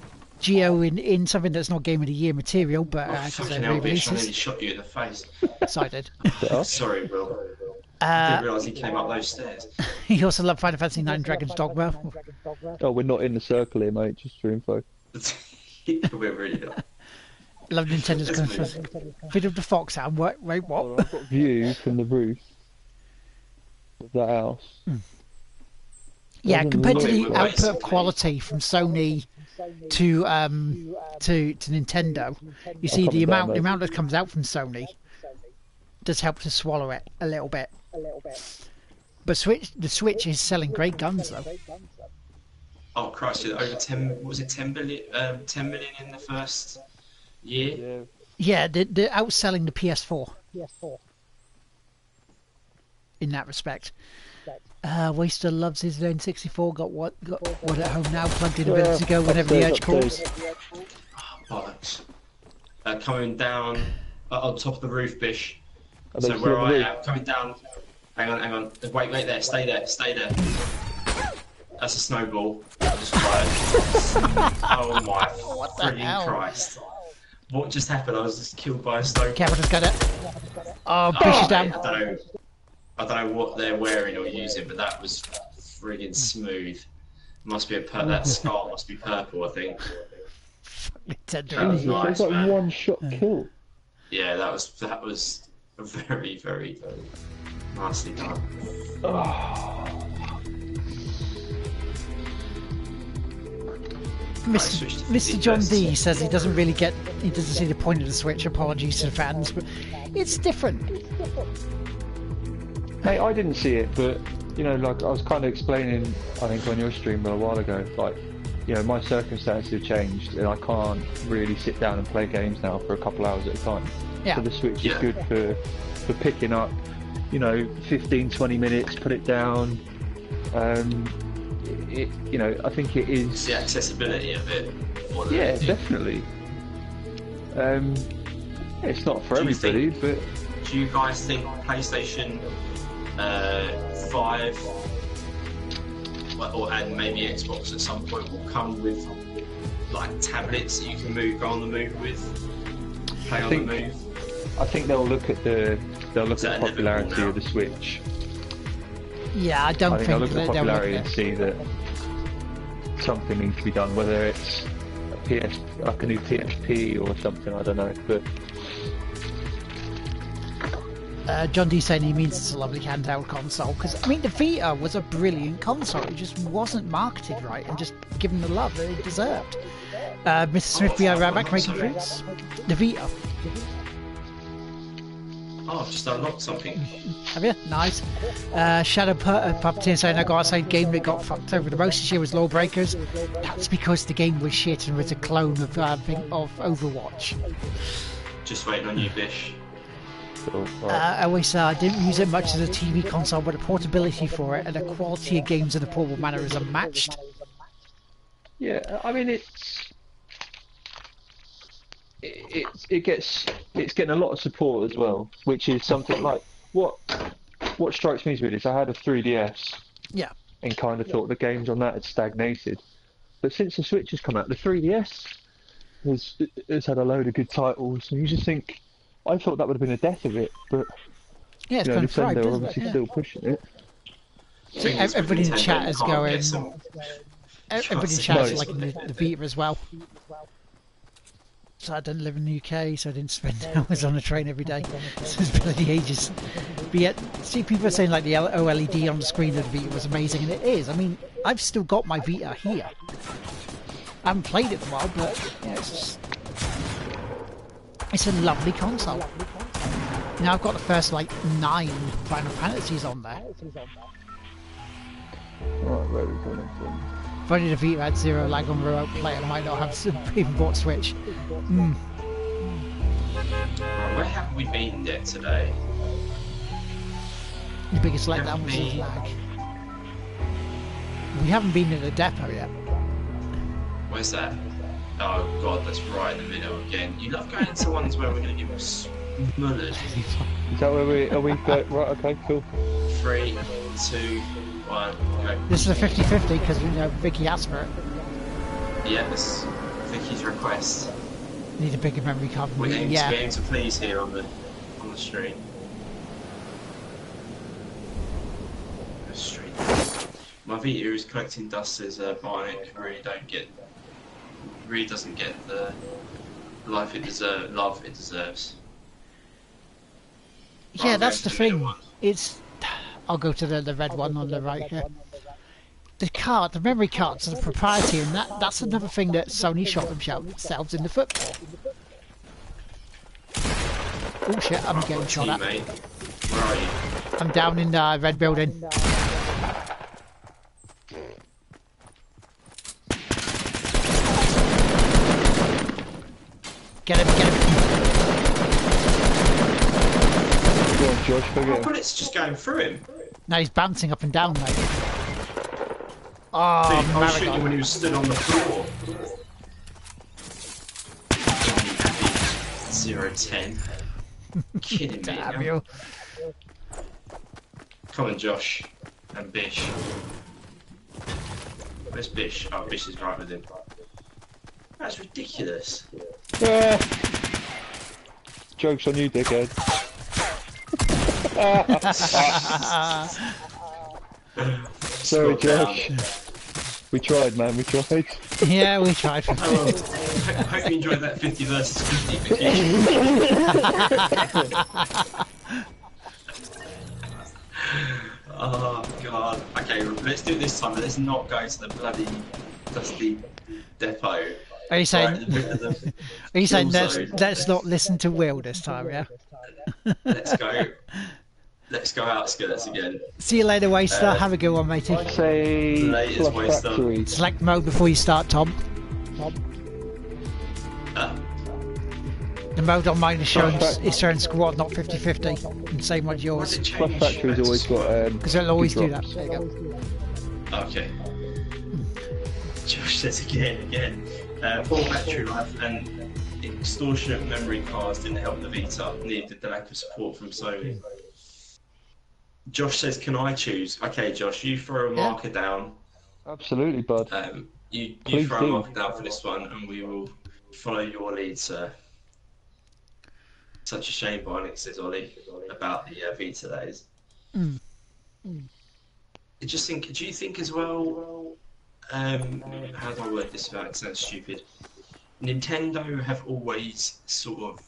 Geo in, in something that's not game of the year material, but Oh, uh, 'cause fucking they're hell, bitch! I nearly shot you in the face. Excited. Bit up. Sorry, Will. I Uh, didn't realise he came up those stairs. he also loved Final Fantasy IX Dragon's Dogma. Oh, we're not in the circle here, mate. Just for info. we're really not. Love Nintendo's Let's Christmas. Bit of the Foxhound. Wait, wait, Well, what? I've got view from the roof of that house. Yeah, compared to the Wait, wait, output wait. quality from Sony to um to to Nintendo, you see the come down, amount the amount that comes out from Sony does help to swallow it a little bit. But Switch, the Switch is selling great guns though. Oh Christ! Over ten. Was it? Ten billion. Um, ten million in the first year. Yeah. Yeah, they're, they're outselling the PS4 PS4. in that respect. Uh, Waster loves his N64. Got what? Got what at home now? Plugged in a minute ago. Whenever the upstairs, urge calls. upstairs. Bollocks. Uh, coming down uh, on top of the roof, Bish. So where I am, coming down. Hang on, hang on. Wait, wait there. Stay there. Stay there. That's a snowball. I just like, oh my What the freaking hell? Christ! What just happened? I was just killed by a snowball. Kevin has got it. Oh, Bish Oh, is down. I don't know. I don't know what they're wearing or using, but that was friggin' smooth. Must be a pur- that scar must be purple, I think. Nintendo Jesus, idiot. nice, that's like man. one shot kill. Yeah, that was that was very very very nicely done. Mr. Mr. John. D says he doesn't really get, he doesn't see the point of the Switch. Apologies to the fans, but it's different. Mate, I didn't see it, but you know, like I was kind of explaining, I think on your stream a while ago, like you know, my circumstances have changed, and I can't really sit down and play games now for a couple hours at a time. Yeah. So the Switch Yeah. is good for for picking up, you know, 15, 20 minutes, put it down. Um, it, you know, I think it It's the accessibility of it. more Yeah, anything. definitely. Um, it's not for Do everybody, think- but Do you guys think PlayStation uh, Five, well, or and maybe Xbox at some point will come with like tablets that you can move, go on the move with, play on think- the move? I think they'll look at the they'll look at the popularity of the Switch. Yeah, I don't I think they'll look at that the they'll look popularity and see that something needs to be done, whether it's a PS, like a new PSP or something. I don't know, but Uh, John D saying he means it's a lovely handheld console because I mean the Vita was a brilliant console. It just wasn't marketed right and just given the love that it deserved. Uh, Mr. Smith, be right back making Sorry. fruits. The Vita, Oh, I've just unlocked something. have you? Nice. Uh, Shadow Pu- uh, Puppeteer saying I got to say game that got fucked over the most this year was Lawbreakers. That's because the game was shit and was a clone of uh, thing- of Overwatch. Just waiting on you, Bish. Uh. I always say I didn't use it much as a TV console, but the portability for it and the quality of games in a portable manner is unmatched. yeah. I mean, it's it, it it gets it's getting a lot of support as well, which is something like what what strikes me as weird is I had a 3DS Yeah. and kind of thought the games on that had stagnated. But since the Switch has come out, the 3DS has, has had a load of good titles, and you just think, I thought that would have been a death of it, but Yeah, it's you know, kind of thrived, Nintendo are obviously Yeah. still pushing it. Thing is, everybody in the chat is going- get some- Everybody in chat is it's- liking the, the Vita as well. So I didn't live in the UK, so I didn't spend hours on a train every day. So it's bloody ages. But yet, see, people are saying like the OLED on the screen of the Vita was amazing, and it is. I mean, I've still got my Vita here. I haven't played it in a while, but yeah, it's just, it's a lovely console. Now I've got the first like nine Final Fantasies on there. Right, where are we going from? If only the Vita had zero lag on remote play, I might not have s- even bought Switch. Hmm. Right, where have we been yet today? The biggest letdown was Me. his lag. We haven't been in the depot yet. Where's that? Oh god, that's right in the middle again. You love going into ones where we're going to give us mullered. Is that where we are? We go, right, okay, cool. Three, two, one, go. This is a 50-50 because you know Vicky asked for it. Yeah, this Vicky's request. Need a bigger memory card. We're getting, Yeah. getting to please here on the on the stream. The stream. My Vita is collecting dust as uh, Bionic really don't get really doesn't get the life it deserve love it deserves. Yeah, that's the to the middle thing. It's. I'll go to the, the red one on the right here. The card, the memory cards, are the propriety, and that, that's another thing that Sony shot themselves in the foot. Oh shit, I'm getting shot at. Teammate, where are you? I'm down in the red building. Get him, get him. Go on, Josh, go My get him. bullet's just going through him. Now he's bouncing up and down, mate. Dude, Oh, I was shooting Maragon. when he was stood on the floor. Zero ten. Kidding me? Damn no? you. Come on, Josh and Bish. Where's Bish? Oh, Bish is right with him. That's ridiculous. Ah. Joke's on you, dickhead. Sorry, Scroll down. Josh. We tried, man. We tried. yeah, we tried. Oh, I hope you enjoyed that 50 versus 50 oh god. Okay, let's do it this time. Let's not go to the bloody dusty depot. Are you saying? Right, the- the- Are you saying Kill let's let's not listen to Will this time? Yeah. let's go. Let's go outskirts again. See you later, Waster. Uh, Have a good one, matey. Say Latest Fluff waste up. Factory. Select mode before you start, Tom. Uh, The mode on mine is showing Fluff is showing squad, not 50-50. And same on why yours. did it Fluff change? Factory's always got um. Because it'll always do good that. drops. There you go. Okay. Josh says again, again. Uh, poor battery life and extortionate memory cards didn't help the Vita, needed the lack of support from Sony. Josh says, "Can I choose?" Okay, Josh, you throw a Yeah. marker down. Absolutely, bud. Um, you you Please throw do. a marker down for this one, and we will follow your lead, sir. Such a shame, Barnett says Ollie about the uh, Vita days. Mm. I just think. Do you think as well? Um, how do I word this without it sounds stupid? Nintendo have always sort of,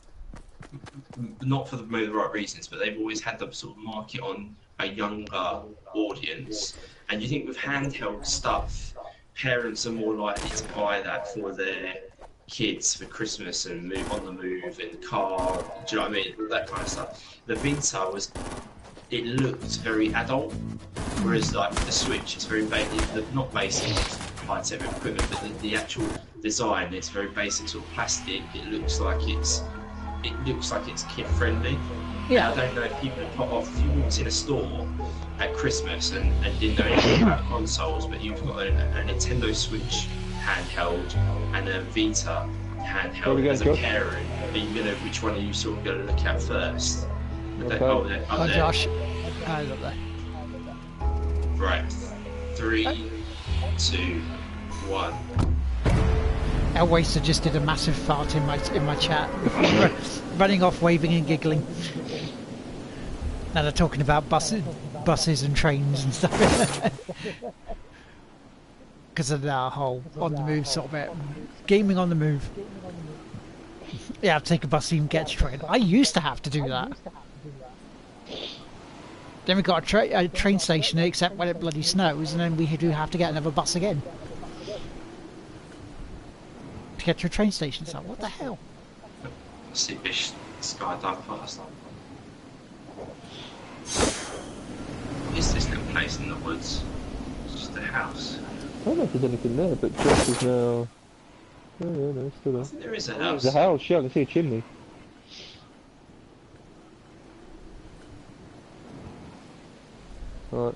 not for the, maybe the right reasons, but they've always had the sort of market on a younger audience. And you think with handheld stuff, parents are more likely to buy that for their kids for Christmas and move on the move in the car. Do you know what I mean? That kind of stuff. The Vita was, it looked very adult, whereas like the Switch, it's very basic, not basic high tech equipment, but the, the actual design, it's very basic sort of plastic. It looks like it's, it looks like it's kid friendly. Yeah. I don't know if people have put off. If you walked in a store at Christmas and, and didn't know anything about consoles, but you've got a, a Nintendo Switch handheld and a Vita There we handheld go, as a Josh. parent, are you gonna which one are you sort of gonna look at first? Okay. Oh, there, up Oh, there. Josh. Oh, look there. Right. Three, oh. two, one. El Waster just did a massive fart in my in my chat, running off, waving and giggling. Now they're talking about buses, buses and trains and stuff. Because of that whole on the move sort of bit, gaming on the move. Yeah, I'll take a bus even get to train. I used to have to do that. Then we got a, tra- a train station, except when it bloody snows, and then we do have to get another bus again to get to a train station. So what the hell? See Bish skydive past. What is this little place in the woods? It's just a house. I don't know if there's anything there, but Josh is now. Oh, yeah, no, it's still there. There is a house. There's a house, yeah, I can see a chimney. Right.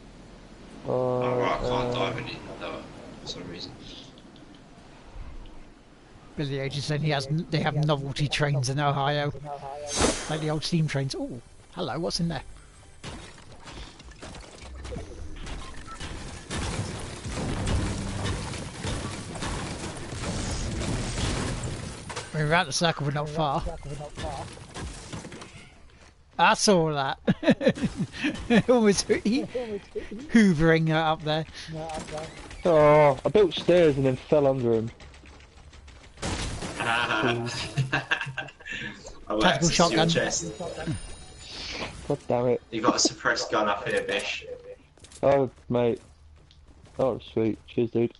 Uh, Oh, right, I can't uh, dive in it though, for some reason. Billy Age is saying he has they have novelty trains in Ohio, like the old steam trains. Oh, hello, what's in there? We're around the circle, we're not far. I saw that. Almost he- hoovering uh, up there. Oh, I built stairs and then fell under him. I Tactical access shotgun. chest. God damn it. You got a suppressed gun up here, Bish. Oh, mate. Oh, sweet. Cheers, dude.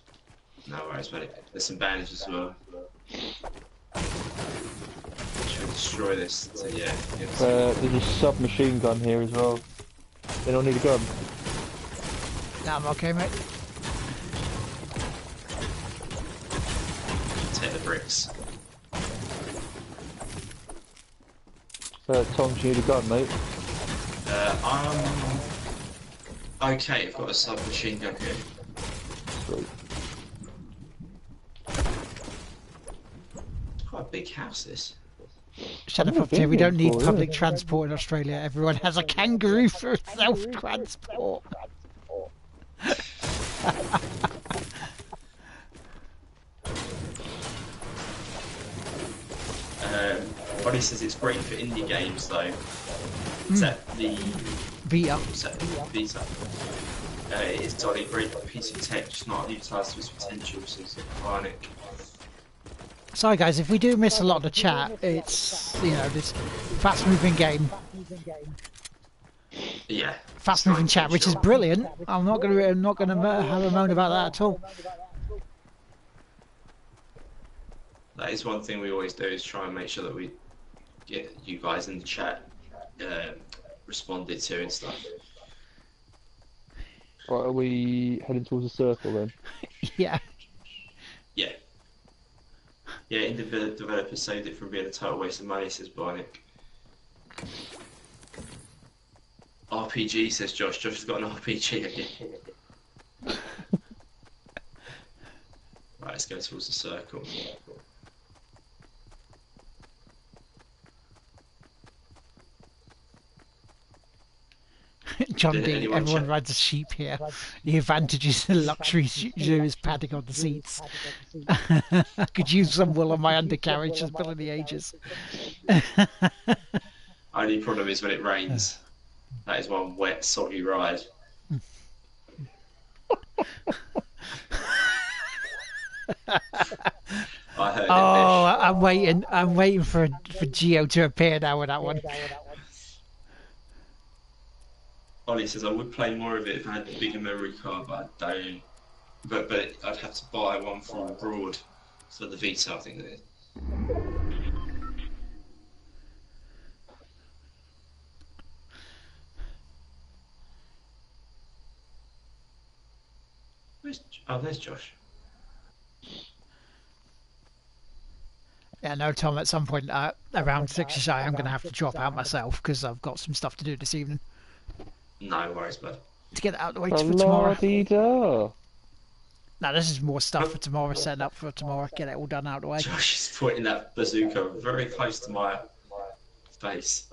No worries, mate. There's some bandages as well. Should destroy this. So yeah. Uh, there's a submachine gun here as well. They don't need a gun. Nah, I'm okay, mate. Take the bricks. Uh, Tom, do you need a gun, mate? Uh, um. Okay, I've got a submachine gun here. Sweet. Quite a big house, this. Shadow Property, we don't need public yeah. transport in Australia. Everyone has a kangaroo for self transport. um, Buddy says it's great for indie games, though. Except mm. the. Vita. Except Vita. Uh, it is totally great, piece of tech just not utilised to its potential, so it's ironic. Sorry guys, if we do miss a lot of the chat, it's you know this fast moving game, Yeah. Fast-moving chat, which is brilliant. I'm not gonna I'm not gonna have a moan about that at all. That is one thing we always do is try and make sure that we get you guys in the chat um responded to and stuff. Right, are we heading towards the circle then? yeah. Yeah. Yeah, indie devel- developers saved it from being a total waste of money, says Bionic. RPG, says Josh. Josh has got an RPG again. right, let's go towards the circle. John Did D. Everyone check- rides a sheep here. The advantages and luxury zoo is padding on the seats. I could use some wool on my undercarriage as well in the ages. Only problem is when it rains. That is one wet, soggy ride. I heard Oh, it. I- I'm waiting. I'm waiting for for Geo to appear now with that one. Ollie says I would play more of it if I had a bigger memory card, but I don't. But but I'd have to buy one from abroad for the Vita. I think oh, there's Josh. Yeah, no, Tom. At some point uh, around six shy, I'm going to have to drop out myself because I've got some stuff to do this evening No worries, bud. to get it out of the way for tomorrow. La-di-da. Now this is more stuff for tomorrow. Set up for tomorrow. Get it all done out of the way. Josh is pointing that bazooka very close to my face.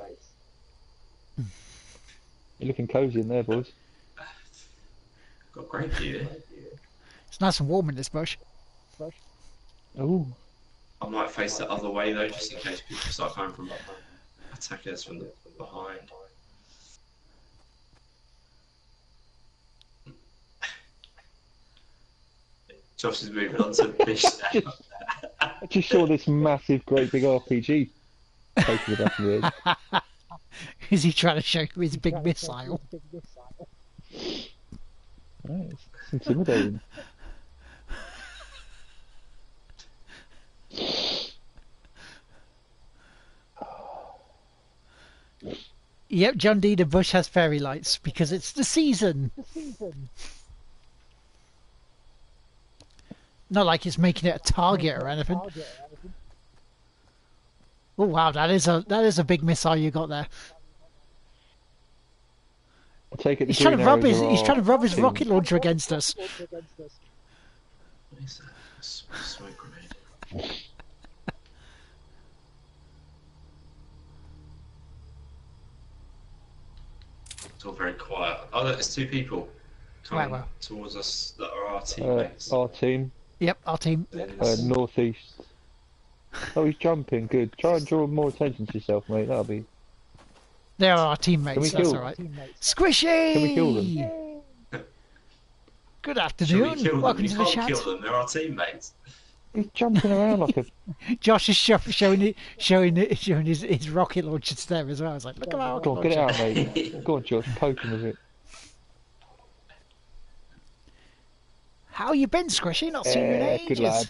You're looking cosy in there, boys. Got great view. It's nice and warm in this bush. Oh, I might face the other way though, just in case people start coming from attacking us from the behind. Josh is moving on to fish now. I just saw this massive, great big RPG taking the back of the head. Is he trying to show you his big missile? Right, it's intimidating. Yep, John D. The bush has fairy lights because it's the season. Not like it's making it a target or anything. Oh wow, that is a that is a big missile you got there. I'll take it He's trying to rub his he's trying to rub his rocket launcher against us. What is that? A s- a smoke grenade. It's all very quiet. Oh, look, there's two people coming Right, well. towards us that are our Uh, teammates. our team, Yep, our team. uh, There's- northeast. Oh, he's jumping. Good. Try and draw more attention to yourself, mate. That'll be. They are our Can we teammates. That's kill- all right. Squishy. Can we kill them? Good Should we afternoon. kill them? Welcome You to the can't chat. kill them. They're our teammates. He's jumping around like a. Josh is show, showing it, showing it, showing his, his rocket launcher to them as well. I was like, look at my rocket Go on, get it out, mate. Go on, Josh. Poke him with it. How you been, Squishy? Not seen you in Eh, ages. good lad.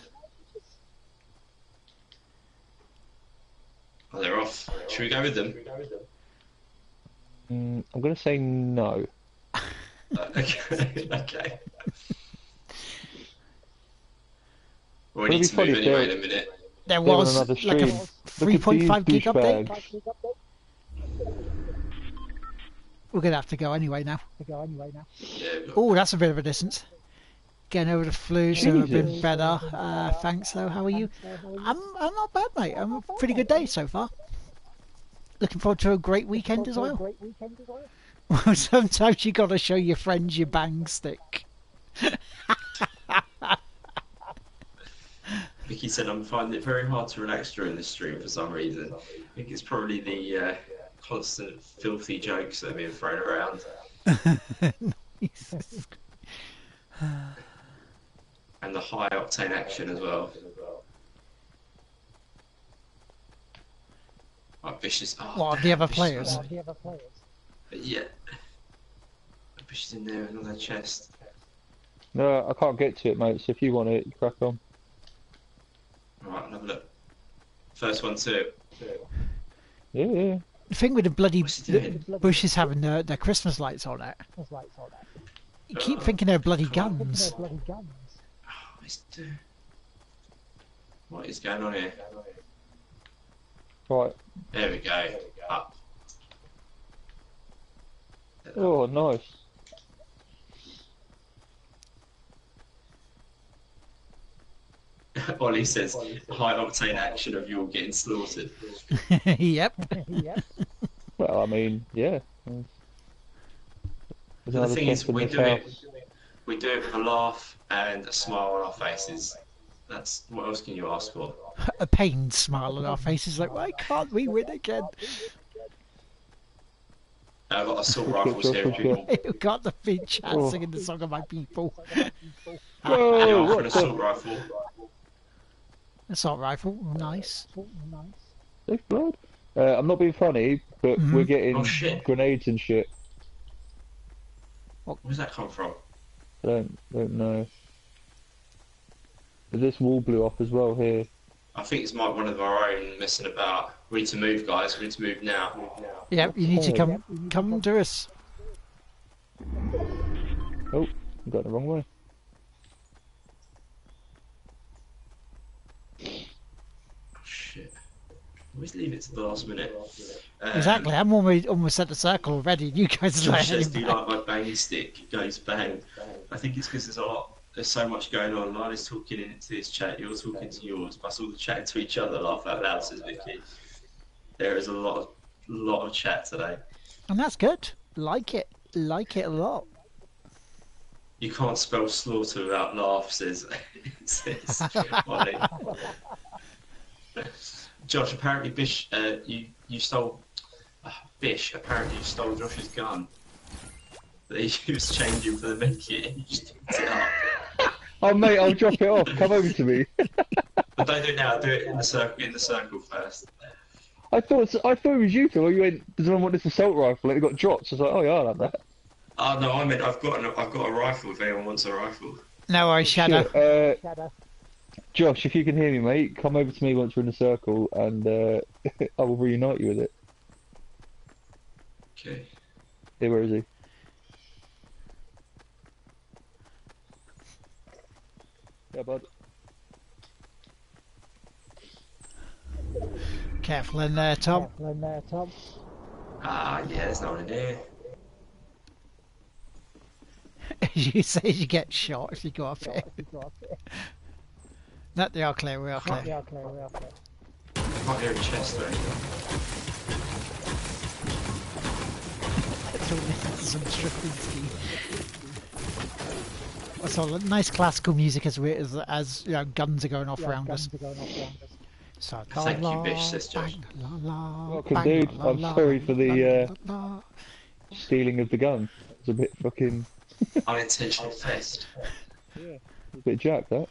Oh, they're off. Should we go with them? Mm, I'm going to say no. Uh, okay. okay. We Would need be to funny move if anyway in a minute. There was another like a 3.5 these gig update. We're gonna have to go anyway now. Yeah, we've got- Oh, that's a bit of a distance. Getting over the flu, so I've been better. Uh, thanks, though. How are you? I'm I'm not bad, mate. I'm a pretty good day so far. Looking forward to a great weekend as well. Well, sometimes you gotta show your friends your bang stick. Vicky said I'm finding it very hard to relax during this stream for some reason. I think it's probably the uh, constant filthy jokes that are being thrown around. And the high octane action as well. Oh, vicious. Ah, oh, What, the other players? Yeah. Vicious in there another chest. No, I can't get to it, mate. So if you want it, crack on. Right, I'll have a look. First one too. Yeah, yeah. The thing with the bloody What's bushes having their, their Christmas lights on it, you keep thinking they're bloody guns. What's. What is going on here? Right. There we go. Up. Oh, nice. Ollie says high octane action of you all getting slaughtered. yep. yep. Well, I mean, yeah. There's The thing is, we this do it. House. We do it with a laugh and a smile on our faces. That's what else can you ask for? A pained smile on our faces, like, why can't we win again? I've got assault rifles here. if people. You got the big chat Oh. singing the song of my people. Whoa, Anyone for what an the? assault rifle? Assault rifle, nice. Safe blood? Uh, I'm not being funny, but Mhm. we're getting Oh, shit. grenades and shit. Where's that come from? I don't, don't know. But This wall blew off as well here. I think it's might one of our own messing about. We need to move, guys. We need to move now. Yep, you need to come come to us. Oh, I got the wrong way. Oh, shit. Always leave it to the last minute. Um, Exactly, I'm almost almost at the circle already. You guys are Josh says, "Do like, you like my bang stick?" Goes bang. I think it's because there's a lot. There's so much going on. Lana's talking into this chat. You're talking to yours. Plus all the chatting to each other. Laugh out loud, says Vicky. There is a lot of lot of chat today. and that's good. Like it, like it a lot. You can't spell slaughter without laugh, says, says Ollie. Josh, apparently Bish, uh, you, you stole, uh, Bish, apparently you stole Josh's gun. That he was changing for the medkit and you just picked it up. Oh, mate, I'll drop it off. Come over to me. But don't do it now, do it in the circle, in the circle first. I thought I thought it was you two. You went, does anyone want this assault rifle? And it got dropped. So I was like, oh yeah, I'll have that. Oh no, I meant I've got an, I've got a rifle if anyone wants a rifle. No worries, Shadow. Shit, uh, Josh, if you can hear me, mate, come over to me once we're in a circle, and uh, I will reunite you with it. Okay. Hey, where is he? Yeah, bud. Careful in there, Tom. Ah, yeah, there's no one in here. As you say, you get shot if you go up here. No, they are clear, we are clear. I can't hear a chest or anything. It's all some Stravinsky. What's all nice classical music as we as, as you know, guns are going off around us. So, Thank you, Bish, says Josh. bang, la, la, bang, dude. la, I'm la, sorry for the, la, uh, la, la. Stealing of the gun. It's a bit fucking, Unintentional theft. a bit jacked, that.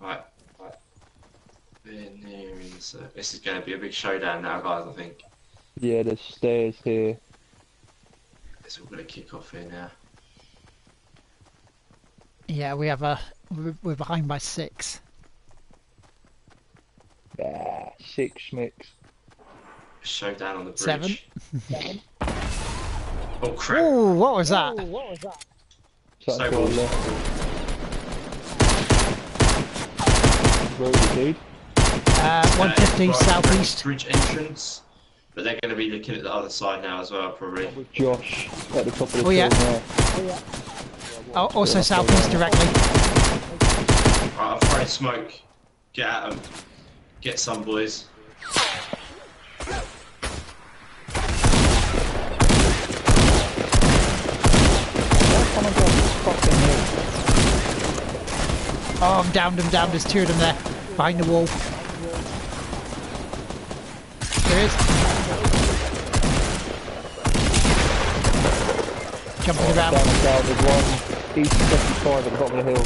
Right. right. We're nearing the cir- This is going to be a big showdown now, guys. I think Yeah, there's stairs here. it's all going to kick off here now. Yeah, we have a we're, we're behind by six. Ah, six schmicks. Showdown on the bridge. Seven. Oh crap! Ooh, what was that? So So that's what? all left. Where is it, dude? Uh, 150 Uh, right, southeast. Bridge entrance. But they're going to be looking at the other side now as well, probably. With Josh at the top of the Oh, yeah. hill now. Oh, Oh, also southeast directly. Right, I've thrown smoke. Get at them. Get some, boys. Oh my god, this fucking hill. Oh, I'm downed, I'm down. There's two of them there. Behind the wall. There is. Jumping Down, around. Down, there's one. East 75 at the bottom of the hill.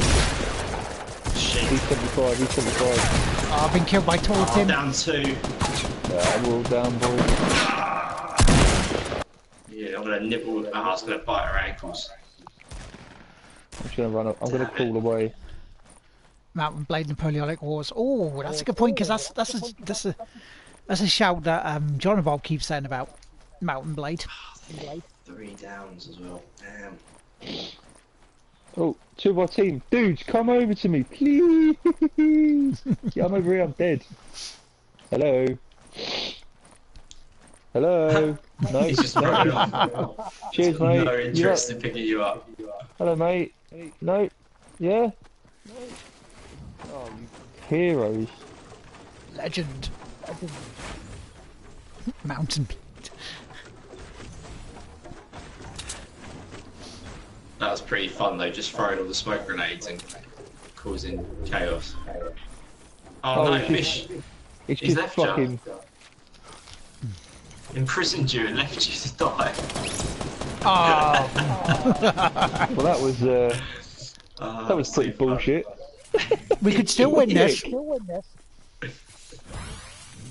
Shit. East 75, East 75. Oh, I've been killed by Tall Oh, Tim. down two. Yeah, we're all down, boys. Yeah, I'm gonna nibble. My heart's gonna bite her ankles. I'm just gonna run up. I'm gonna Damn it. crawl away. Mount & Blade Napoleonic Wars. Oh, that's a good point because that's that's a that's a that's a shout that um, John and Bob keeps saying about Mount & Blade. Three downs as well. Damn. Oh, two of our team. Dudes, come over to me, please. yeah, I'm over here, I'm dead. Hello. Hello. No, He's just no. off. Cheers, mate. No You interest up? in picking you up. Hello, mate. No. Yeah. Oh, you heroes. Legend. Legend. Mount & Blade. That was pretty fun though, just throwing all the smoke grenades and causing chaos. Oh, Oh, no, it's Fish It's He's just left you. fucking. imprisoned you and left you to die. Oh, Well, that was uh, Oh, that was pretty too fun. bullshit. we could still win this.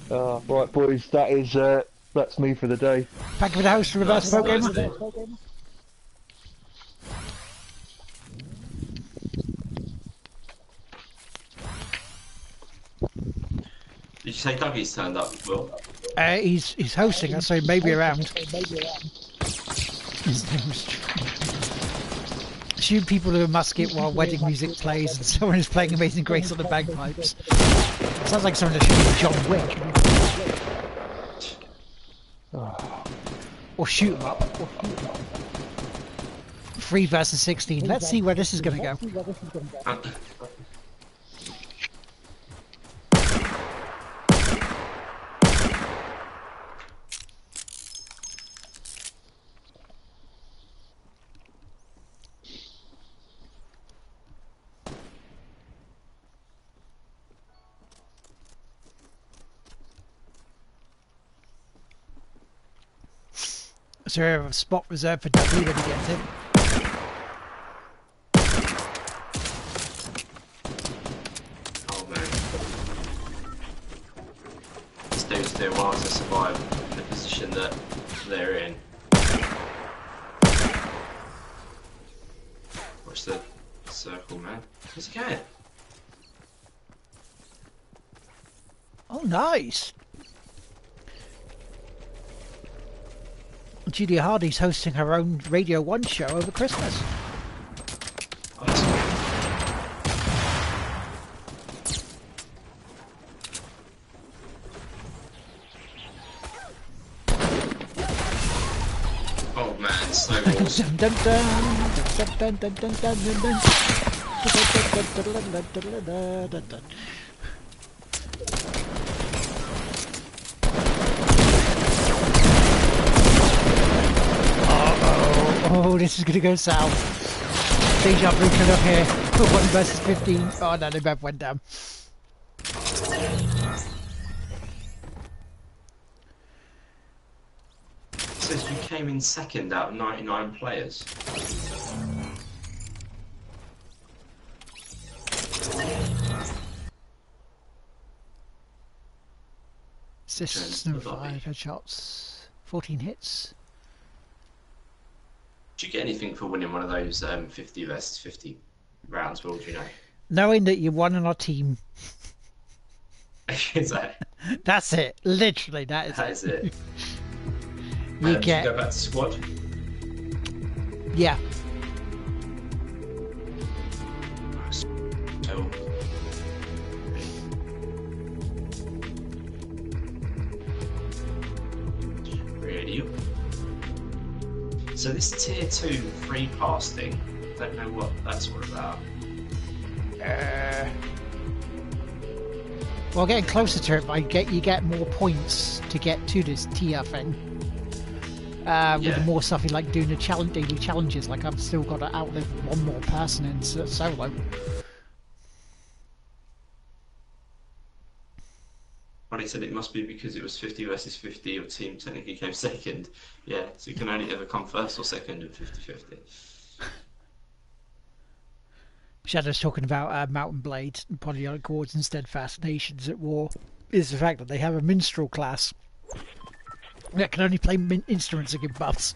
Uh, right, boys. That is uh, that's me for the day. Thank you for the host, Reverse Nice, Pro nice, Did you say Dougie's turned up, Will? Uh, he's he's hosting us, so maybe around. Shoot people with a musket while wedding music plays and someone is playing Amazing Grace on the bagpipes. Sounds like someone that should be John Wick. Or shoot 'em up. Three versus sixteen. Let's see where this is going to go. to a spot reserved for Davida to get to. do whilst they survive the position that they're in. Watch that circle, man. Where's he going? Oh, nice! Julia Hardy's hosting her own Radio 1 show over Christmas. Oh. Oh man, Oh, this is gonna go south. Deja vu coming up here. One versus 15. Oh no, they both went down. says you came in second out of 99 players. Assists, Turn no to the lobby. five headshots. 14 hits. Did you get anything for winning one of those um, 50 versus 50 rounds, Will? Do you know? Knowing that you won on our team, is that, that's it. Literally, that is that it. is it? You did get, you go back to squad? yeah. So this tier two free pass thing, don't know what that's all about. Uh, well, getting closer to it, I get you get more points to get to this tier thing. Uh, with Yeah. the more stuff you like doing the challenge, daily challenges, like I've still got to outlive one more person in solo. Buddy said it must be because it was 50 versus 50. Your team technically came second. Yeah, so you can only ever come first or second in 50 50. Shadow's talking about uh, Mount & Blade and Napoleonic Wars and Steadfast Nations at war is the fact that they have a minstrel class that can only play min- instruments and give buffs.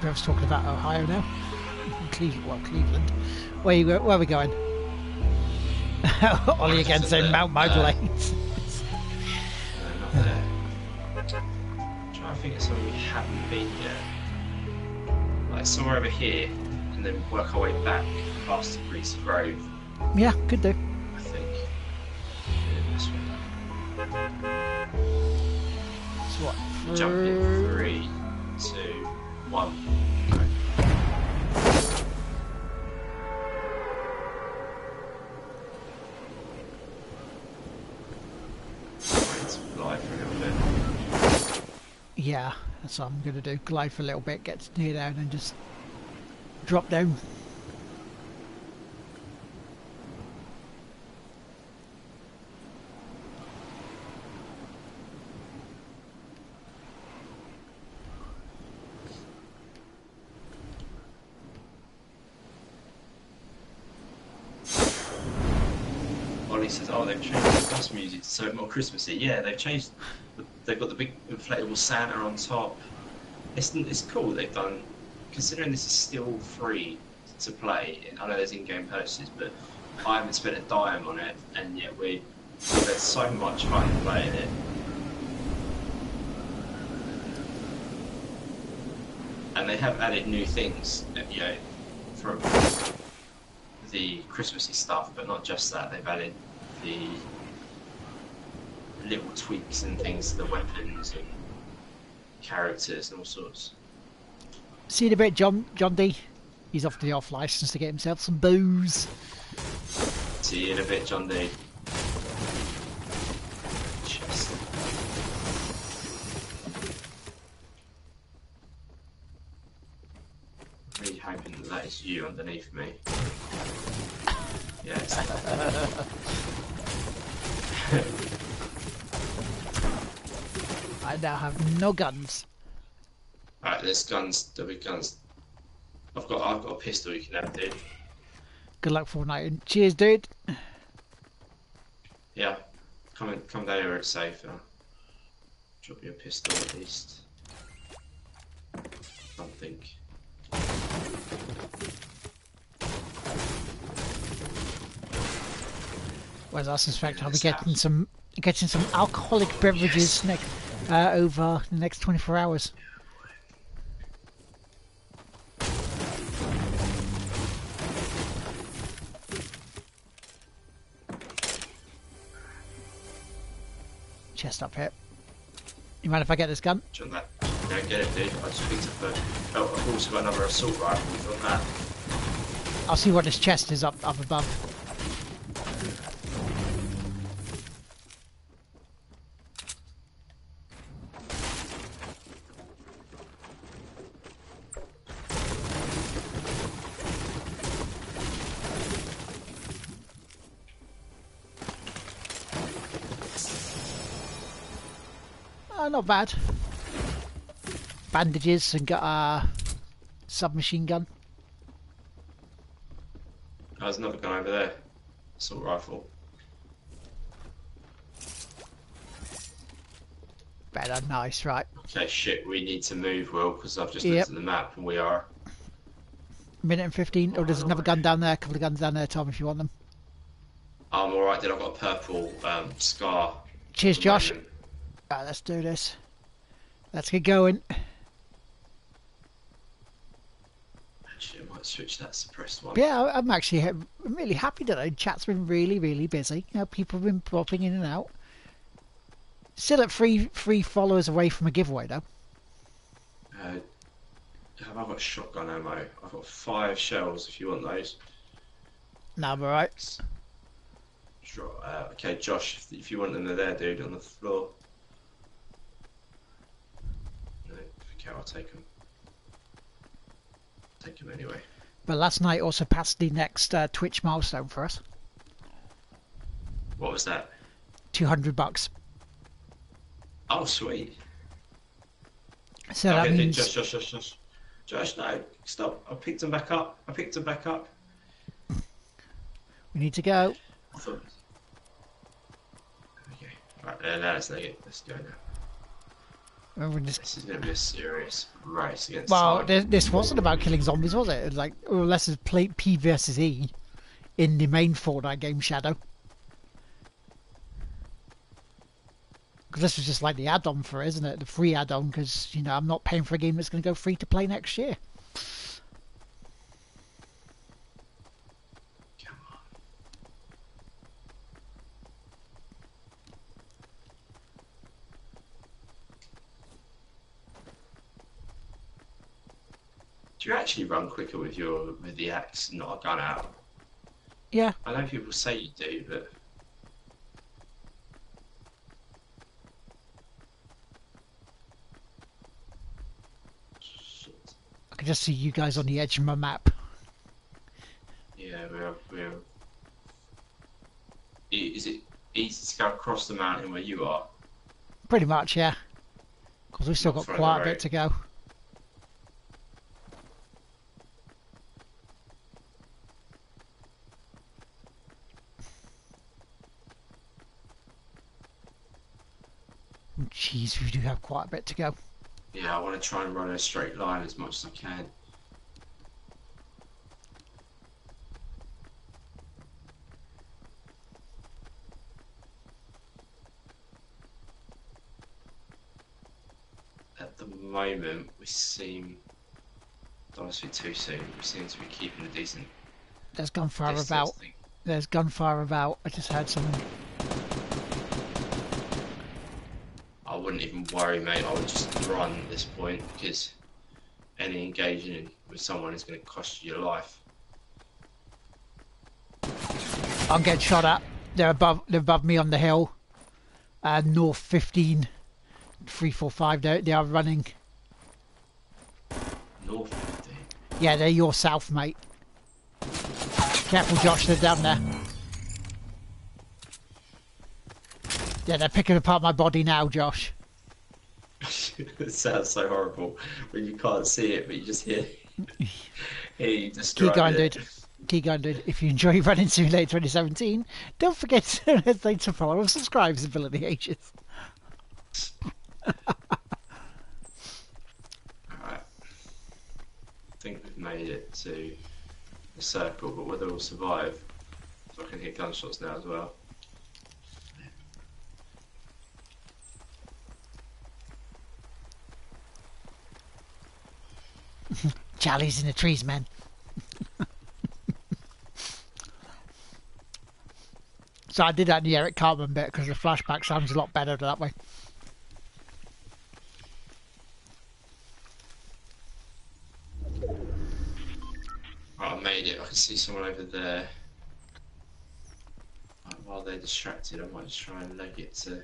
Brev's talking about Ohio now. Cleveland, well, Cleveland. Where you? Where are we going? Ollie again saying Mount My Uh, Blades. No, not there. I'm trying to think of somewhere we haven't been yet. Like somewhere over here, and then work our way back past the Grove, Yeah, could do. I think. Yeah, this way. So what? Jump in three, one. Yeah, that's what I'm going to do. Glide for a little bit, get to near down, and just drop down. Ollie says, "Oh, they've music so more Christmassy." Yeah, they've changed. the- They've got the big inflatable Santa on top. It's it's cool. They've done, considering this is still free to play. I know there's in-game purchases, but I haven't spent a dime on it, and yet we we've had so much fun playing it. And they have added new things, uh, you know, from the Christmassy stuff, but not just that. They've added the little tweaks and things to the weapons and characters and all sorts. See you in a bit, John. John D. He's off to the off license to get himself some booze. See you in a bit, John D. Really hoping that that is you underneath me. Yes. now have no guns. Alright, there's guns. There'll be guns. I've got I've got a pistol you can have, dude. Good luck Fortnite. And cheers, dude. Yeah. Come in, come down here it's safe. Uh, drop you a pistol at least. Something. Whereas I suspect I'll be getting some getting some alcoholic beverages next uh, over the next 24 hours. Chest up here. You mind if I get this gun? John, that. Yeah, get it, dude. I just picked up a. Oh, I've also got another assault rifle from that. I'll see what this chest is up up above. Bad. Bandages and got a submachine gun. Oh, there's another gun over there. Assault rifle. Better, nice, right. Okay, shit, we need to move, Will, because I've just Yep. looked at the map and we are. Minute and 15. Oh, there's another gun down there. A couple of guns down there, Tom, if you want them. I'm alright, dude. I've got a purple um, scar. Cheers, Josh. moment. Right, let's do this. Let's get going. Actually, I might switch that suppressed one. Yeah, I'm actually I'm really happy today. Chat's been really, really busy. You know, people have been popping in and out. Still at three three followers away from a giveaway, though. Uh, have I got shotgun ammo? I've got five shells if you want those. No, I'm alright. Sure. Uh, okay, Josh, if, if you want them, they're there, dude, on the floor. I'll take them. Take them anyway. But last night also passed the next uh, Twitch milestone for us. What was that? 200 bucks. Oh, sweet. So that okay, means Josh, Josh, Josh, Josh. Josh, no, stop. I picked him back up. I picked him back up. we need to go. Okay, right, now let's it. Let's go now. Remember this- This is going to be a serious race against Well, this, this wasn't about killing zombies, was it? It was like, oh, unless it's play P versus E in the main Fortnite game Shadow. Because this was just like the add-on for it, isn't it? The free add-on, because, you know, I'm not paying for a game that's going to go free to play next year. You actually run quicker with your with the axe, not a gun out? Yeah, I know people say you do, but shit. I can just see you guys on the edge of my map. Yeah, we're we're. Is it easy to go across the mountain where you are? Pretty much, yeah. Because we've still got quite a bit to go. Jeez, we do have quite a bit to go. Yeah, I want to try and run a straight line as much as I can. At the moment, we seem. Don't be too soon. We seem to be keeping a decent There's gunfire about. I think. There's gunfire about. I just heard something. I wouldn't even worry, mate. I would just run at this point because any engaging with someone is going to cost you your life. I'm getting shot at. They're above. They're above me on the hill. Uh, north 15, 345. They they are running. North 15. Yeah, they're your south, mate. Careful, Josh. They're down there. Yeah, they're picking apart my body now, Josh. it sounds so horrible when you can't see it, but you just hear, Keep going, it. dude. Keep going, dude. If you enjoy Running Simulator 2017, don't forget to hesitate to follow and subscribe to Ability Ages. Alright. I think we've made it to the circle, but whether we'll survive, if I can hear gunshots now as well. Charlie's in the trees, man. so I did that in the Eric Cartman bit because the flashback sounds a lot better that way. I made it. I can see someone over there. While they're distracted, I might just try and leg it to.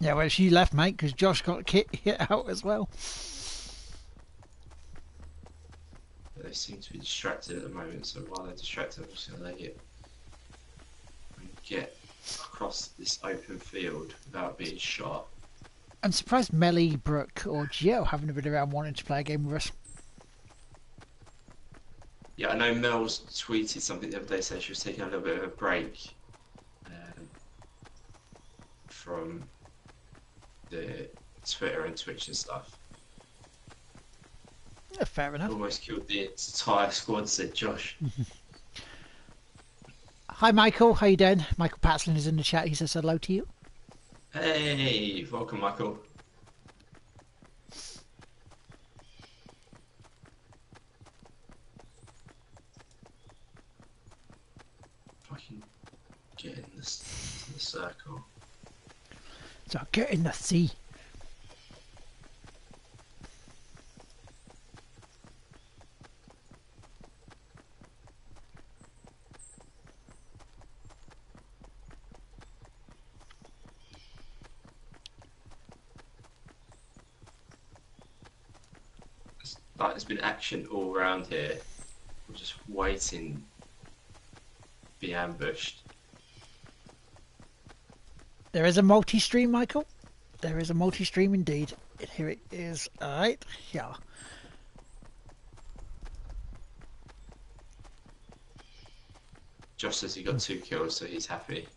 Yeah, well, she left, mate, because Josh got hit out as well. They seem to be distracted at the moment, so while they're distracted, I'm just going to leg it and get across this open field without being shot. I'm surprised Melly, Brooke, or Gio haven't been around wanting to play a game with us. Yeah, I know Mel's tweeted something the other day saying she was taking a little bit of a break um, from the Twitter and Twitch and stuff. Yeah, fair enough. Almost killed the entire squad, said Josh. Hi, Michael. How you doing? Michael Patslin is in the chat. He says hello to you. Hey, welcome, Michael. If I can get in this the circle. So get in the sea. Like there's been action all around here. We're just waiting to be ambushed. There is a multi-stream, Michael. There is a multi-stream indeed. Here it is. All right, yeah. Josh says he got two kills, so he's happy.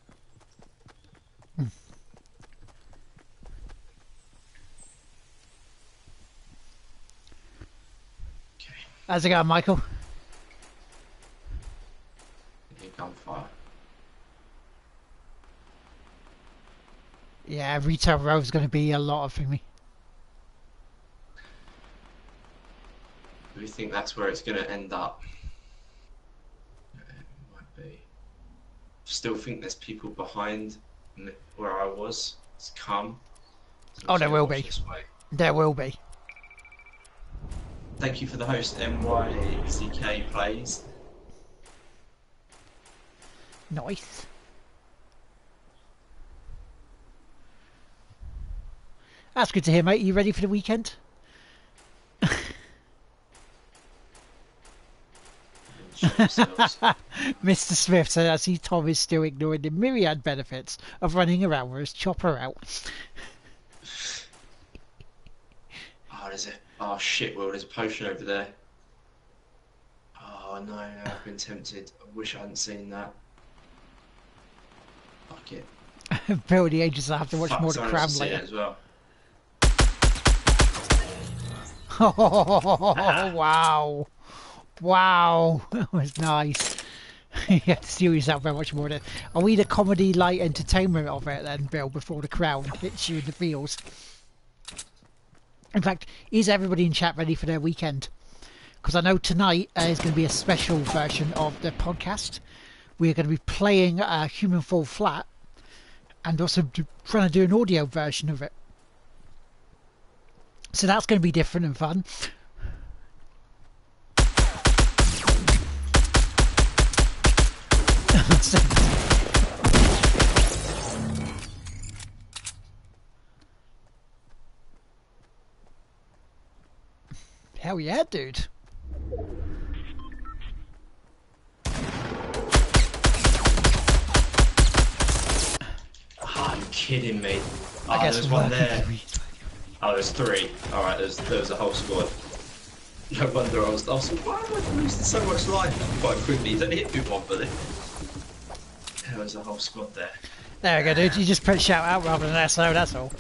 How's it going, Michael? Yeah, retail row is going to be a lot of for me. Do we think that's where it's going to end up? It might be. Still think there's people behind where I was. It's come. Oh, so Oh, there will be. There will be. Thank you for the host, MYCK Plays. Nice. That's good to hear, mate. Are You ready for the weekend? Mr. Smith said, I see Tom is still ignoring the myriad benefits of running around with his chopper out. oh, there's a. Oh shit, Will, there's a potion over there. Oh no, I've been tempted. I wish I hadn't seen that. Fuck it. Bill, the ages I have to watch Fuck, more to cram else has seen it later. as well. Oh, wow. Wow. That was nice. you have to steal yourself very much more. Than... Are we the comedy light entertainment of it then, Bill, before the crown hits you in the feels? In fact, is everybody in chat ready for their weekend? Because I know tonight uh, is going to be a special version of the podcast. We're going to be playing uh, Human Fall Flat and also trying to do an audio version of it. So that's going to be different and fun. Hell yeah, dude. Oh, you kidding me? Oh, I guess there's one there. Oh, there's three. All right, there's there's a whole squad. No wonder I was. I was like, why am I losing so much life quite quickly? He's only hit me one bullet. There was a whole squad there. There we go, dude. You just press shout out rather than SO, that's all.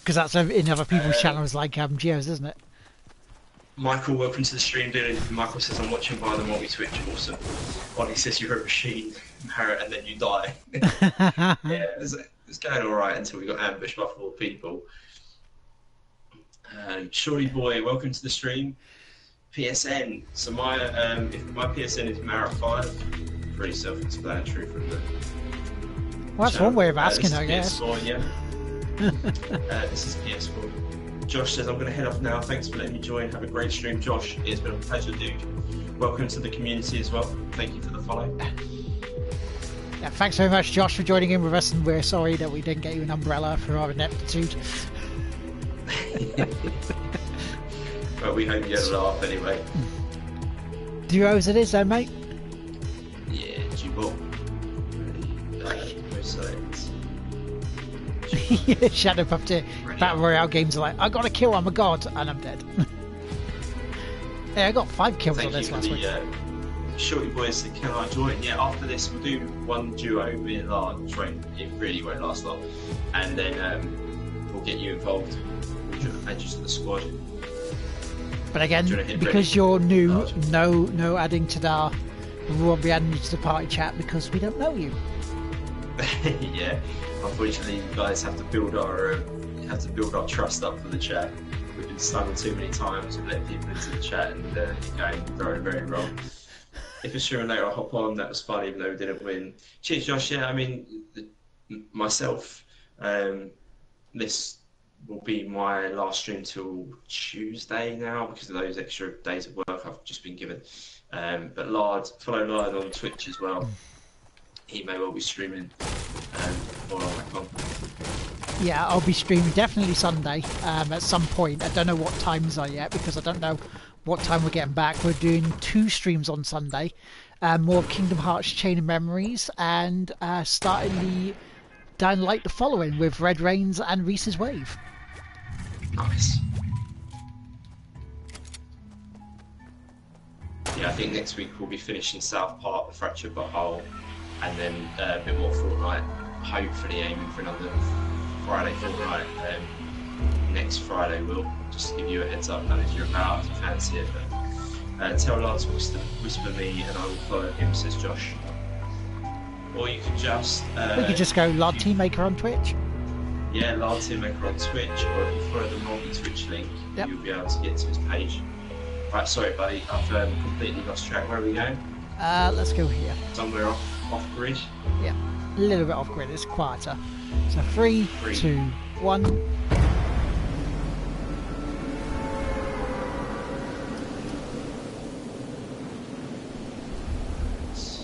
Because that's in other people's Uh, channels like um, Geo's, isn't it? Michael, welcome to the stream, dude. Michael says I'm watching via the multi Twitch. Awesome. Ollie says you're a machine, Harriet, and then you die. yeah, it's, it's going all right until we got ambushed by four people. Um, Shorty boy, welcome to the stream. PSN. So my um, if my PSN is Marett five. Pretty self-explanatory from the. Well, that's channel. one way of Uh, asking, this I guess. PS4, yeah. uh, this is PS4. Josh says I'm going to head off now. Thanks for letting me join. Have a great stream, Josh. It's been a pleasure, dude. Welcome to the community as well. Thank you for the follow. Yeah, thanks very much, Josh, for joining in with us, and we're sorry that we didn't get you an umbrella for our ineptitude. But we hope you had a laugh anyway. Duos it is, then, mate. Yeah, Jubal. Uh, select. Shadow Puppeteer. Battle Royale games are like, I got a kill, I'm a god, and I'm dead. hey, I got five kills Thank on this last week. uh, shorty boys that can I join? Yeah, after this we'll do one duo, me and which won't, it really won't last long. And then um, we'll get you involved. We'll add you to the squad. But again, because ready? you're new, Oh, no, no adding to the. We won't be adding you to the party chat because we don't know you. yeah, unfortunately, you guys have to build our um, have to build our trust up for the chat. We've been stung too many times with let people into the chat and uh, going very very wrong. If it's sure and later, I'll hop on. That was fun, even though we didn't win. Cheers, Josh. Yeah, I mean, the, myself, um, this will be my last stream till Tuesday now because of those extra days of work I've just been given. Um, but Lard, follow Lard on Twitch as well. He may well be streaming um, I'm back. Yeah, I'll be streaming definitely Sunday um, at some point. I don't know what times are yet because I don't know what time we're getting back. We're doing two streams on Sunday. Um, more Kingdom Hearts Chain of Memories and uh, starting the Dying Light the following with Red Rains and Reese's Wave. Nice. Yeah, I think next week we'll be finishing South Park, The Fractured But Whole, and then uh, a bit more Fortnite. Hopefully aiming for another Friday Fortnite. Um, next Friday we'll just give you a heads up, and if you're about, if you fancy it. But, uh, tell Lance to whisper, whisper me, and I will follow him, says Josh. Or you could just. Uh, We could just go Lard Teamaker on Twitch. Yeah, Lard Maker on Twitch, or if you follow the multi Twitch link, Yep. you'll be able to get to his page. Right, sorry, buddy, I've um, completely lost track. Where are we going? Uh, let's go here. Somewhere off, off grid. Yeah, a little bit off grid. It's quieter. So three, Three. two, one.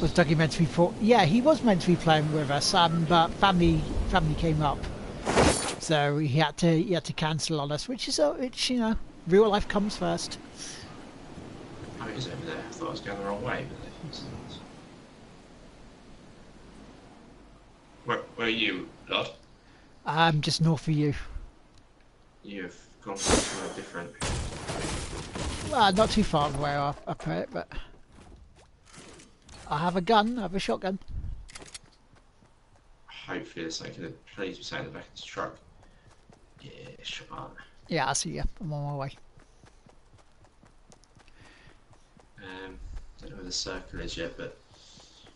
Was Dougie meant to be for? Yeah, he was meant to be playing with us, um, but family family came up, so he had to he had to cancel on us, which is uh, which you know, real life comes first. It is over there. I thought I was going the wrong way. But it's not. Where, where are you, lad? I'm just north of you. You've gone somewhere different. Well, not too far away, I, I put it, but I have a gun. I have a shotgun. Hopefully, there's something to please be saying in the back of this truck. Yeah, shut up. Yeah, I see you. I'm on my way. Um, don't know where the circle is yet, but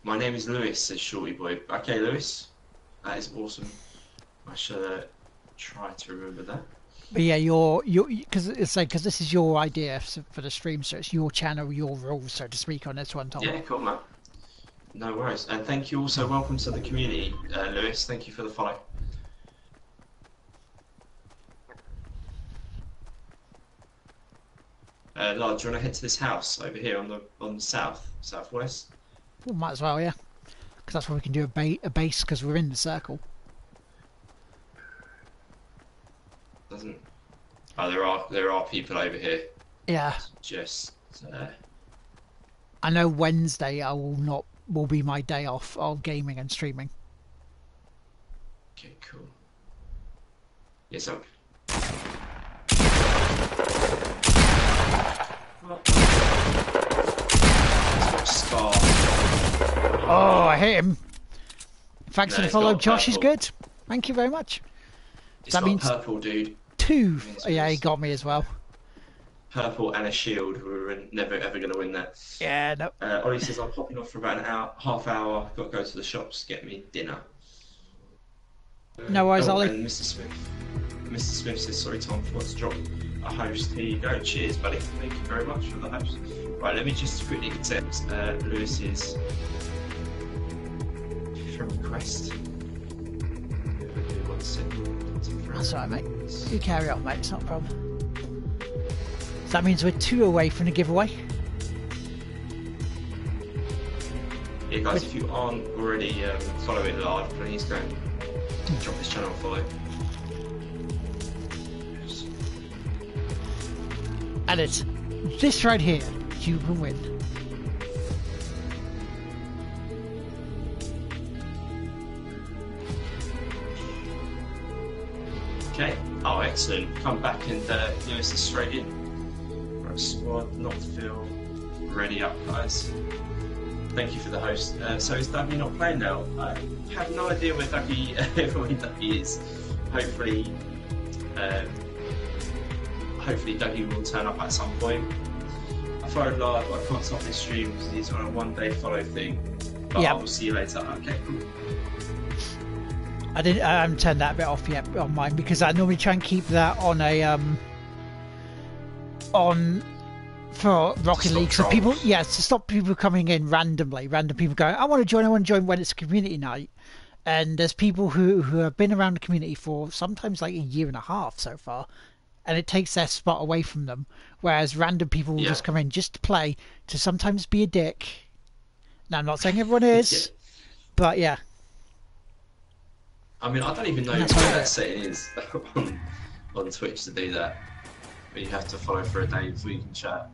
my name is Lewis, says Shorty Boy. Okay, Lewis, that is awesome. I shall uh, try to remember that. But yeah, your your because it's like because this is your idea for the stream, so it's your channel, your rules, so to speak, on this one, Tom. Yeah, cool, man. No worries. And thank you also. Welcome to the community, uh, Lewis. Thank you for the follow. Uh, Lard, do you want to head to this house over here on the on the south southwest? Well, might as well, yeah, because that's where we can do a, ba- a base because we're in the circle. Doesn't? Oh, there are there are people over here. Yeah, Just uh, I know Wednesday I will not will be my day off of gaming and streaming. okay, cool. Yes, I'm. Scar. Oh, I hit him. Thanks No, for the follow. Josh is good. Thank you very much. It's That means- purple, dude. Two. Yeah, he got me as well. Purple and a shield. We were never ever going to win that. Yeah, no. Uh, Ollie says I'm popping off for about an hour, half hour. Got to go to the shops, get me dinner. No worries, oh, Ollie. And Mr. Smith. Mr. Smith says sorry, Tom, forgot to drop a host. Here you go. Cheers, buddy. Thank you very much for the host. Right, let me just quickly accept uh, Lewis's request. That's all right, mate. You carry on, mate. It's not a problem. So that means we're two away from the giveaway. Yeah, guys, if you aren't already um, following Lard, please go and drop this channel a follow. And it's this right here. You can win. Okay. Oh, excellent. Come back and uh, Lewis is straight in. Right, squad, not feel ready up, guys. Thank you for the host. Uh, so is Dougie not playing now? I have no idea where Dougie, where Dougie is. Hopefully, um, hopefully Dougie will turn up at some point. I followed live, but I can't stop his stream because he's on a one-day follow thing. But Yeah. I will see you later. Okay, cool. I didn't. I haven't turned that bit off yet on mine because I normally try and keep that on a um on for Rocket League. So people, yeah, to stop people coming in randomly. Random people going, I want to join. I want to join when it's community night. And there's people who who have been around the community for sometimes like a year and a half so far, and it takes their spot away from them. Whereas random people will Yeah. just come in just to play, to sometimes be a dick. Now I'm not saying everyone is, Yeah. but yeah. I mean, I don't even know what that setting is on, on Twitch to do that. But you have to follow for a day before you can chat.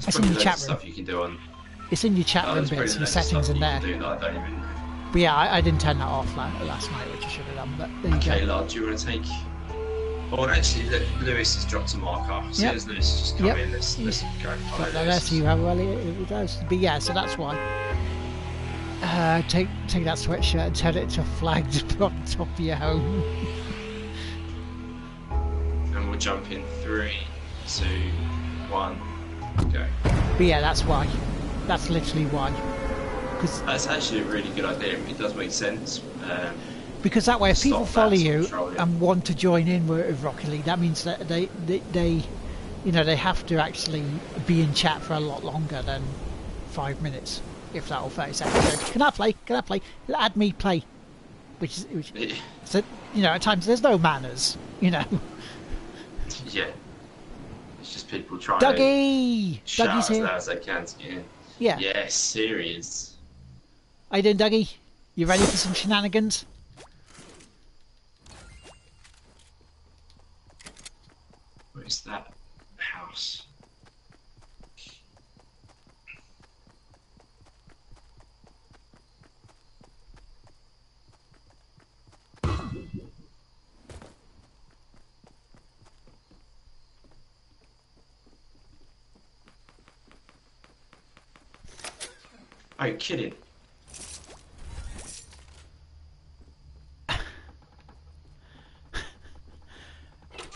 There's It's in your chat room. stuff you can do on. It's in your chat Oh, room bits and settings in there. that I don't even know. But yeah, I, I didn't turn that off la- last night, which I should have done. But there you Okay, go. lad, do you want to take? Oh, actually, look, Lewis has dropped a marker. Soon Yep. Lewis has just come Yep. in, let's, let's go But Lewis. see how well it, it does. But yeah, so that's why. Uh, take take that sweatshirt and turn it to a flag to put on top of your home. And we'll jump in three, two, one, go. But yeah, that's why. That's literally why. Because That's actually a really good idea. It does make sense. Um, because that way, if people follow you and want to join in with Rocket League, that means that they, they they you know they have to actually be in chat for a lot longer than five minutes, if that or thirty seconds. Can I play? Can I play? Add me play. Which is which, so you know at times there's no manners. You know, yeah. It's just people trying Dougie, to shout Dougie's as here. loud as they can to. Yeah. Yes, serious. How you doing, Dougie? You ready for some shenanigans? Where's that house? Are you kidding?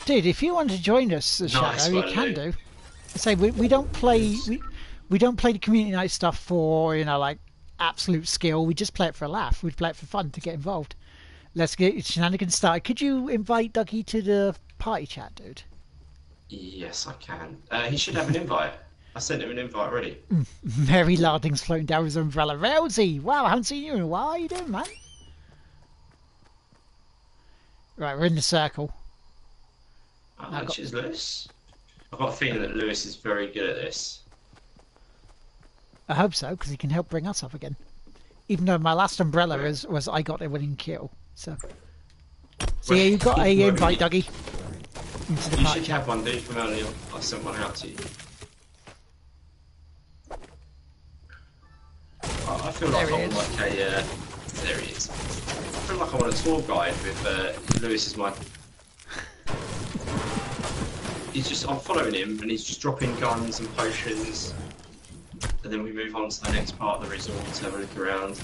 Dude, if you want to join us, uh, Shadow, you can do. I say we, we don't play we, we don't play the community night stuff for you know like absolute skill. We just play it for a laugh. We play it for fun to get involved. Let's get shenanigans started. Could you invite Dougie to the party chat, dude? Yes, I can. Uh, he should have an invite. I sent him an invite already. Mary Larding's floating down with his umbrella. Rousey, wow, I haven't seen you in a while. How you doing, man? Right, we're in the circle. I got- which is Lewis. I've got a feeling that Lewis is very good at this. I hope so, because he can help bring us up again. Even though my last umbrella is, was I got a winning kill. So, so yeah, you got a invite, Dougie, into the You should have one, dude, from earlier. I sent one out to you. I I feel like There I'm like a. Uh, there he is. I feel like I'm on a tour guide with uh, Lewis as my. He's just. I'm following him, and he's just dropping guns and potions. And then we move on to the next part of the resort to have a look around.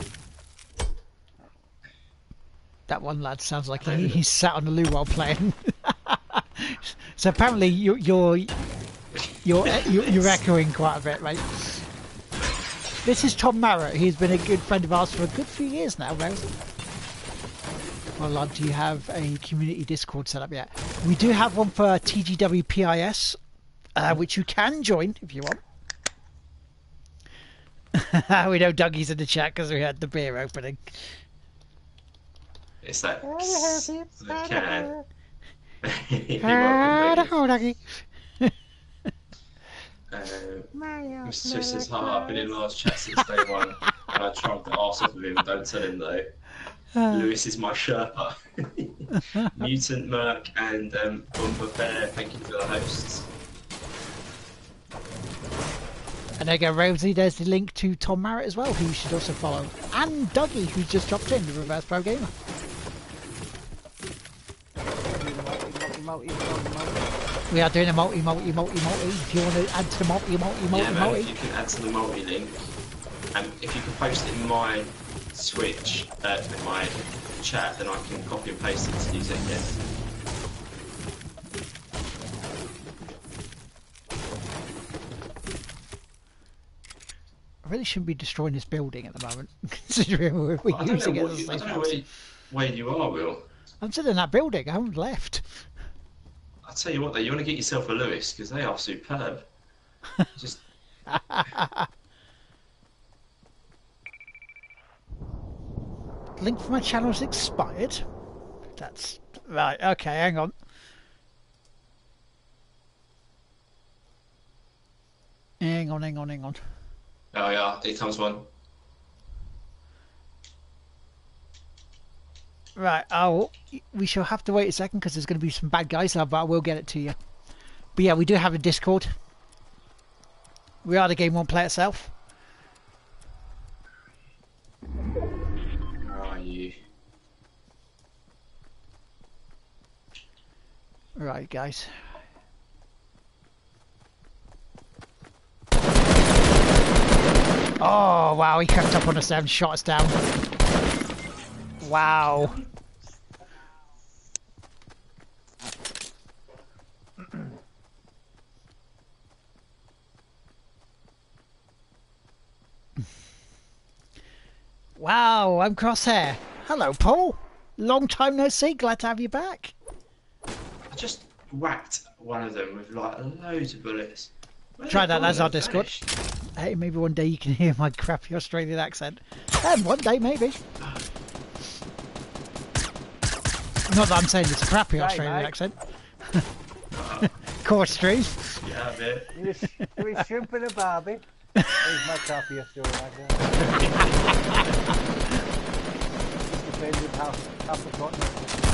That one lad sounds like he, he's sat on the loo while playing. so apparently you, you're you're you're, you're echoing quite a bit, mate. This is Tom Marrett. He's been a good friend of ours for a good few years now, Rose. Well, lad, do you have a community Discord set up yet? We do have one for TGWPIS, uh, which you can join if you want. we know Dougie's in the chat because we had the beer opening. It's that. the can. You're Ah, welcome, Dougie. Dougie. Uh, Mr. Twist says, "Hi, I've been in Lard's chat since day one, and I tried the arse off of him. Don't tell him though. Lewis is my Sherpa. Mutant Merc and um, Bumper Bear. Thank you for the hosts. And there you go, Rosie. There's the link to Tom Marrett as well, who you should also follow. And Dougie, who's just dropped in, the Reverse Pro Gamer. We are doing a multi, multi, multi, multi. If you want to add to the multi, multi, multi, yeah, multi. If you can add to the multi link, and if you can post it in my Twitch, uh, in my chat, then I can copy and paste it to use it again. I really shouldn't be destroying this building at the moment, considering we're, we're I don't using it as a you, I safe don't know house. where, you- where you are, Will. I'm still in that building. I haven't left. I'll tell you what, though, you want to get yourself a Lewis because they are superb. Just Link for my channel is expired. That's right. Okay, hang on. Hang on, hang on, hang on. oh yeah, here comes one. Right, oh, we shall have to wait a second because there's going to be some bad guys, but I will get it to you. But yeah, we do have a Discord. We are the Game One Play itself. Where are you? Right, guys. Oh, wow, he crept up on us there and shot us down. Wow. Wow, I'm Crosshair. Hello, Paul. Long time no see. Glad to have you back. I just whacked one of them with like loads of bullets. Where Try that gone? as our They've Discord. Hey, maybe one day you can hear my crappy Australian accent. And one day, maybe. Not that I'm saying it's a crappy Right, Australian mate. accent. Course stream. Yeah, a bit. You was, you was shrimp a barbie. Here's my copy of story like that. Just depends on how, how forgotten.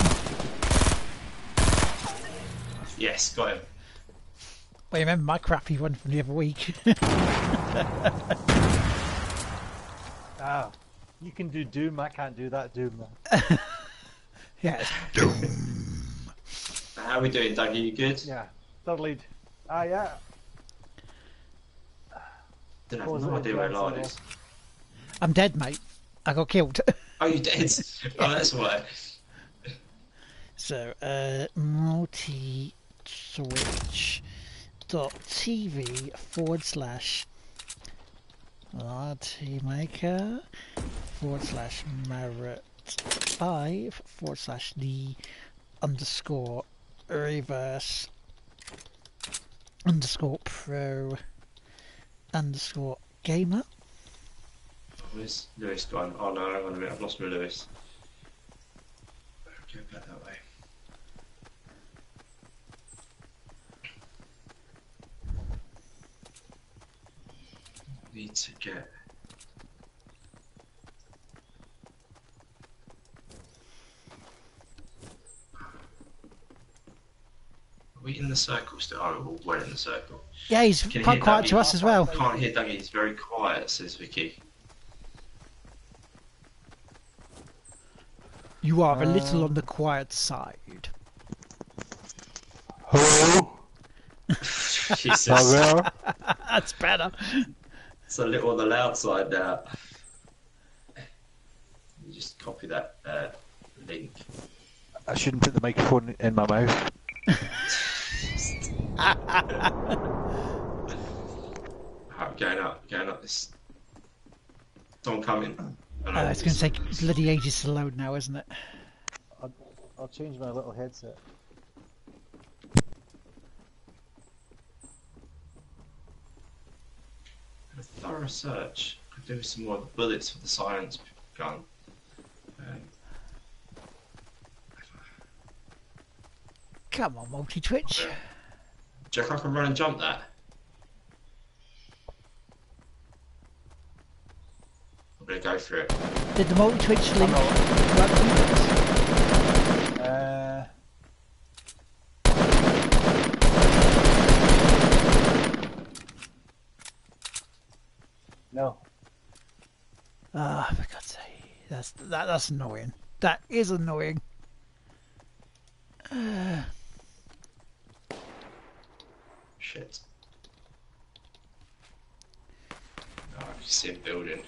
Yes, got him. Well, you remember my crappy one from the other week. Oh, you can do Doom, I can't do that Doom. yes. Doom. How are we doing, Dougie? You good? Yeah, totally. Ah, yeah. Don't have Pause no it idea where Lard is. I'm dead, mate. I got killed. Oh, you dead? oh, that's why. so, uh, multi twitch dot tv forward slash RT maker forward slash Marett five forward slash the underscore reverse underscore pro underscore gamer. Where's Lewis gone? Oh no. I've lost my Lewis. Go back that way. Need to get. Are we in the circle still? Oh, we're well in the circle. Yeah, he's Can quite quiet that? to us as well. Can't hear Dougie. He's very quiet, says Vicky. You are a little Um, on the quiet side. Hello? Jesus. Hello? That's better. It's a little on the loud side now. You just copy that uh, link. I shouldn't put the microphone in my mouth. Alright, going up, going up this. Someone coming. Oh, no, Uh, it's going to take bloody ages to load now, isn't it? I'll, I'll change my little headset. A thorough search. Could do some more bullets for the science gun. Um, Come on, multi Twitch. do you reckon I can run and jump that? I'm gonna go for it. Did the multi Twitch link work for you? Uh, no. Ah, for God's sake. That's, that, that's annoying. That is annoying. Shit. Oh, I can see him building.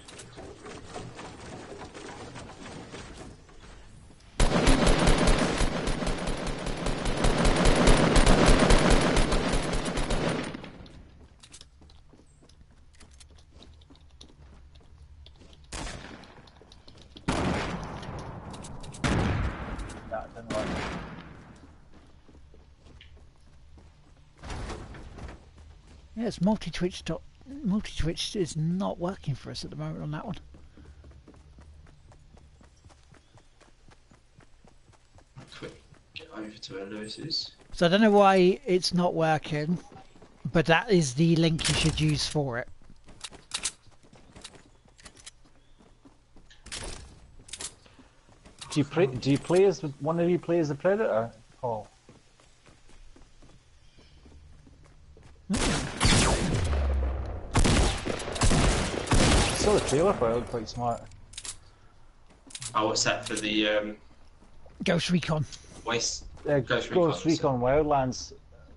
That didn't work. Yes, multi Twitch. Multi Twitch is not working for us at the moment on that one. Quick, get over to where Lewis is. So I don't know why it's not working, but that is the link you should use for it. Do you play? Do you play as one of you play as the predator, Paul? Saw the trailer for it. it looked quite smart. Oh, what's that for the um, Ghost Recon. waste? Uh, Ghost Ghost, Recon, Recon Wildlands.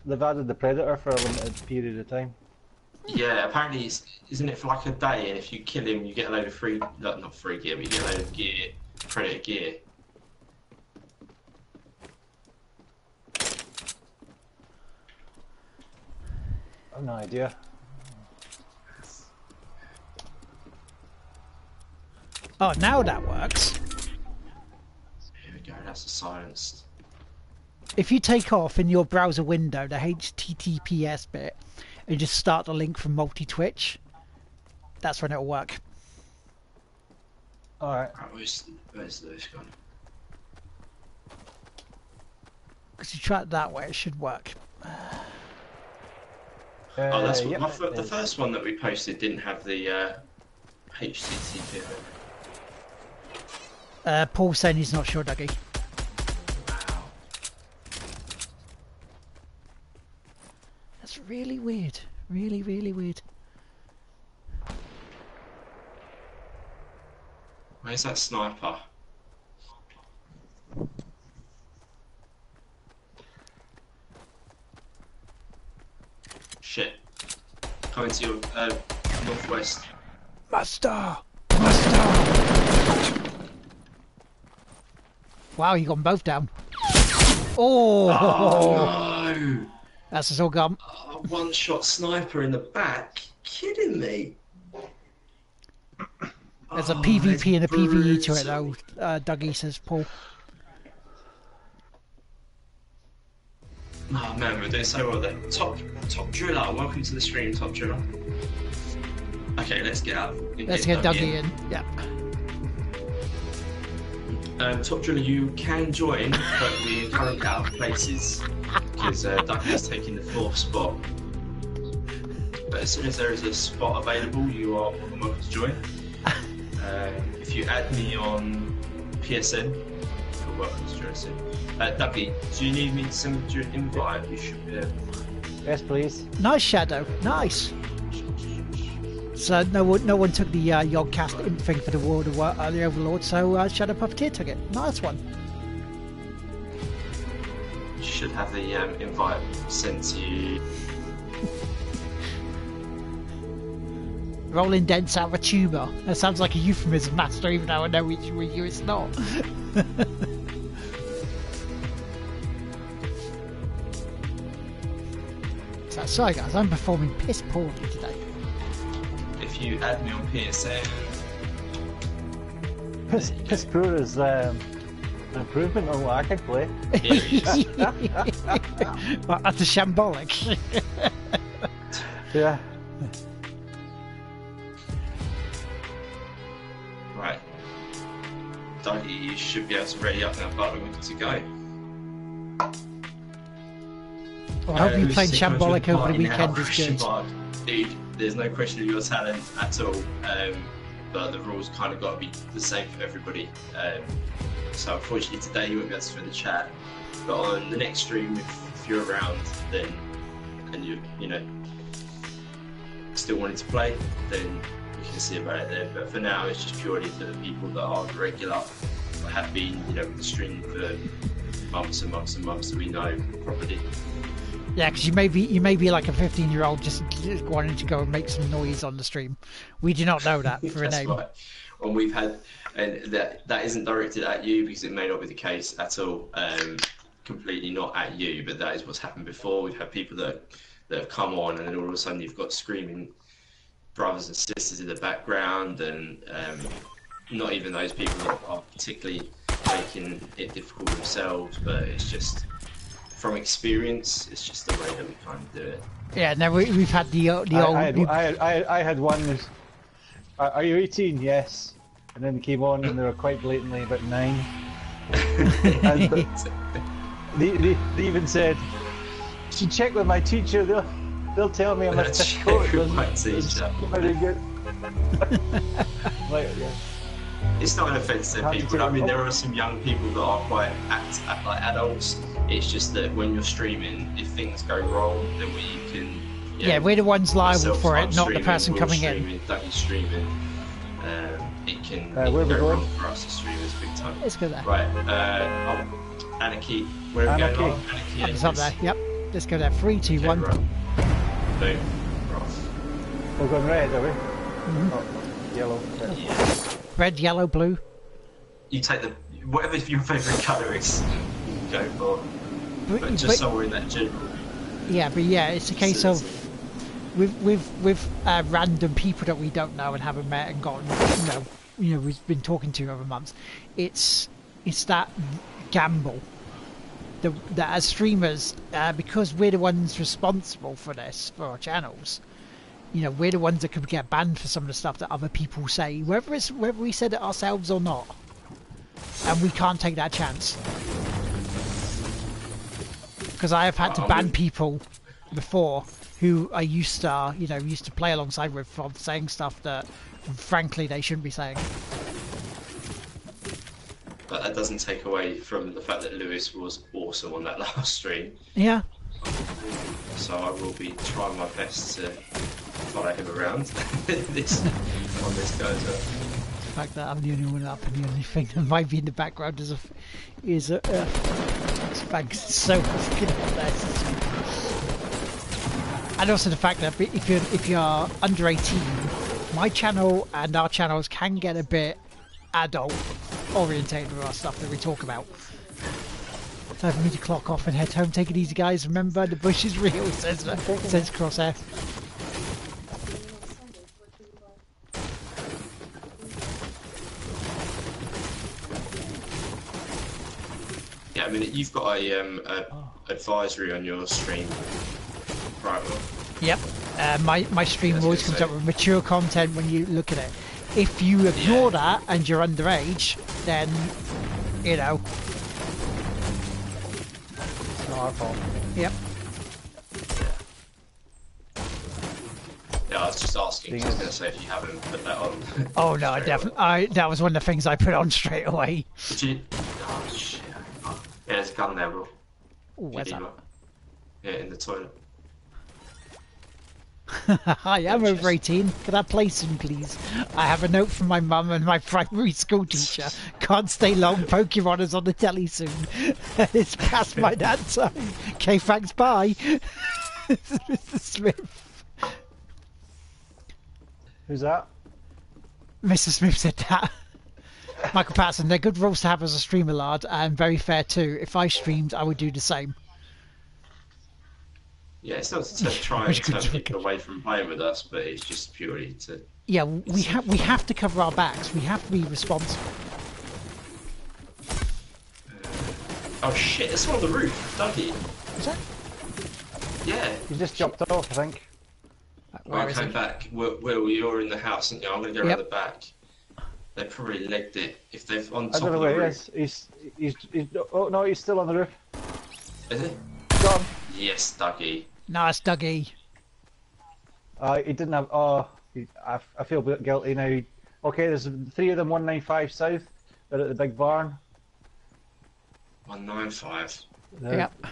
They've added the predator for a limited period of time. Yeah, apparently, it's, isn't it for like a day? And if you kill him, you get a load of free, not, not free gear, but you get a load of gear, predator gear. I have no idea. Oh, now that works. Here we go. That's a silenced. If you take off in your browser window the HTTPS bit and just start the link from multi-twitch, that's when it'll work. All right. Right, where's where's Lewis gone? Because you try it that way, it should work. Oh, that's Uh, what, yep, my, the first one that we posted didn't have the uh, HTTP. Uh, Paul saying he's not sure, Dougie. That's really weird. Really, really weird. Where's that sniper? Shit. Coming to your uh, northwest. Master! Master! Wow, you got them both down. Oh! No! That's us all gone. A one shot sniper in the back? Kidding me? There's a Oh, PvP and a it's PvE to it though, uh, Dougie says Paul. Oh man, we're doing so well there. Top Top Driller, welcome to the stream, Top Driller. Okay, let's get out. Let's get Dougie Dougie in. Yeah. Um, Top Driller, you can join, but we're currently out of places because uh, Dougie's taking the fourth spot. But as soon as there is a spot available, you are more than welcome to join. Um, if you add me on PSN, you're welcome to join soon. Uh, Dougie, do you need me to send you an invite? You should be able. Yes, please. Nice shadow. Nice. So no one, no one took the uh, Yogscast thing for the World of uh, the Overlord. So uh, Shadow Puppeteer took it. Nice one. Should have the um, invite sent to you. Rolling dents out of a tuba. That sounds like a euphemism, Master. Even though I know which with you it's not. so sorry guys, I'm performing piss poorly today. If you add me on PSN, Piss, piss poor is um, an improvement on what I can play. here he is. Well, that's a shambolic. Yeah. Right. Dougie, you should be able to ready up now, but we're good to go. Well, I hope Uh, you who's playing sick of shambolic over the party now? weekend is good. Dude, there's no question of your talent at all. Um, but the rules kind of got to be the same for everybody. Um, so unfortunately today you won't be able to join the chat. But on the next stream, if, if you're around, then and you you know still wanting to play, then we can see about it there. But for now, it's just purely for the people that are regular, have been, you know, with the stream for months and months and months that we know properly. Yeah, because you may be you may be like a 15 year old just, wanting to go and make some noise on the stream. We do not know that for a name. right. And we've had, and that that isn't directed at you because it may not be the case at all. Um, completely not at you, but that is what's happened before. We've had people that that have come on, and then all of a sudden you've got screaming brothers and sisters in the background, and um, not even those people that are particularly making it difficult themselves, but it's just from experience, it's just the way that we kind of do it. Yeah, no, we, we've had the uh, the I, old. I, had, I, had, I, had, I had one. who's, Are, are you 18? Yes. And then they came on and they were quite blatantly about nine. And they, they, they even said, "You should check with my teacher. They'll they'll tell me I'm a Check coach." with my teacher. Very good. like, yeah. It's not an offence to people. I mean, there are some young people that are quite act, act like adults. It's just that when you're streaming, if things go wrong, then we can. you Yeah, we're the ones liable for it, not the person Will's coming in. streaming, Dougie's streaming. Um, it can, Uh, it can go going? wrong for us as streamers big time. Let's go there. Right, uh, oh, Anarchy. Where are we Anarchy. going? Mark? Anarchy. yeah, It's up there. Yep. Let's go there. Three, two, Okay, one. right. Boom. We're going red, are we? Mm-hmm. Oh, yellow. Okay. Yeah. Red, yellow, blue. You take the whatever your favourite colour is. Go for. But, But just but- so we're in that general. yeah, but yeah, it's a case of with with with uh, random people that we don't know and haven't met and gotten you know you know we've been talking to over months. It's it's that gamble. That, that as streamers, uh, because we're the ones responsible for this for our channels, you know, we're the ones that could get banned for some of the stuff that other people say, whether it's whether we said it ourselves or not, and we can't take that chance. Because I have had to ban people before who I used to, you know, used to play alongside with from saying stuff that, frankly, they shouldn't be saying. But that doesn't take away from the fact that Lewis was awesome on that last stream. Yeah, So I will be trying my best to follow him around this on this up. the fact that I'm the only one up and the only thing that might be in the background is a is a. Uh, Spags so fucking there. And also the fact that if you're if you're under 18, my channel and our channels can get a bit adult orientated with our stuff that we talk about. Time for me to clock off and head home. Take it easy, guys. Remember, the bush is real. Says says Crosshair. Yeah, I mean you've got a um a Oh. advisory on your stream, right? Well, Yep. Uh, my my stream That's always comes I up with mature content when you look at it. If you ignore that and you're underage, then you know. It's not our fault. Yep. yeah, I was just asking. 'cause I was going to say if you haven't put that on. Oh no, I definitely. I that was one of the things I put on straight away. Did you? Oh shit! Oh, yeah, there's a gun there, bro. Ooh, where's that? Yeah, in the toilet. Hi, I'm over 18. Can I play soon, please? I have a note from my mum and my primary school teacher. Can't stay long. Pokemon is on the telly soon. it's past my dad time. Okay, thanks. Bye. Mr. Smith. Who's that? Mr. Smith said that. Michael Patterson, they're good rules to have as a streamer, lad, and very fair too. If I streamed, I would do the same. Yeah, it's not to try and Which turn people away from playing with us, but it's just purely to. Yeah, we have we have to cover our backs. We have to be responsible. Uh, oh shit! It's on the roof, Dougie. Is that? Yeah. He just jumped off, I think. When Where I came it? back, Will, Will, you're in the house, and I'm going to go Yep. around the back. They probably legged it. If they've on I top don't know of the where he roof. is. He's, he's, he's, oh no, he's still on the roof. Is it? Gone. Yes, Dougie. Nice, Dougie. Uh, he didn't have. Oh, he, I, I feel a bit guilty now. Okay, there's three of them, 195 south. They're at the big barn. One nine five. They're- Yep.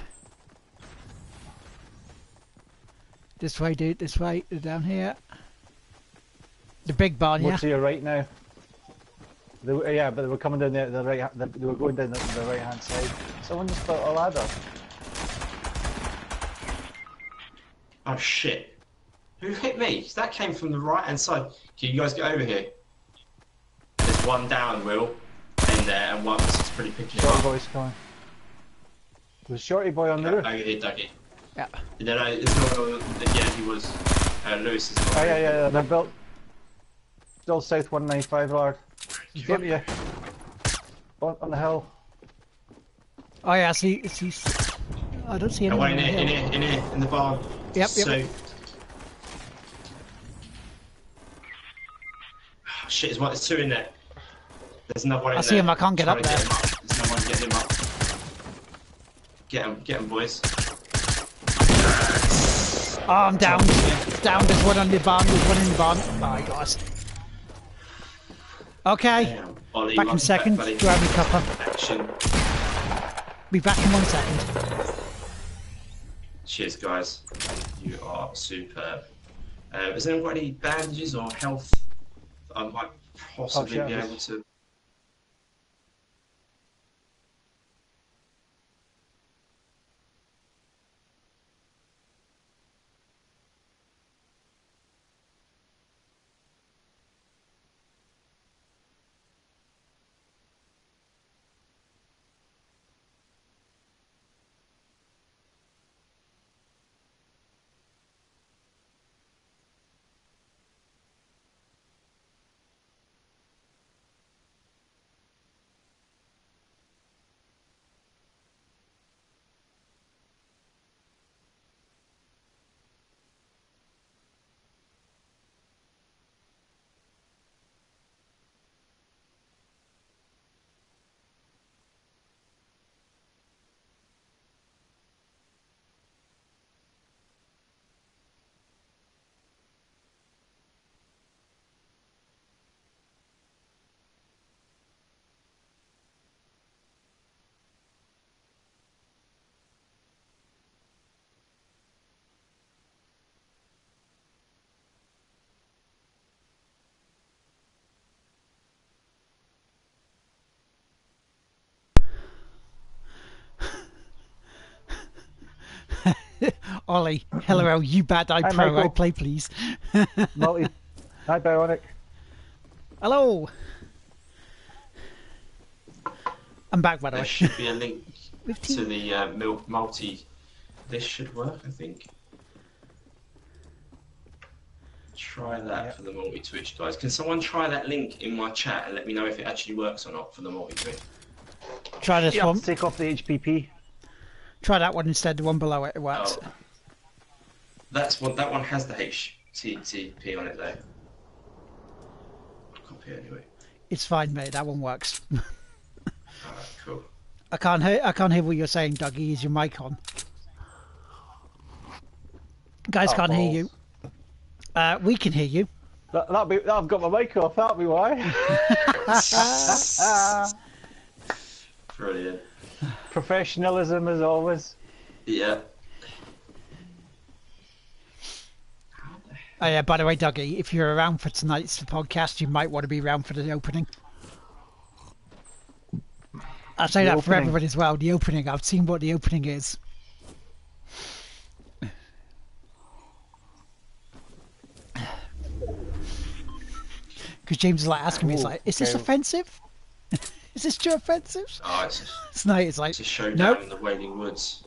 This way, dude. This way. They're down here. The big barn, We're yeah. to your right now. They, yeah, but they were coming down the, the right. They, they were going down the, the right hand side. Someone just built a ladder. Oh shit! Who hit me? That came from the right hand side. Can you guys get over here? There's one down, Will, in there, and one that's pretty picking Shorty up. boy's coming. There's Shorty boy on the roof. Over here, Dougie. Yeah. No, no, it's not. uh, Yeah, he was. Uh, Lewis is. Oh yeah, yeah, yeah. They're built. Still south 195 yard. In front of you. On, on the hill. Oh yeah. See, see. I don't see anyone. wait, in on here, the in here, in here, in the barn. Yep, yep. So. Oh, shit, there's, one, there's two in there. There's another one in I there. see him, I can't get Trying up there. him. There's no one get him up. Get him, get him, boys. Oh, I'm down. Down. There's one on the barn. There's one in the barn. Oh my god. Okay. Damn. Ollie, Back in welcome second. buddy. Grab me copper. Action. Be back in one second. Cheers, guys. You are superb. Uh, has anyone got any bandages or health that I might possibly Oh, be able to? Ollie, hello, you bad eye Hi, pro, I play please. Multi. Hi, Bionic. Hello. I'm back, by the There should be a link to the uh, multi. This should work, I think. Try that Yeah. for the multi Twitch, guys. Can someone try that link in my chat and let me know if it actually works or not for the multi Twitch? Try this You have one. to take off the HPP. Try that one instead. The one below it, it works. Oh. That's what that one has the HTTP on it though. Copy anyway. It's fine, mate. That one works. Alright, cool. I can't hear. I can't hear what you're saying, Dougie. Is your mic on? Guys Oh, can't hear you. Uh, we can hear you. That, that'll be. I've got my mic off. That'll be why. Brilliant. Professionalism as always. Yeah. Oh yeah. By the way, Dougie, if you're around for tonight's podcast, you might want to be around for the opening. I'll say The that for opening. everybody as well. The opening. I've seen what the opening is. Because James is like asking me, he's oh, like, "Is this offensive? is this too offensive?" Oh, it's a, Tonight it's like, it's a showdown nope. in the Wailing Woods.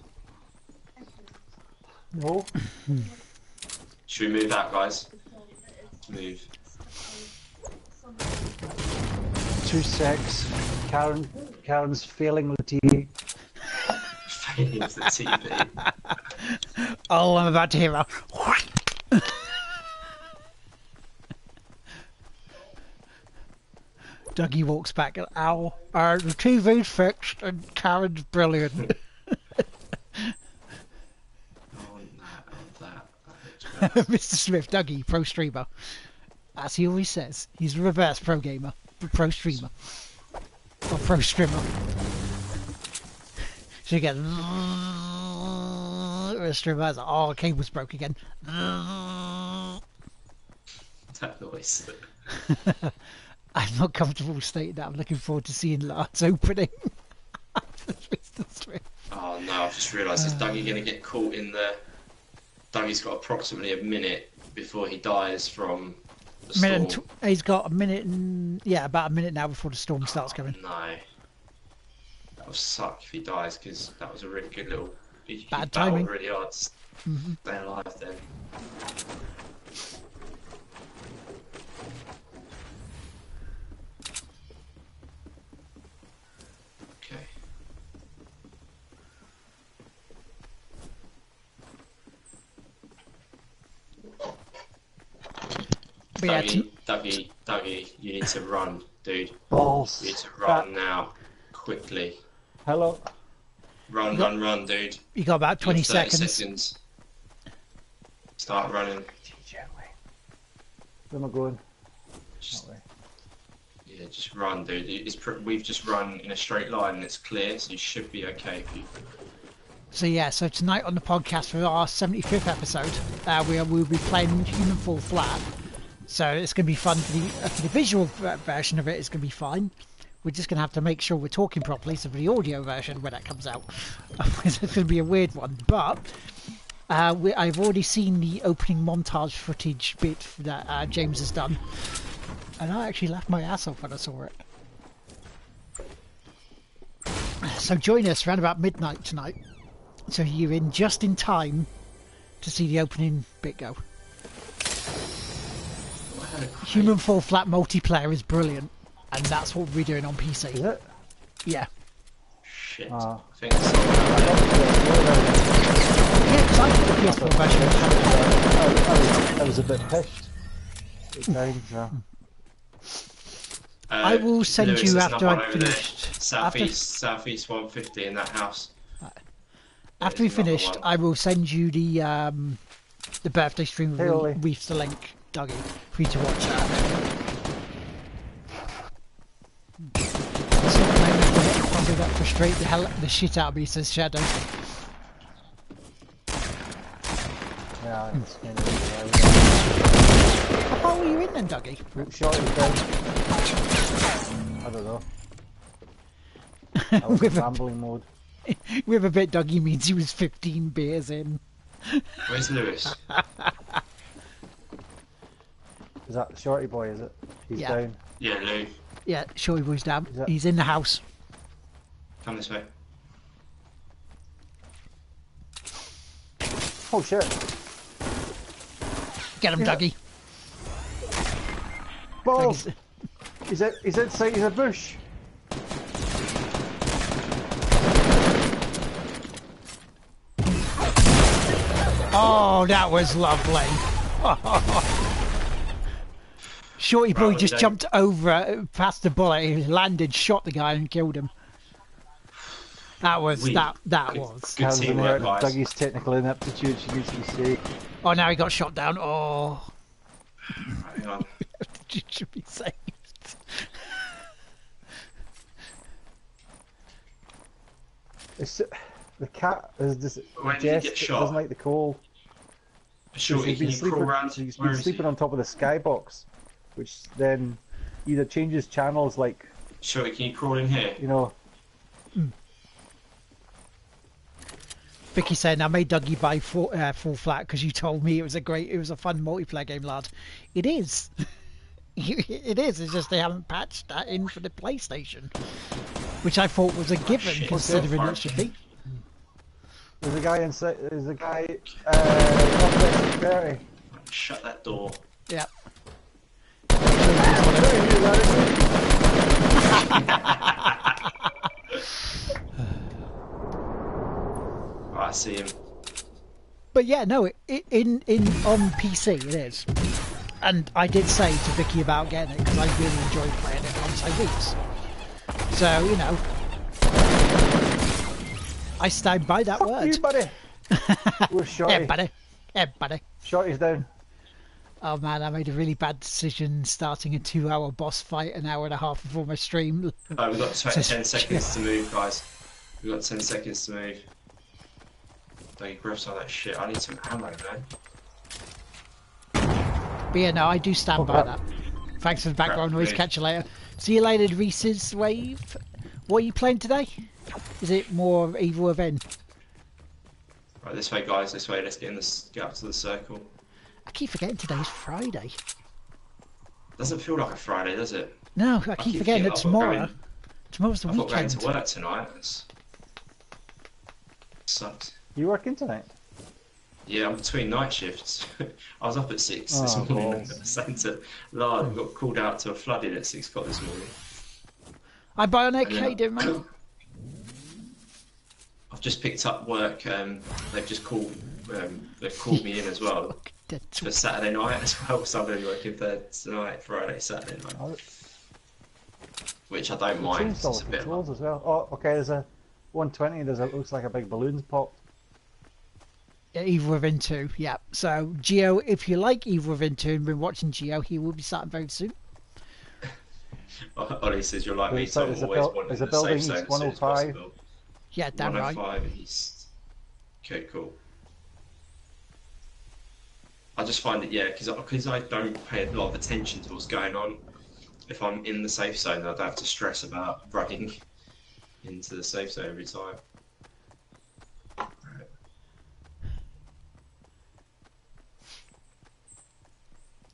No. Should we move out, guys? Move. Two secs. Karen. Karen's failing the TV. Fading to the TV. Oh, I'm about to hear a. Dougie walks back and ow, uh, the TV's fixed and Karen's brilliant. On that, on that. that looks Mr. Smith, Dougie, pro streamer. As he always says, he's a reverse pro gamer, pro streamer, or pro streamer. So you get oh, the streamer, like, oh, cable's broke again. that noise. I'm not comfortable stating that. I'm looking forward to seeing Lard's opening. Mr. Smith. Oh no, I've just realised is Dougie going to get caught in the. Dougie's got approximately a minute before he dies from the Minute storm. he's got a minute and yeah, about a minute now before the storm starts Oh, coming. No. That would suck if he dies because that was a really good little. He, he Bad battled timing. really hard to Mhm. stay alive then. But yeah, Dougie, t- Dougie, Dougie, you need to run, dude. Balls. You need to run now, quickly. Hello. Run, got- run, run, dude. you got about 20 got seconds. seconds. Start running. Gently. Where am I going? Just, yeah, just run, dude. It's pr- we've just run in a straight line and it's clear, so you should be okay if you. So yeah, so tonight on the podcast for our 75th episode, uh, we will be playing Human Fall Flat. So it's going to be fun for the, uh, for the visual version of it. It's going to be fine. We're just going to have to make sure we're talking properly. So for the audio version, when that comes out, it's going to be a weird one. But uh, we, I've already seen the opening montage footage bit that uh, James has done, and I actually laughed my ass off when I saw it. So join us around about midnight tonight. So you're in just in time to see the opening bit go. Human Fall Flat multiplayer is brilliant, and that's what we're doing on PC. Is PC. it? Yeah, Shit. Ah. I yeah, because I put the PS4 version. I, I, was, a bit pissed. At times, so. Uh, I will send Lewis, you after I've one over there. finished. Southeast, southeast 150 in that house. After we There's another finished. I will send you the um, the birthday stream Hey, of Ollie. The link, Dougie, for you to watch that. Probably that frustrate the hell the shit out of me, says Shadow. Yeah, Hmm. it's kind of. How far were you in then, Dougie? Uh, shot is down. I don't know. I was in With a- rambling mode. With a bit, Dougie means he was 15 beers in. Where's Lewis? Is that Shorty Boy, is it? He's Yeah. down. yeah, Lou. Yeah, Shorty Boy's down. That- He's in the house. Come this way. Oh shit. Get him, Yeah. Dougie. Balls! Dougie's- He's, out, he's outside the bush. Oh, that was lovely. Shorty boy Right, just okay. jumped over uh, past the bullet. He landed, shot the guy, and killed him. That was We- that. That good- was. good Hands in the teamwork, guys. Dougie's technical ineptitude, she needs to be saved. Oh, now he got shot down. Oh, Right, hang on. you should be saved. It's, the cat is just When did he Jess get shot? doesn't like the cold. Shorty, he's can been you sleeping, crawl around? he's Where been is sleeping he? on top of the skybox, which then either changes channels like, Shorty, can you crawl in here? you know, Vicky saying I made Dougie buy full, uh, Fall Flat because you told me it was a great, it was a fun multiplayer game, lad. It is. it is. It's just they haven't patched that in for the PlayStation, which I thought was a given shit. considering Okay. it should be. there's a guy inside, there's a guy, uh, Shut that door. Yeah. Right, I see him. But yeah, no, it, it, in in on PC it is, and I did say to Vicky about getting it because I really enjoyed playing it alongside Weeks. So you know, I stand by that You word. buddy! We're Yeah, shorty. buddy. Yeah, buddy. Shorty's down. Oh man, I made a really bad decision starting a two-hour boss fight an hour and a half before my stream. Oh, we've got tw- Just- 10 seconds to move, guys. We've got 10 seconds to move. Don't you grab some of that shit. I need some ammo, man. But yeah, no, I do stand by Okay. that. Thanks for the background Right, noise. great. Catch you later. See you later, Reese's Wave. What are you playing today? Is it more of Evil Within? Right, this way, guys. This way. Let's get in this. Get up to the circle. I keep forgetting today's Friday. Doesn't feel like a Friday, does it? No, I keep keep forgetting forgetting that tomorrow. going- Tomorrow's the I've got going weekend. to work tonight. It's... Sucks. You working tonight? Yeah, I'm between night shifts. I was up at six this Oh, morning. balls. Saying to Lard, we got called out to a flooding at six o'clock this morning. I Bionic, Yeah. how you doing, mate? I've just picked up work. Um, they've just called. Um, they've called me in as well Dead for Saturday night as well. So I'm going to be working for tonight, Friday, Saturday night, Oh, which I don't mind. It's a bit. controls as well. Oh, okay, there's a 120, there's a, looks like a big balloon's popped. Yeah, Evil Within 2, yeah. So, Geo, if you like Evil Within 2 and been watching Geo, he will be starting very soon. I, Ollie says you're like me, There's a- so I'm there's a always buil- wanting there's a the building safe zone as soon as 105. possible. Oh yeah, damn right. 105 east. Okay, cool. I just find it, yeah, because because I don't pay a lot of attention to what's going on. If I'm in the safe zone, I don't have to stress about running into the safe zone every time. Right.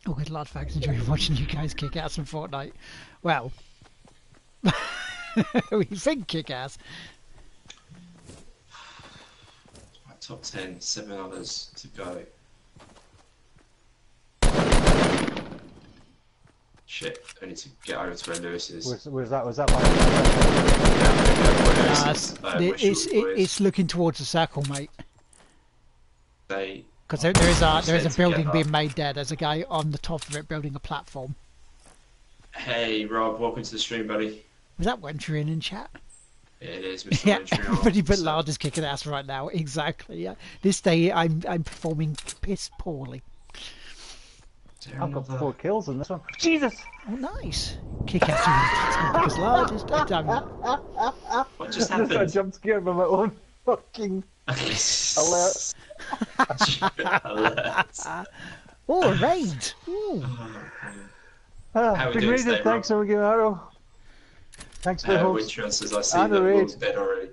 Oh, good lord, folks, enjoying watching you guys kick ass in Fortnite. Well, we think kick ass. Right, top 10, seven others to go. Shit, I need to get over to where Lewis is. Was, was that was that by Uh, it's, it's, it, it's looking towards the circle, mate. They Because there, there is a there is a building together. being made there. There's a guy on the top of it building a platform. Hey Rob, welcome to the stream, buddy. Was that Wentry in in chat? Yeah, it is, Mr. Yeah, Montreal. everybody but So- Lard is kicking ass right now. Exactly. Yeah. This day I'm I'm performing piss poorly. Is there I've got another- four kills in this one. Jesus! Oh, nice. Kick ass because Lard is dead. Damn it. What just happened? I got happened? jump scared by my own fucking alert. Alert. Oh, a raid. Ooh. How we big doing rated, today, thanks, Omega Arrow. Thanks for the Uh, host. Winter I see And the a raid. Lard's dead already.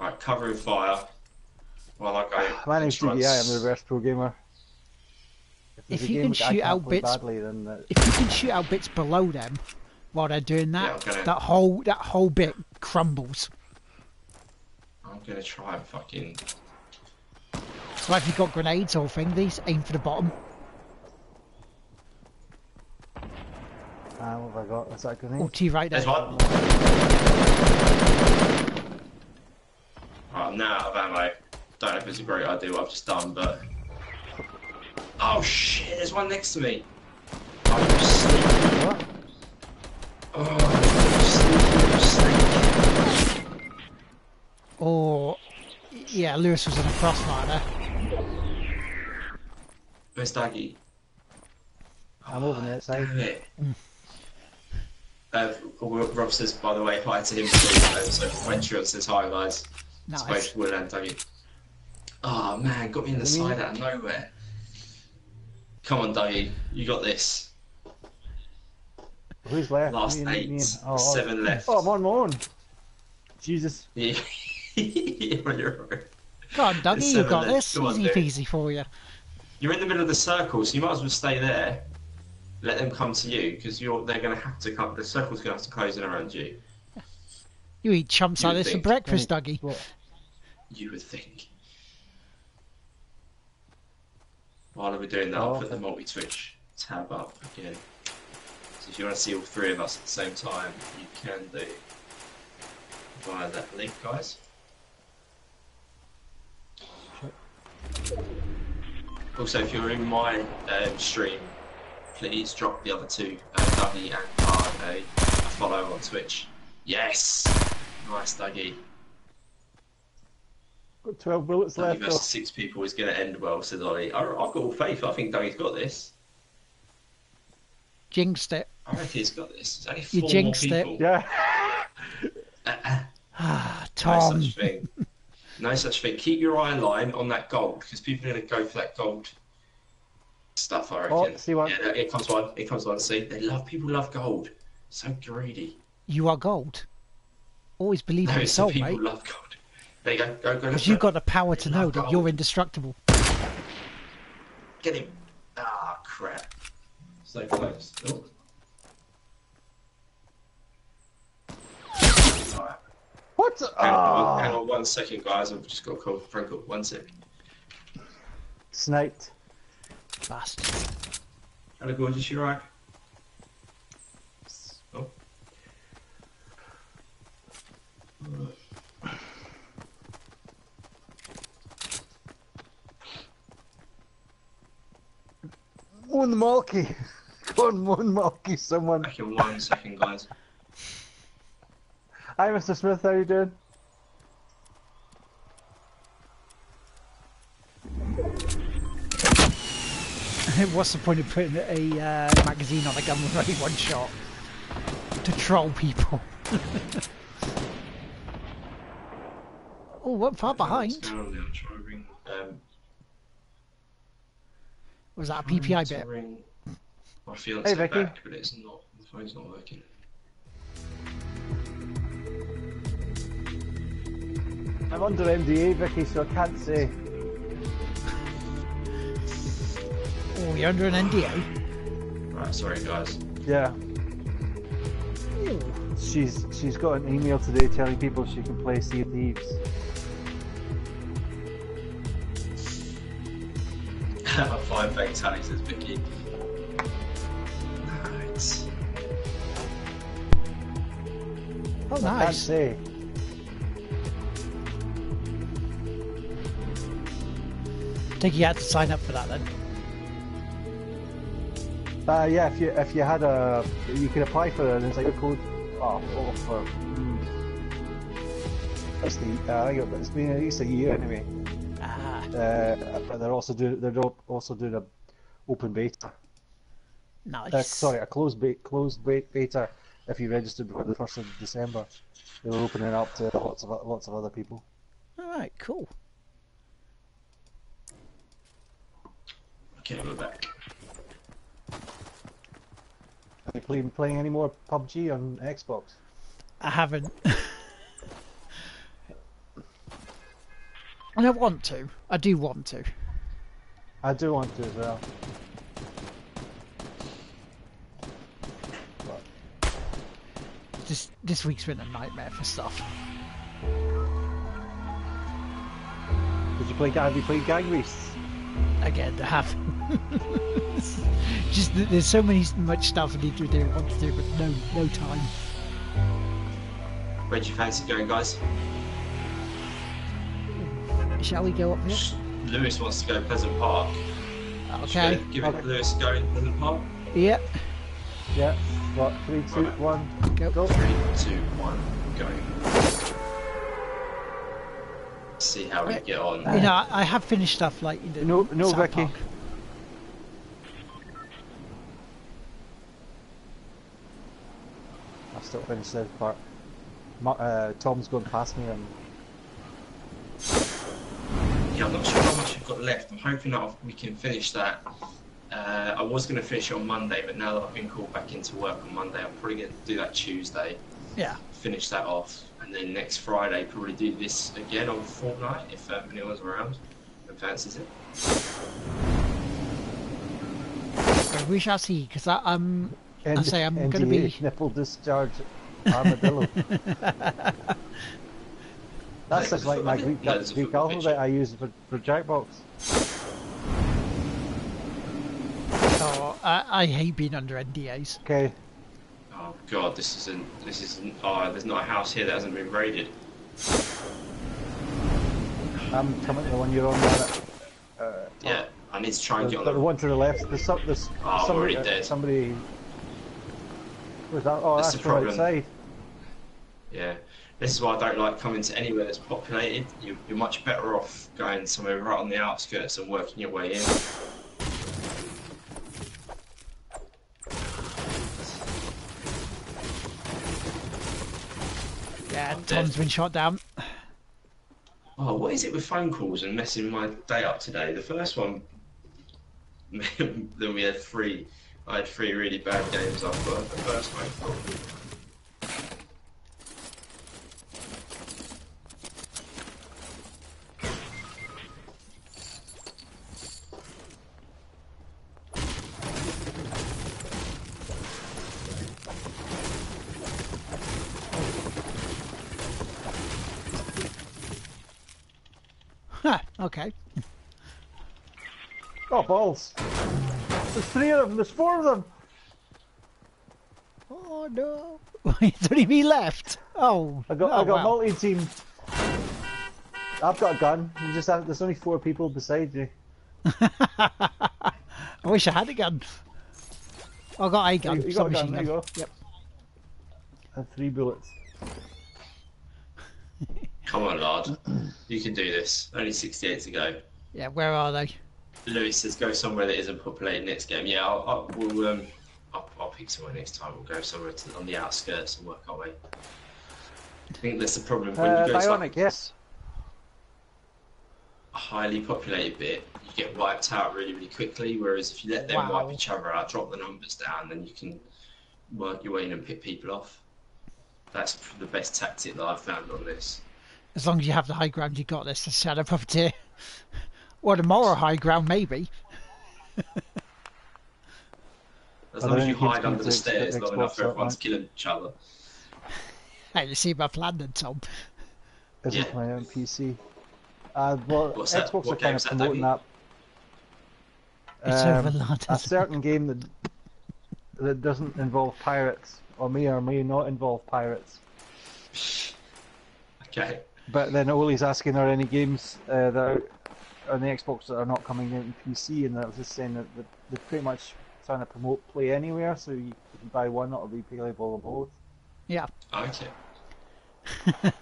Right, covering fire. While I. My name's and try DDI, and I'm the reverse pro gamer. If there's a you can shoot out bits- badly, then uh, If you can shoot out bits below them while they're doing that, Yeah, gonna- that whole that whole bit crumbles. I'm gonna try and fucking. So if you've got grenades or thing, these aim for the bottom. ah, what have I got? Is that a grenade? Or to your right there. There's one. Right, I'm now out of ammo. Don't know if it's a great idea what I've just done, but. Oh shit, there's one next to me. I'm just. What? Oh, I'm sneaky, I'm yeah, Lewis was in a crossfire there. Where's Daggy? I'm over on the outside. Damn it. Uh, Rob says, by the way, hi to him too. So Ventura says hi, guys. It's Nice. both Will and Dougie. Oh man, got me in the Let me- side out of nowhere. Come on, Dougie, you got this. Who's left? Last Me eight, me and- oh, oh. seven left. Oh, I'm on my own. Jesus. Yeah. You're on your own. Go on, Dougie, you seven got left. this. Come on, Easy dude. peasy for you. You're in the middle of the circle, so you might as well stay there. Let them come to you because you're. They're going to have to come. The circle's going to have to close in around you. You eat chumps You like this for breakfast, Dougie. What? You would think. While we're doing that, Oh, I'll put the multi Twitch tab up again. So if you want to see all three of us at the same time, you can do via that link, guys. Also, if you're in my um, stream, please drop the other two, uh, Dougie and Lard, a, a follow on Twitch. Yes! Nice, Dougie. Got 12 bullets Dougie left. versus though. six people is going to end well, says Ollie. I, I've got all faith. I think Dougie's got this. Jinxed it. I reckon he's got this. There's only You four more jinxed it. Yeah. Uh, uh, Ah, no such thing. no such thing. Keep your eye line on that gold because people are going to go for that gold stuff. I reckon. Oh, see one. Yeah, no, here comes one. Here comes one. See, they love people love gold. So greedy. You are gold. Always believe in No, your some soul, people mate. love gold. There you go. Go, go. Because go. you've got the power to know that you're indestructible. Get him. Ah, crap. So close. Oh. Alright. What? Hang on, hang Ah! on one second, guys. I've just got a call. Phone call. One sec. Sniped. Bastard. Hello, gorgeous. You alright? Oh. One Malky. Go on, one Malky, someone. Back in one second, guys. Hi, Mr. Smith, how you doing? What's the point of putting a uh, magazine on a gun with only one shot? To troll people. oh, what far What's behind? going on now? I'm trying to ring. Um, Was that a PPI bit? ring My fiance Hey, Vicky. back, but it's not. The phone's not working. I'm under NDA, Vicky, so I can't say. Oh, you're under an NDA. Right, sorry guys. Yeah, Ooh. she's she's got an email today telling people she can play Sea of Thieves. Five baked honey says Vicky. Right. Oh, I can't nice. say. Think you had to sign up for that then. Uh, yeah, if you if you had a, you could apply for an insider code. Oh, oh for. Mm, that's the. Uh, I think it's been at least a year anyway. Ah, Uh, but they're also doing they're also doing a open beta. nice. Uh, sorry, a closed be- closed beta. If you registered before the first of December, they were opening it up to lots of lots of other people. All right, cool. Okay, we're back. Are you playing playing any more PUBG on Xbox? I haven't. and I want to. I do want to. I do want to as well. This this week's been a nightmare for stuff. Did you play? Have you played Gang Beasts? Again, I have. Just there's so many much stuff I need to do, want to do, but no no time. Where do you fancy going, guys? Shall we go up here? Lewis wants to go Pleasant Park. Okay. Give it Okay. Lewis a go in Pleasant Park. Yep. Yeah. What? Three, two, Right. one, Go. go. Three, two, one, go. See how we get on. You know, I, I have finished stuff like you know, No, no, South Vicky. Park. I've still finished this part. Ma- uh, Tom's going past me and Yeah, I'm not sure how much I've got left. I'm hoping that we can finish that. Uh, I was going to finish on Monday, but now that I've been called back into work on Monday, I'm probably going to do that Tuesday, Yeah. finish that off, and then next Friday probably do this again on Fortnite if um, anyone's around and fancies it. We shall see, because I'm. I N- say I'm gonna be- nipple discharge armadillo. That's just like my Greek, Loads Greek alphabet I use for, for Jackbox. Oh, I, I hate being under NDAs. Okay, Oh God, this isn't. This isn't. Oh, there's not a house here that hasn't been raided. I'm coming to the one you're on there. Uh, Yeah, I need to try and the, get the on the. one to the left. There's, some, there's Oh, I'm somebody. already uh, dead. Somebody. Where's that? Oh, That's that's, the from problem. outside. Yeah, this is why I don't like coming to anywhere that's populated. You're, you're much better off going somewhere right on the outskirts and working your way in. Yeah, I'm Tom's dead. been shot down. Oh, what is it with phone calls and messing my day up today? The first one, then we had three. I had three really bad games after the first phone call. Huh, okay. Oh balls! There's three of them. There's four of them. Oh no. It's only me left. Oh. I got oh, I got wow. multi-team. I've got a gun. You just have, there's only four people beside you. I wish I had a gun. I got a gun. You, you got a gun. There you go. Yep. And three bullets. Come on, lad. You can do this. Only 68 to go. Yeah, where are they? Lewis says go somewhere that isn't populated next game. Yeah, I'll, I'll, we'll, um, I'll, I'll pick somewhere next time. We'll go somewhere to, on the outskirts and work our way. I think that's the problem when Uh, you go to like yes. a highly populated bit, you get wiped out really, really quickly. Whereas if you let them Wow. wipe each other out, drop the numbers down, then you can work your way in and pick people off. That's the best tactic that I've found on this. As long as you have the high ground, you got this. The Shadow Puppeteer. Or the moral high ground, maybe. As long as you hide under the stairs long enough for don't everyone to kill each other. Hey, you see my plan then, Tom. Isn't Yeah. my own PC. Uh, well, What's that? Xbox What are kind of promoting Dougie? that. It's Um, overloaded. a certain game that that doesn't involve pirates, or may or may not involve pirates. Okay. But then Oli's asking, are any games uh, that are on the Xbox that are not coming out on PC? And I was just saying that that they're pretty much trying to promote Play Anywhere, so you, if you buy one, it'll be playable on both. Yeah. Okay.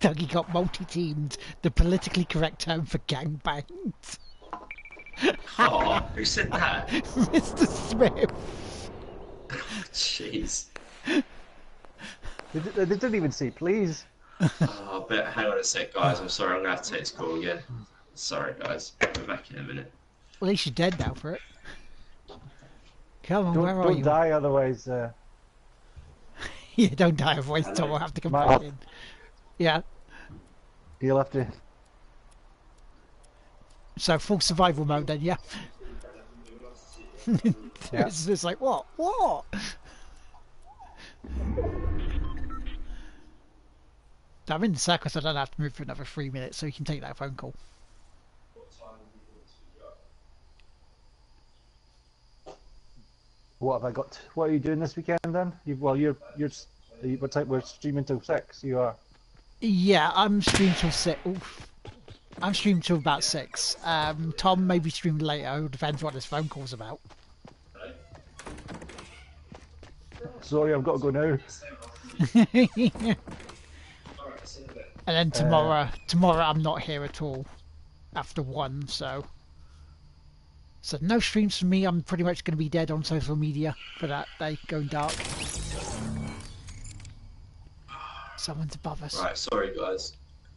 Dougie got multi-teamed, the politically correct term for gangbangs. Oh, who said that? Mr. Smith. Jeez. They, they didn't even say please. Oh, but hang on a sec, guys. I'm sorry. I'm gonna have to take this call again. Sorry, guys. I'll be back in a minute. At least you're dead now for it. Come on, Don't, where are don't you? die, otherwise. Uh, yeah, don't die otherwise Tom will have to come Matt. back in. Yeah, you'll have to. so full survival mode then, yeah. Yeah. it's just like, what? What? I'm in the circle, so I don't have to move for another three minutes, so you can take that phone call. What time are you going to? What have I got? What are you doing this weekend then? You, well, you're you're. you- What time? We're streaming till six. You are. Yeah, I'm streaming till six. Oof. I'm streaming till about six. Um, Tom may be streaming later. It depends what this phone call's about. Sorry, I've got to go now. and then tomorrow, tomorrow I'm not here at all after one. So, so no streams for me. I'm pretty much going to be dead on social media for that day, going dark. Someone's above us. Right. Sorry, guys.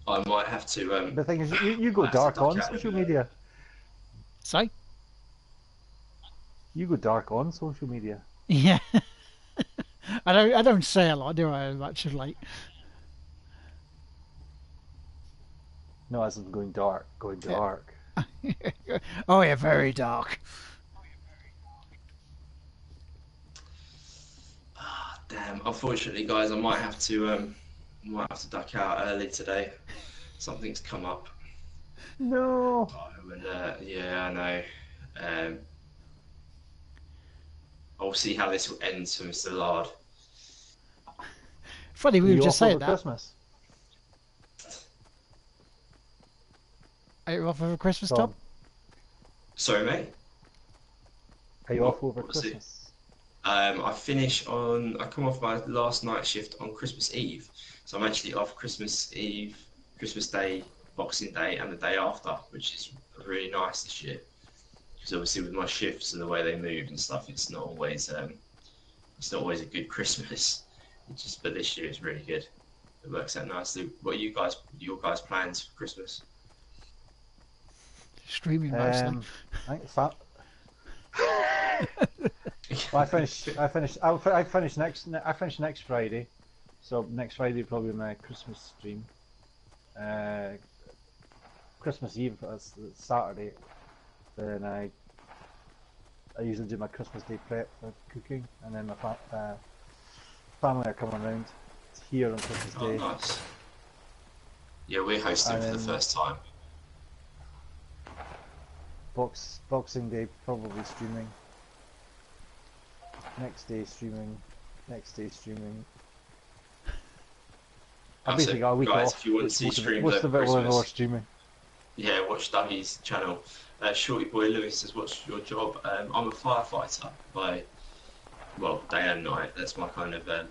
I might have to. Um, The thing is, you, you go dark on social it? media. So, You go dark on social media. yeah. I don't. I don't say a lot, do I? Much of like. No, as in going dark. Going dark. oh yeah, very dark. Ah, damn. Unfortunately, guys, I might have to. Um, might have to duck out early today. Something's come up. No. And, uh, yeah, I know. Um, I'll see how this ends for Mr. Lard. Funny, we Are were you just off saying that. Christmas. Are you off over Christmas, Tom? Tom, Sorry, mate. are you What- off over? Christmas? Um, I finish on. I come off my last night shift on Christmas Eve, so I'm actually off Christmas Eve, Christmas Day, Boxing Day, and the day after, which is really nice this year. Because obviously with my shifts and the way they move and stuff, it's not always um, it's not always a good Christmas. It just but this year is really good. It works out nicely. What are you guys? Your guys' plans for Christmas? Streaming mostly. Um, I think fa- well, I finish. I finish. I'll, I finish next. I finish next Friday. So next Friday will probably be my Christmas stream. Uh, Christmas Eve is Saturday. Then I. I usually do my Christmas Day prep for cooking, and then my fa- uh, family are coming around here on Christmas Oh, Day. nice. Yeah, we're hosting for the first time. Box Boxing Day probably streaming. Next day streaming. Next day streaming. I That's basically got a week Guys, off. if you want to see most of it- streams most over of it will streaming. Yeah, watch Dougie's channel. Uh, Shorty Boy Lewis says, "What's your job?" Um, I'm a firefighter by, well, day and night. That's my kind of, um,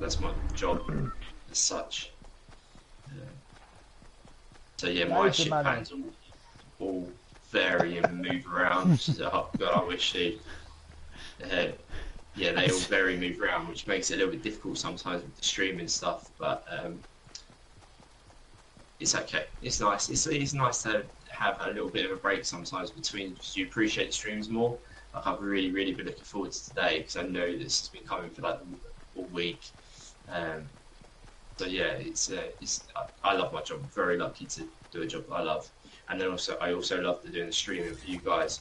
that's my job as such. Uh, so yeah, my man. patterns all, all vary and move around. Oh God, I wish they. Uh, yeah, they all vary, move around, which makes it a little bit difficult sometimes with the streaming stuff. But um, it's okay. It's nice. It's it's nice to have a little bit of a break sometimes between you appreciate streams more. Like I've really, really been looking forward to today because I know this has been coming for like all week. Um, so yeah, it's uh, it's I, I love my job. I'm very lucky to do a job I love, and then also I also love doing the streaming for you guys,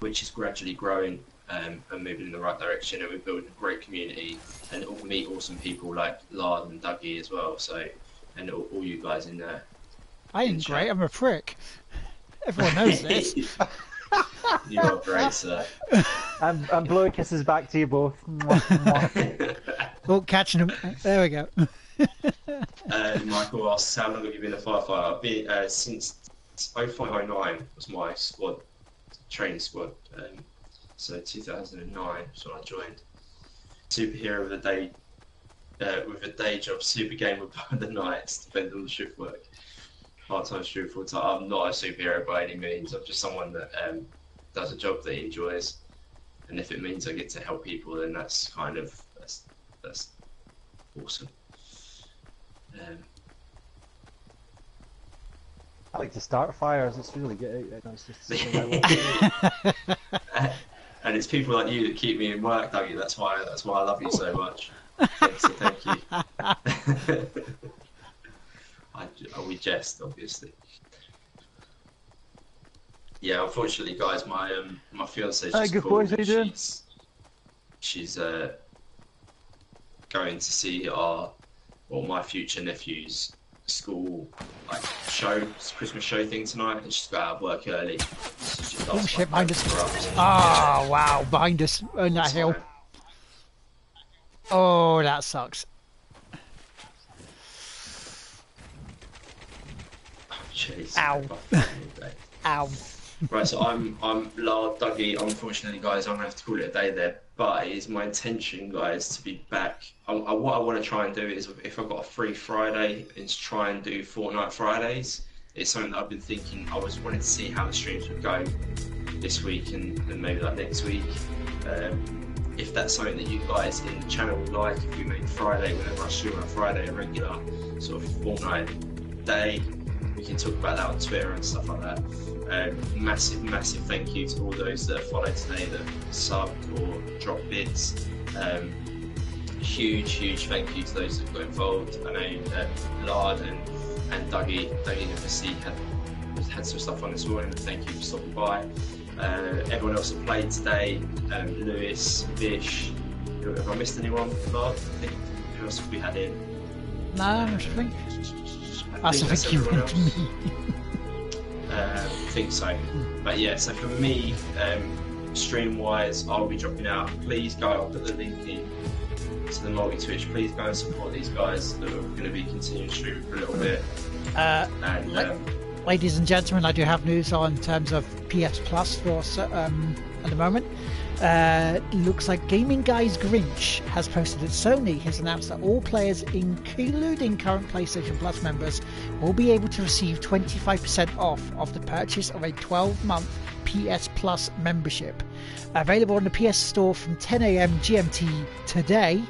which is gradually growing um, and moving in the right direction. And we're building a great community and all meet awesome people like Lard and Dougie as well. So and all, all you guys in there. I ain't great. I'm a prick. Everyone knows this. you are great, sir. I'm, I'm blowing kisses back to you both. oh, catching them. There we go. Uh, Michael asks, how long have you been a firefighter? I've been uh, since 0509 was my squad, training squad. Um, so 2009 is when I joined. Superhero with a day, uh, with a day job, super gamer by the nights, depending on the shift work part-time student full-time. I'm not a superhero by any means. I'm just someone that um, does a job that he enjoys, and if it means I get to help people, then that's kind of that's that's awesome. Um, I like to start fires. It's really good. It's just and it's people like you that keep me in work, don't you? That's why that's why I love you so much. so thank you. I, we jest, obviously. Yeah, unfortunately, guys, my um, my fiance just called. boys, how you doing? She's she's uh, going to see our or my future nephew's school like show Christmas show thing tonight, and she's got out of work early. Oh shit! Behind us! Ah, oh, wow! Behind us on that hill. Oh, that sucks. Jeez. Ow. Ow. Right, so I'm I'm Lard Dougie. Unfortunately, guys, I'm gonna have to call it a day there. But it is my intention, guys, to be back. I, I, what I want to try and do is, if I've got a free Friday, is try and do Fortnite Fridays. It's something that I've been thinking. I was wanting to see how the streams would go this week and, and maybe like next week. Um, if that's something that you guys in the channel would like, if we make Friday, whenever I stream on Friday, a regular sort of Fortnite day, we can talk about that on Twitter and stuff like that. Um, massive, massive thank you to all those that followed today that subbed or dropped bids. Um, huge, huge thank you to those that got involved. I know um, Lard and, and Dougie, Dougie obviously had, had some stuff on this morning. Thank you for stopping by. Uh, everyone else that played today, um, Lewis, Bish. Have I missed anyone? Lard, I think who else have we had in? No, I don't think. I think think you meant me. uh, think so. But yeah, so for me, um, stream wise, I'll be dropping out. Please go, I'll put the link in to the multi Twitch. Please go and support these guys that are going to be continuing streaming for a little bit. Uh, And um, ladies and gentlemen, I do have news on terms of PS Plus for um, at the moment. Uh, looks like Gaming Guys Grinch has posted that Sony has announced that all players, including current PlayStation Plus members, will be able to receive 25% off of the purchase of a 12-month PS Plus membership. Available on the PS Store from 10am GMT today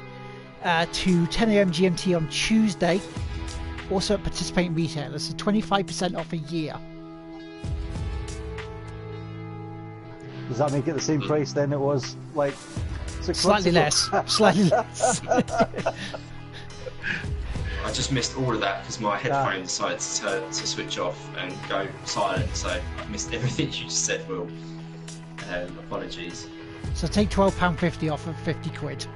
uh, to 10am GMT on Tuesday. Also at participating retailers, so 25% off a year. Does that make it the same price then it was like six Slightly less. Slightly less. I just missed all of that because my headphone decided to, to switch off and go silent. So I missed everything you just said, Will. Um, apologies. so take £12.50 off of 50 quid.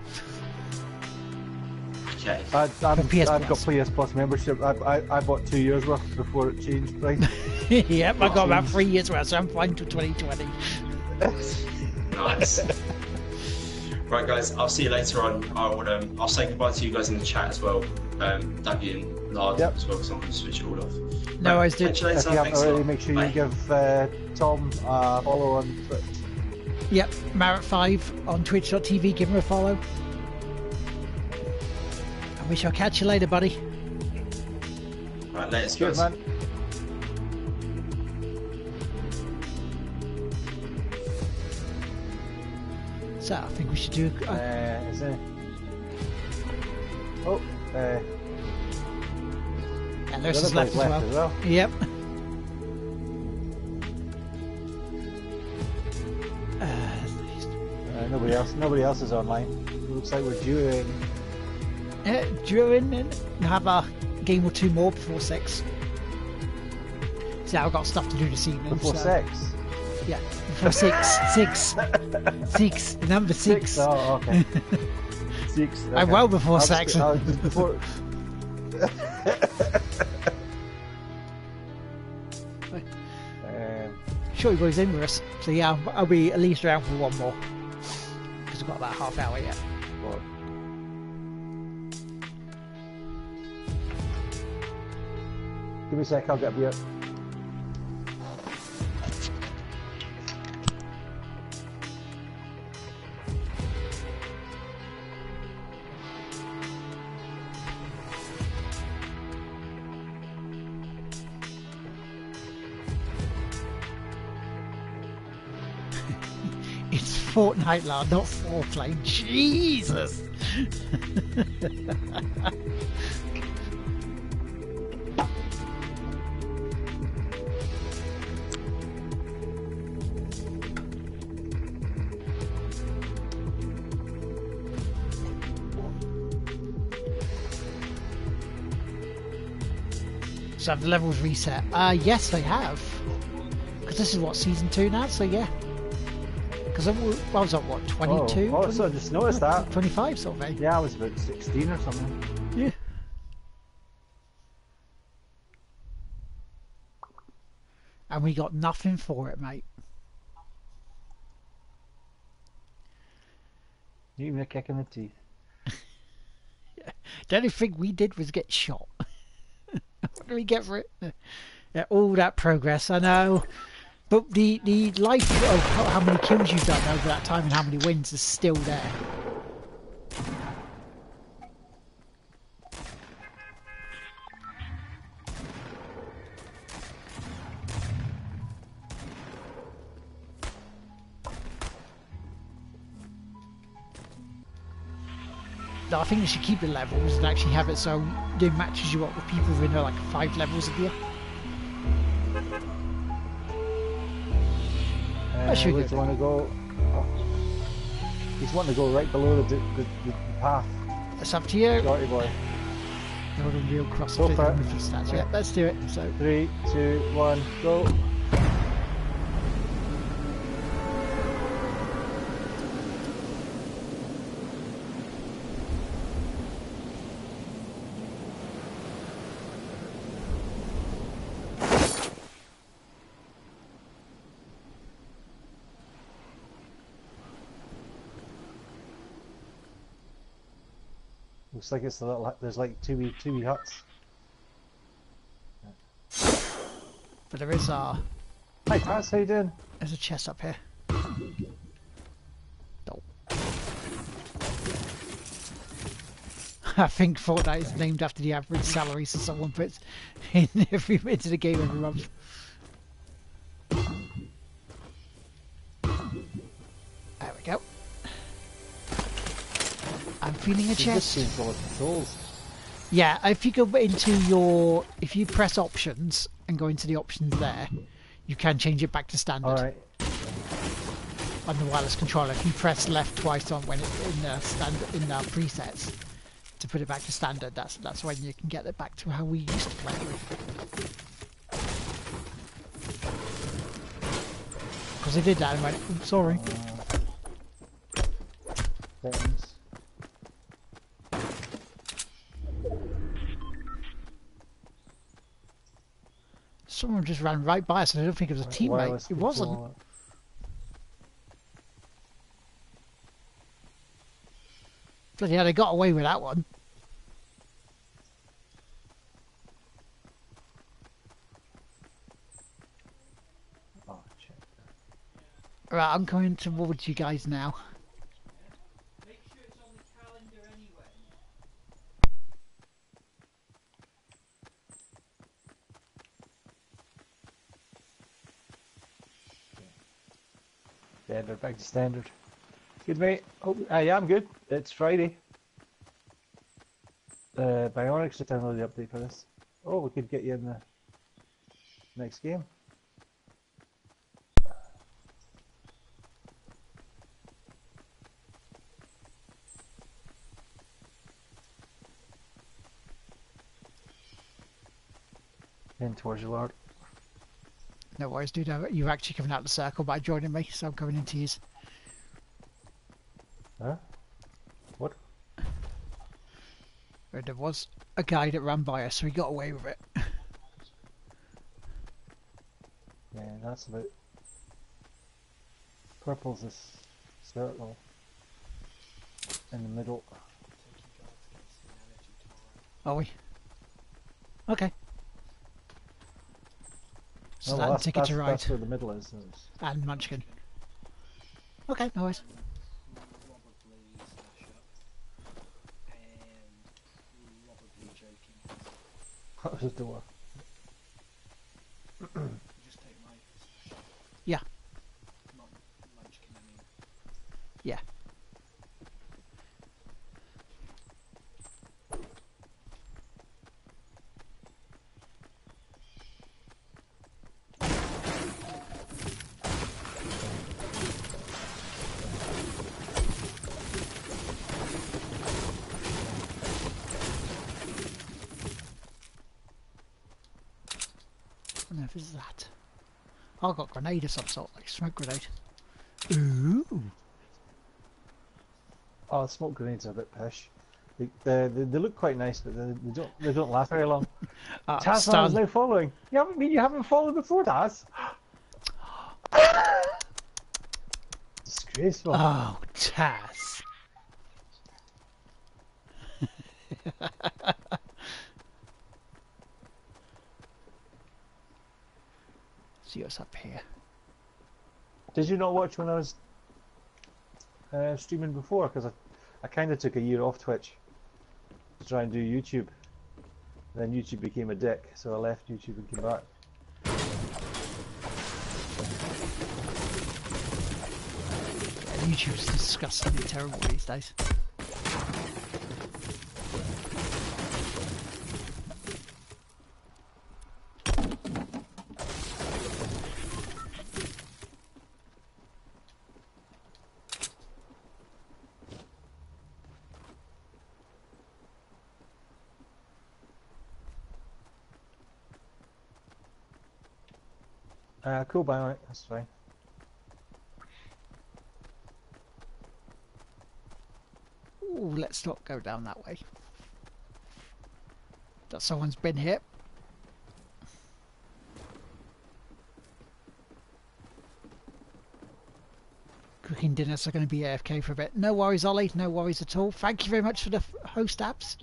Okay. I, I'm, PS I've got Plus. PS Plus membership. I, I, I bought two years worth before it changed price. yep, I got about three years worth, so I'm fine till 2020. Nice. right, guys. I'll see you later on. I will. Um, I'll say goodbye to you guys in the chat as well. Um, Dougie and Lard Yep. as well, because I'm going to switch it all off. No worries, dude. Catch you later. if you haven't already, make sure Bye. you give uh, Tom a follow on Twitch. Yep, Marett5 on twitch.tv, give him a follow. And we shall catch you later, buddy. Right, later, Cheers, guys. man. So I think we should do. Uh, Uh, is there... Oh, uh, yeah, the Lewis other is left, as, well. as well. Yep. Uh, nobody else. Nobody else is online. Looks like we're due in. uh, during and have a game or two more before six. See, I've got stuff to do this evening. Before so- sex. Yeah, before six, six, six, number six. Oh, okay. Six. I'm well before I was- sex. I was before. um, Sure, he goes in with us. So yeah, I'll, be at least around for one more because we've got about half hour yet. Give me a sec. I'll get a beer. Fortnite, lad, not foreplay. Jesus. So have the levels reset? Uh, yes, they have. Because this is what season two now, so yeah. Because I was at what 22, Oh, oh so I just noticed that. 25 sort of. Yeah, I was about 16 or something. Yeah. And we got nothing for it, mate. You me a kick in the teeth. The only thing we did was get shot. what do we get for it? Yeah, all that progress, I know. But the, the life of how many kills you've done over that time and how many wins is still there. I think they should keep the levels and actually have it so it matches you up with people within like five levels of you. Uh, should we where's go the one to go? Oh. He's wanting to go right below the, the, the path. It's up to you. Shorty boy. Hold on, real cross Go fit for it. with your stats. Yeah, let's do it. So Three, two, one, go. Looks like it's a little. There's like two wee, two wee huts. but there is a Hi, Taz, how you doing? there's a chest up here. I think Fortnite is named after the average salaries that someone puts in every into the game every month. A chest. Yeah, if you go into your, if you press options and go into the options there, you can change it back to standard Alright. on the wireless controller. If you press left twice on when it in the standard in the presets to put it back to standard, that's that's when you can get it back to how we used to play. Because I did that and went, "Oops, sorry. Settings. Someone just ran right by us and I don't think it was a teammate. Wireless It wasn't. controller. Bloody hell, they got away with that one. Oh, shit. Right, I'm coming towards you guys now. Standard, back to standard. Good mate. Oh, I'm good. It's Friday. Uh, Bionic should download the update for this. Oh, we could get you in the next game. In towards your lord. No worries, dude. uh, You're actually coming out the circle by joining me, so I'm coming into yours. Huh? What? There was a guy that ran by us, so he got away with it. Yeah, that's about. Purple's this circle in the middle. Are we? Okay. So No, that and that's, ticket that's, to ride that's where the middle is. And Munchkin. Okay, no worries. Probably smash up and probably joking. That was the door. Just take my. Yeah. Not munchkin, I mean. Yeah. I don't know if it's that. Oh, I've got grenade of some sort, like smoke grenade. Ooh. Oh, smoke grenades are a bit pish. They, they, they, they look quite nice, but they, they don't they don't last very long. Uh, Taz Stan- is now following. You haven't mean you haven't followed before, Taz? Disgraceful. Oh, Taz. See what's up here. Did you not watch when I was uh, streaming before? Because I, I kind of took a year off Twitch to try and do YouTube. Then YouTube became a dick, so I left YouTube and came back. YouTube's disgustingly terrible these days. Uh, cool, Bionic, that's fine. Ooh, let's not go down that way. That someone's been hit. Cooking dinners are going to be AFK for a bit. No worries, Ollie. No worries at all. Thank you very much for the host apps.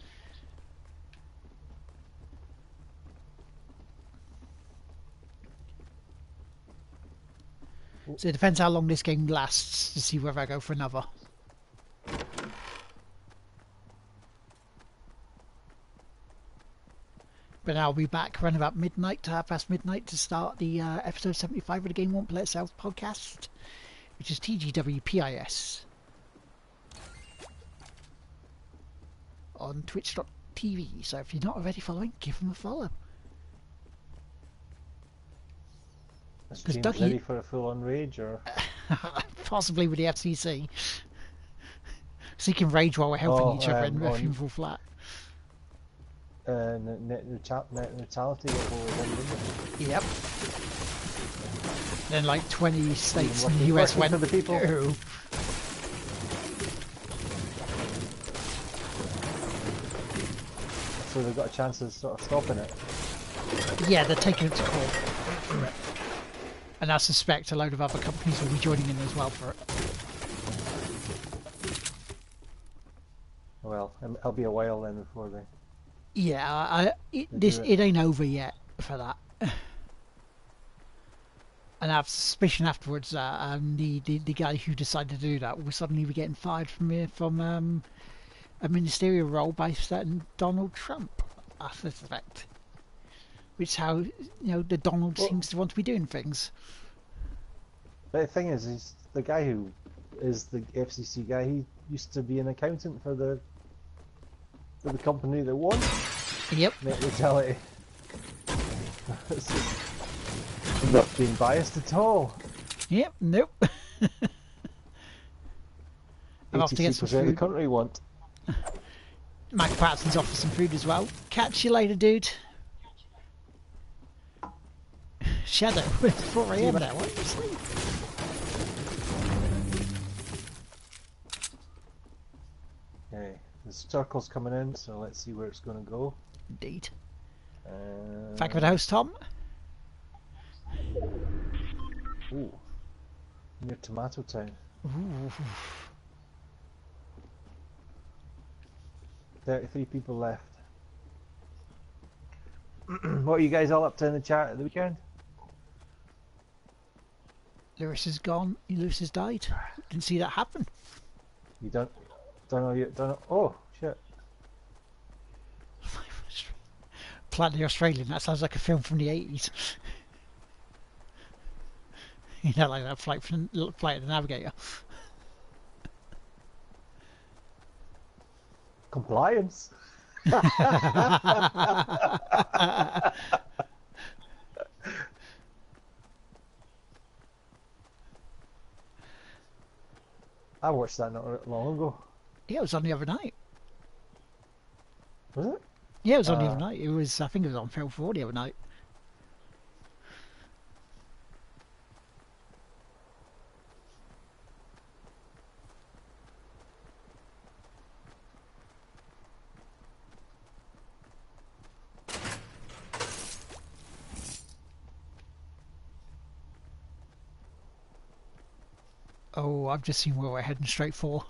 So it depends how long this game lasts to see whether I go for another. But I'll be back around about midnight to half past midnight to start the uh, episode 75 of the Game Won't Play Itself podcast, which is TGWPIS on twitch.tv. So if you're not already following, give them a follow. Is 'Cause James Ducky- ready for a full-on rage, or Possibly with the FCC. So you can rage while we're helping Oh, each other um, and on- Fall Flat. uh, net, net, net neutrality? What will we do? Yep. Then like 20 states in the US went for the people. "Ew." So they've got a chance of sort of stopping it. Yeah, they're taking it to court. And I suspect a load of other companies will be joining in as well for it. Well, it'll it'll be a while then before they. Yeah, I, it, this it. it ain't over yet for that. And I have suspicion afterwards that um, the, the the guy who decided to do that will suddenly be getting fired from here from um, a ministerial role by certain Donald Trump. I suspect, which is how you know the Donald Well- seems to want to be doing things. But the thing is, he's the guy who is the FCC guy. He used to be an accountant for the for the company that won Yep. net. I'm not being biased at all. Yep. Nope. I'm off to get some 86% the food. country want. Mike Patson's offered some food as well. Catch you later, dude. Shadow, it's 4 a.m. now. Why don't you sleep? Okay, the circle's coming in, so let's see where it's going to go. Indeed. Uh, you for the host, Tom. Ooh, near Tomato Town. Ooh. 33 people left. what are you guys all up to in the chat at the weekend? Lewis is gone. Lewis has died. Didn't see that happen. You don't, don't know, you don't know. Oh, shit. Planet the Australian. That sounds like a film from the 80s. you know, like that flight from Flight of the Navigator. Compliance. I watched that not long ago. Yeah, it was on the other night. Was it? Yeah, it was on the Uh, other night. It was, I think it was on Film 4 the other night. Oh, I've just seen where we're heading straight for.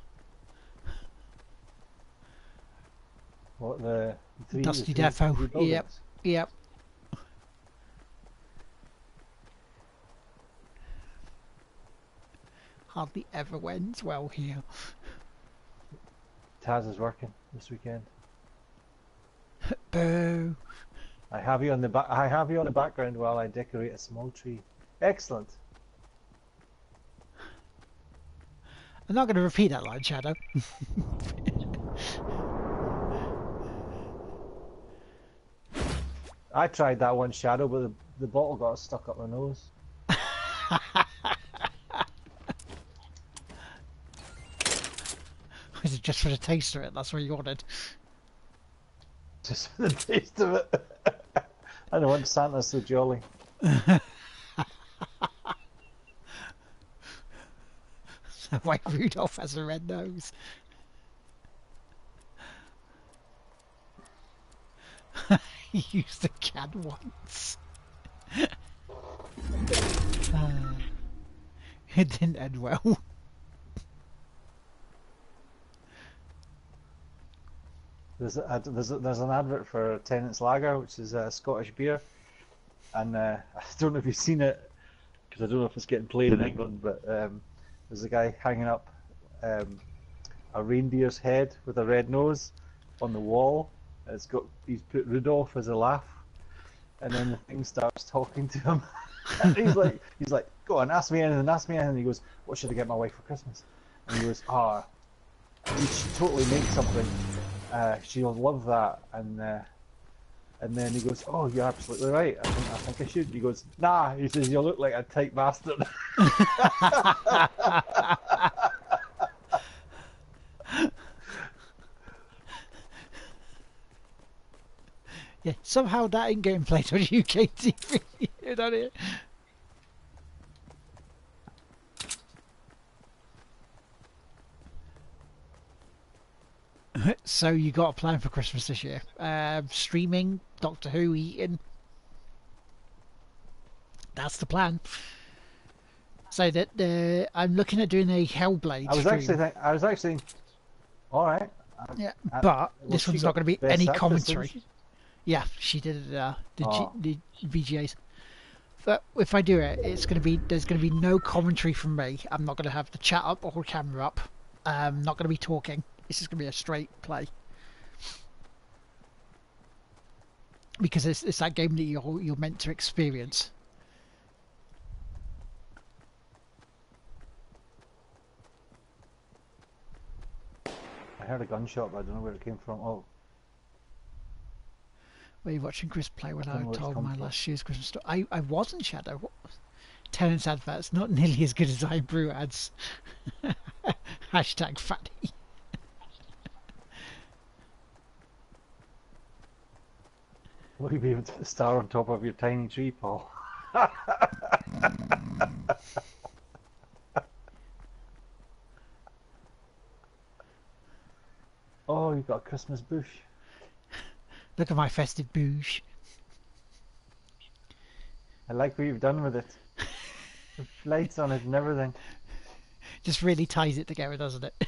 What the three, Dusty the Defo, yep. Yep. Hardly ever wends well here. Taz is working this weekend. Boo. I have you on the back. I have you on the background while I decorate a small tree. Excellent. I'm not going to repeat that line, Shadow. I tried that one shadow, but the, the bottle got stuck up my nose. Was it just for the taste of it? That's what you wanted. Just for the taste of it. I don't want Santa's so jolly. Why Rudolph has a red nose. he used the can once. Uh, it didn't end well. There's a, there's a, there's an advert for Tennent's Lager, which is a Scottish beer, and uh, I don't know if you've seen it because I don't know if it's getting played in England, but um, there's a guy hanging up um, a reindeer's head with a red nose on the wall. It's got he's put Rudolph as a laugh, and then the thing starts talking to him. he's like he's like, go on, ask me anything, ask me anything. he goes, what should I get my wife for Christmas? And he goes, ah, you should totally make something. Uh, she'll love that. And uh, and then he goes, oh, you're absolutely right. I think I think I should. He goes, nah. He says, you look like a tight bastard. Yeah, somehow that ain't getting played on UK TV. you know So you got a plan for Christmas this year? Um, streaming, Doctor Who, eating. That's the plan. So that uh, I'm looking at doing a Hellblade I was stream. actually think, I was actually all right. yeah, uh, but this one's not going to be any commentary. Yeah, she did uh, the Oh. G- the VGAs. But if I do it, it's going to be there's going to be no commentary from me. I'm not going to have the chat up or camera up. I'm not going to be talking. This is going to be a straight play. Because it's it's that game that you're you're meant to experience. I heard a gunshot, but I don't know where it came from. Oh, Were you watching Chris play when I it's told my from. last year's Christmas story? I, I wasn't Shadow. What was Tennents adverts not nearly as good as I brew ads. Hashtag fatty. Will you be able to star on top of your tiny tree, Paul? oh, you've got a Christmas bush. Look at my festive bush. I like what you've done with it. The lights on it and everything. Just really ties it together, doesn't it?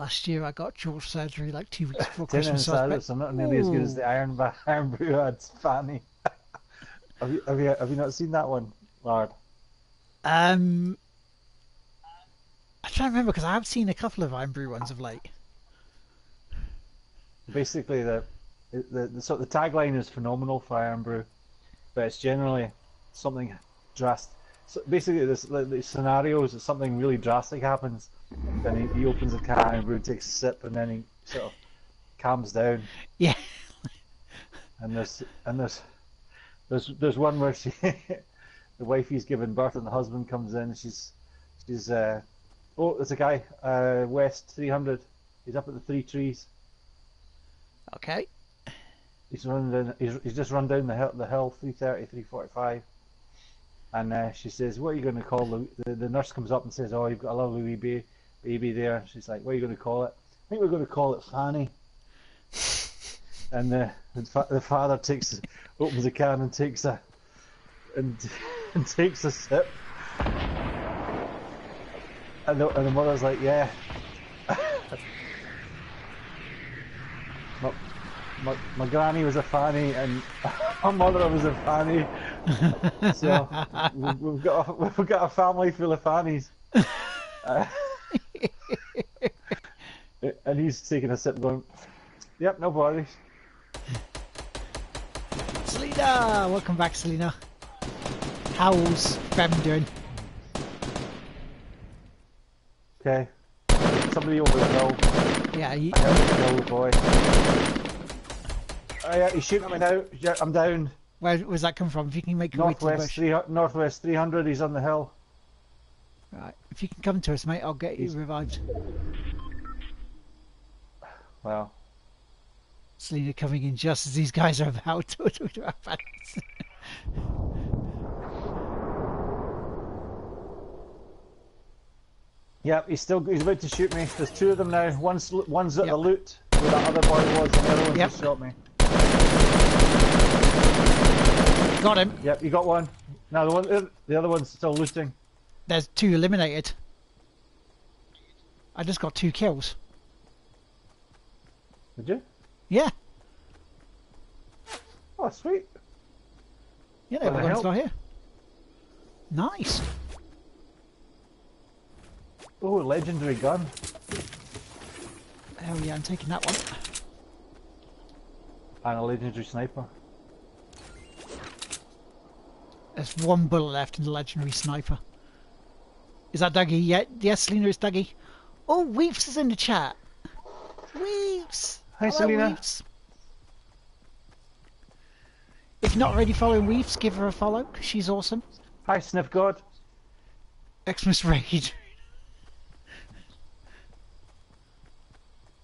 Last year I got jaw surgery like two weeks before and Christmas. so I was salads are not nearly as good as the Iron, Irn-Bru ads. Fanny. have, you, have, you, have you not seen that one, Lard? Um, I'm trying to remember because I have seen a couple of Irn-Bru ones of late. Basically, the, the, the, of the tagline is phenomenal for Irn-Bru, but it's generally something drastic. So basically, this the, the scenarios is something really drastic happens, then he, he opens a can Irn-Bru, takes a sip, and then he sort of calms down. Yeah. And there's and there's there's there's one where she the wifey's giving birth and the husband comes in. and She's she's uh oh there's a guy uh west 300. He's up at the three trees. Okay. He's running down. He's, he's just run down the hill. The hill 330, 345. And uh, she says, "What are you going to call the, the?" The nurse comes up and says, "Oh, you've got a lovely wee ba- baby there." She's like, "What are you going to call it?" I think we're going to call it Fanny. and the the, fa- the father takes opens a can and takes a and, and takes a sip. And the, and the mother's like, "Yeah." my, my, my granny was a fanny and my mother was a fanny. So we've, got a, we've got a family full of fannies. Uh, and he's taking a sip, going, "Yep, no worries." Selena! Welcome back, Selena. How's Fem doing? Okay. Somebody over the hill. Yeah, you, kill the boy. Oh yeah, he's shooting at me now. Yeah, I'm down. Where was that come from? If you can make your way to the Northwest, bush. three, northwest 300. He's on the hill. Right. If you can come to us, mate, I'll get you revived. Well, Selena coming in just as these guys are about to have yeah, he's still he's about to shoot me. There's two of them now. One's one's at Yep. the loot where that other boy was, and the other one Yep. just shot me. Got him. Yep, you got one. Now the one, uh, the other one's still looting. There's two eliminated. I just got two kills. Did you? Yeah. Oh, sweet. Yeah, What the everyone's hell? not here. Nice. Oh, legendary gun. Hell yeah, I'm taking that one. And a legendary sniper. There's one bullet left in the legendary sniper. Is that Dougie? Yeah, yes, Selena, it's Dougie. Oh, Weeps is in the chat. Weeps. Hi, Hello, Selena. Weeps. If you're not already following Weeps, give her a follow she's awesome. Hi, Sniff God. Xmas Raid.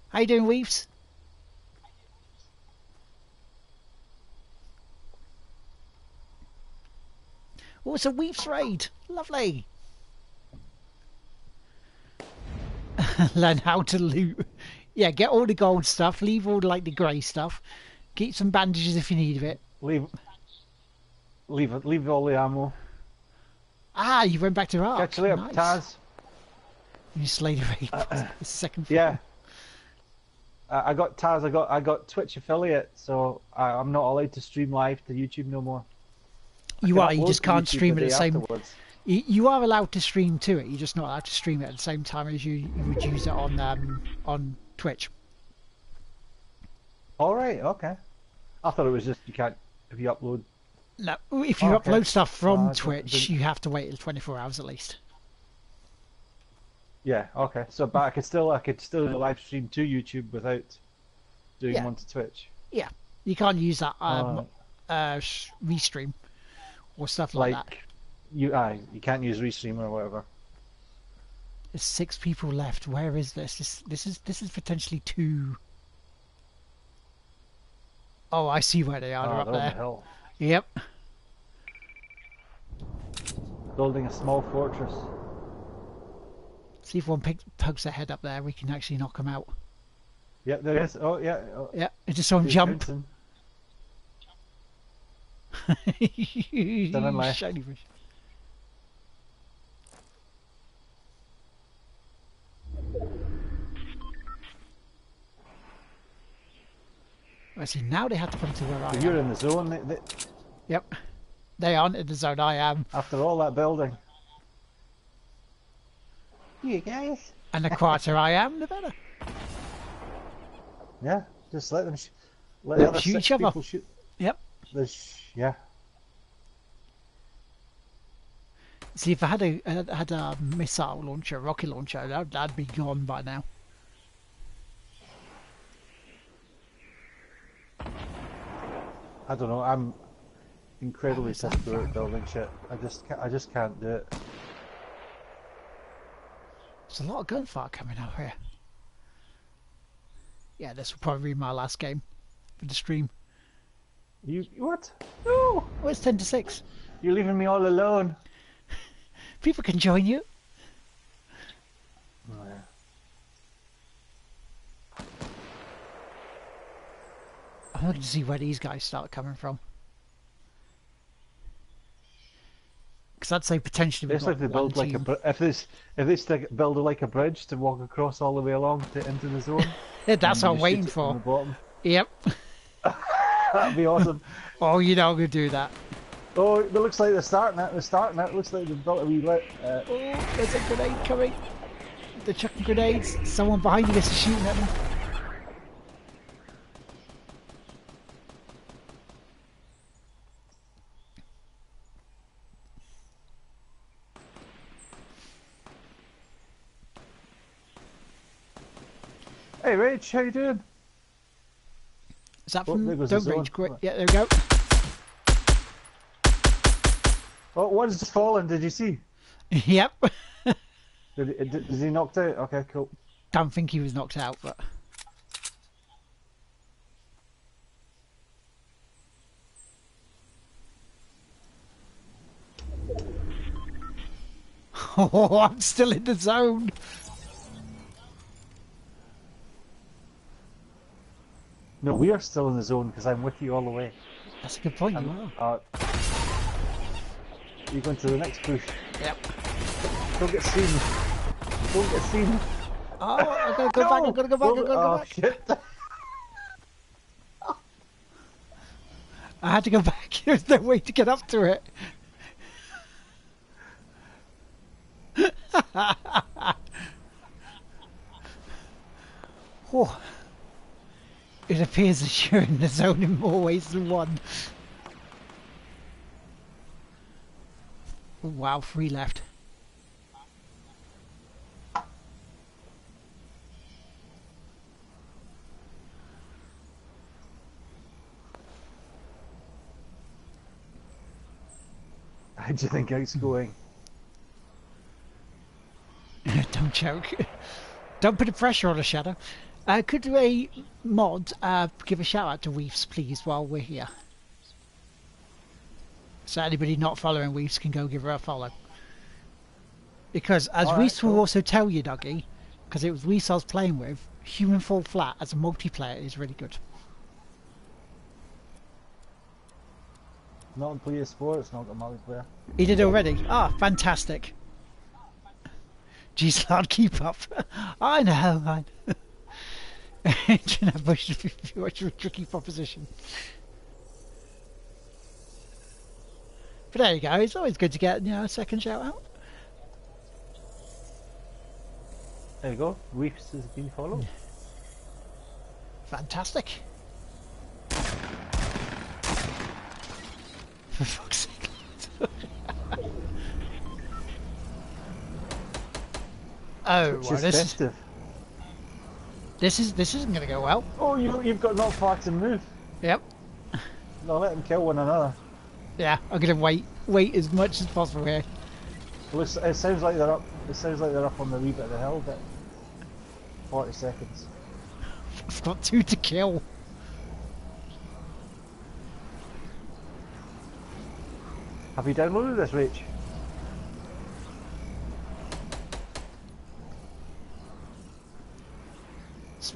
How you doing, Weeps? Oh, it's a Weeps Raid. Lovely. Learn how to loot. Yeah, get all the gold stuff. Leave all the, like the grey stuff. Keep some bandages if you need of it. Leave. Leave it. Leave all the ammo. Ah, you went back to Ark. Catch you later, nice. Taz. You slayed a raid. It's the second Yeah. I I got Taz. I got I got Twitch affiliate, so I, I'm not allowed to stream live to YouTube no more. You are. You just can't stream it at the same. afterwards. You, you are allowed to stream to it. You're just not allowed to stream it at the same time as you, you would use it on um, on Twitch. All right. Okay. I thought it was just you can't if you upload. No, if you Okay. upload stuff from Uh, Twitch, didn't- you have to wait 24 hours at least. Yeah. Okay. So, but I could still I could still live stream to YouTube without doing Yeah. one to Twitch. Yeah. You can't use that um, uh, restream or stuff like, like that. you, aye, you can't use Restream or whatever. There's six people left. Where is this? This this is this is potentially two. Oh, I see where they are. They're Ah, up they're on the hill, Yep. building a small fortress. See if one pig, pokes their head up there, we can actually knock them out. Yep, there is. Oh, yeah. Oh, Yeah, I just saw him he's jump. bouncing. Shiny left. fish. I see. Now they have to come to where I So you're am. in the zone they, they, Yep. They aren't in the zone I am. after all that building. You guys. And the quieter I am, the better. Yeah, just let them sh- let Let the other them shoot six each other. shoot. There's, yeah. See, if I had a had- a missile launcher, rocket launcher, that, that'd be gone by now. I don't know. I'm incredibly desperate at building shit. I just I just can't do it. There's a lot of gunfire coming out here. Yeah, this will probably be my last game for the stream. You what? No, Oh, it's 10 to 6. you're leaving me all alone. People can join you. Oh, yeah. I'm looking to see where these guys start coming from. Because I'd say potentially It's like they build like a if this if they stick, build like a bridge to walk across all the way along to into the zone. That's what I'm waiting shoot it from for. Yep. That'd be awesome. Oh, you know I'm to do that. oh, it looks like they're starting it. They're starting it. Looks like they've built a wee lit. Uh, Oh, there's a grenade coming. They're chucking grenades. Someone behind you is shooting at them. hey, Rich, how you doing? Is that Oh, from the Don't Rage? Great. Yeah, there we go. Oh, one's just fallen. Did you see? yep. Did, he- did, is he knocked out? Okay, cool. Don't think he was knocked out, but. Oh, I'm still in the zone. No, we are still in the zone because I'm with you all the way. That's a good point. You I'm, are. uh, you're going to the next bush. Yep. Don't get seen. Don't get seen. Oh, I gotta go back. I gotta go back. I Don't- gotta go oh, back. shit. I had to go back. There's no way to get up to it. oh. It appears that you're in the zone in more ways than one. Oh, wow, three left. How do you think it's going? Don't joke. Don't put the pressure on a shadow. Uh, could a mod uh, give a shout out to Weefs, please, while we're here? So anybody not following Weefs can go give her a follow. Because as Alright, Weefs will also tell you, Dougie, because it was Weefs I was playing with, Human Fall Flat as a multiplayer is really good. Not in PS4, it's not got multiplayer. He did already. Ah, fantastic. Jeez, Lord, keep up. I know. I know. Engine ambush is very much a tricky proposition. But there you go. It's always good to get you know a second shout out. There you go. Reefs has been followed. Fantastic. For fuck's sake. oh, Which well, is this is, festive. This is this isn't going to go well. Oh, you, you've got not far to move. Yep. No, let them kill one another. Yeah, I'm going to wait wait as much as possible here. Well, it sounds like they're up. It sounds like they're up on the wee bit of the hill, but forty seconds. I've got two to kill. Have you downloaded this, Rach?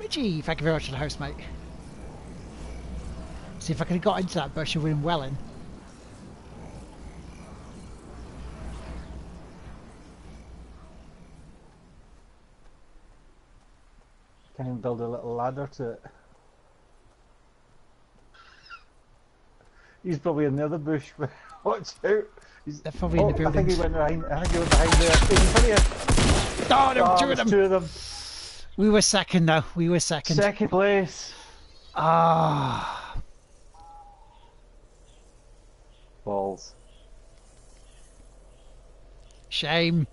Smidgy, thank you very much for the host, mate. See if I could have got into that bush and been well in. Can even build a little ladder to it. He's probably in the other bush. but Watch out! He's, They're probably in the oh, I think he went behind. I think he went behind there. He's in front of you. Oh, there were Oh, two of them. Two of them. We were second though. We were second. Second place. Ah, Balls. shame.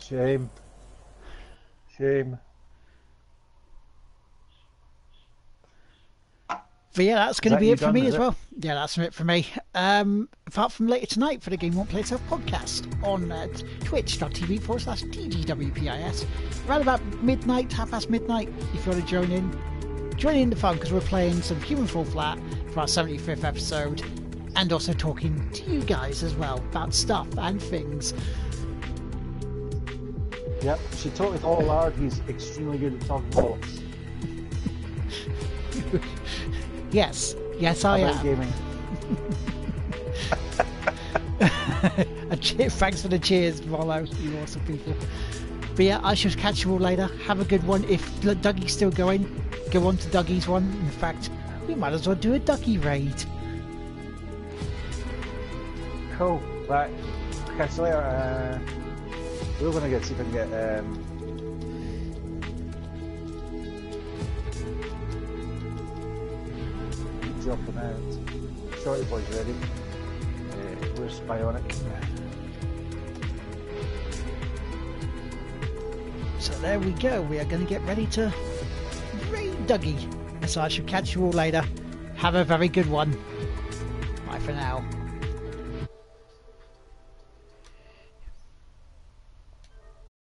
Shame. Shame. But yeah, that's going to that be it for me as it? well. Yeah, that's it for me. Um, apart from later tonight for the Game Won't Play Itself podcast on uh, twitch.tv forward slash TGWPIS. Around about midnight, half past midnight, if you want to join in. Join in the fun because we're playing some Human Fall Flat for our 75th episode and also talking to you guys as well about stuff and things. Yep. She totally told Lard he's extremely good at talking politics. Yes, yes, I about am. gaming. A cheer, thanks for the cheers, Rollo, you awesome people. But yeah, I shall catch you all later. Have a good one. If Dougie's still going, go on to Dougie's one. In fact, we might as well do a Dougie raid. Cool. Right. Catch you later. Uh, we're gonna get see if I can get um, dropping out. Shorty boy's ready. Uh, where's Bionic? So there we go. We are going to get ready to raid Dougie. So I shall catch you all later. Have a very good one. Bye for now.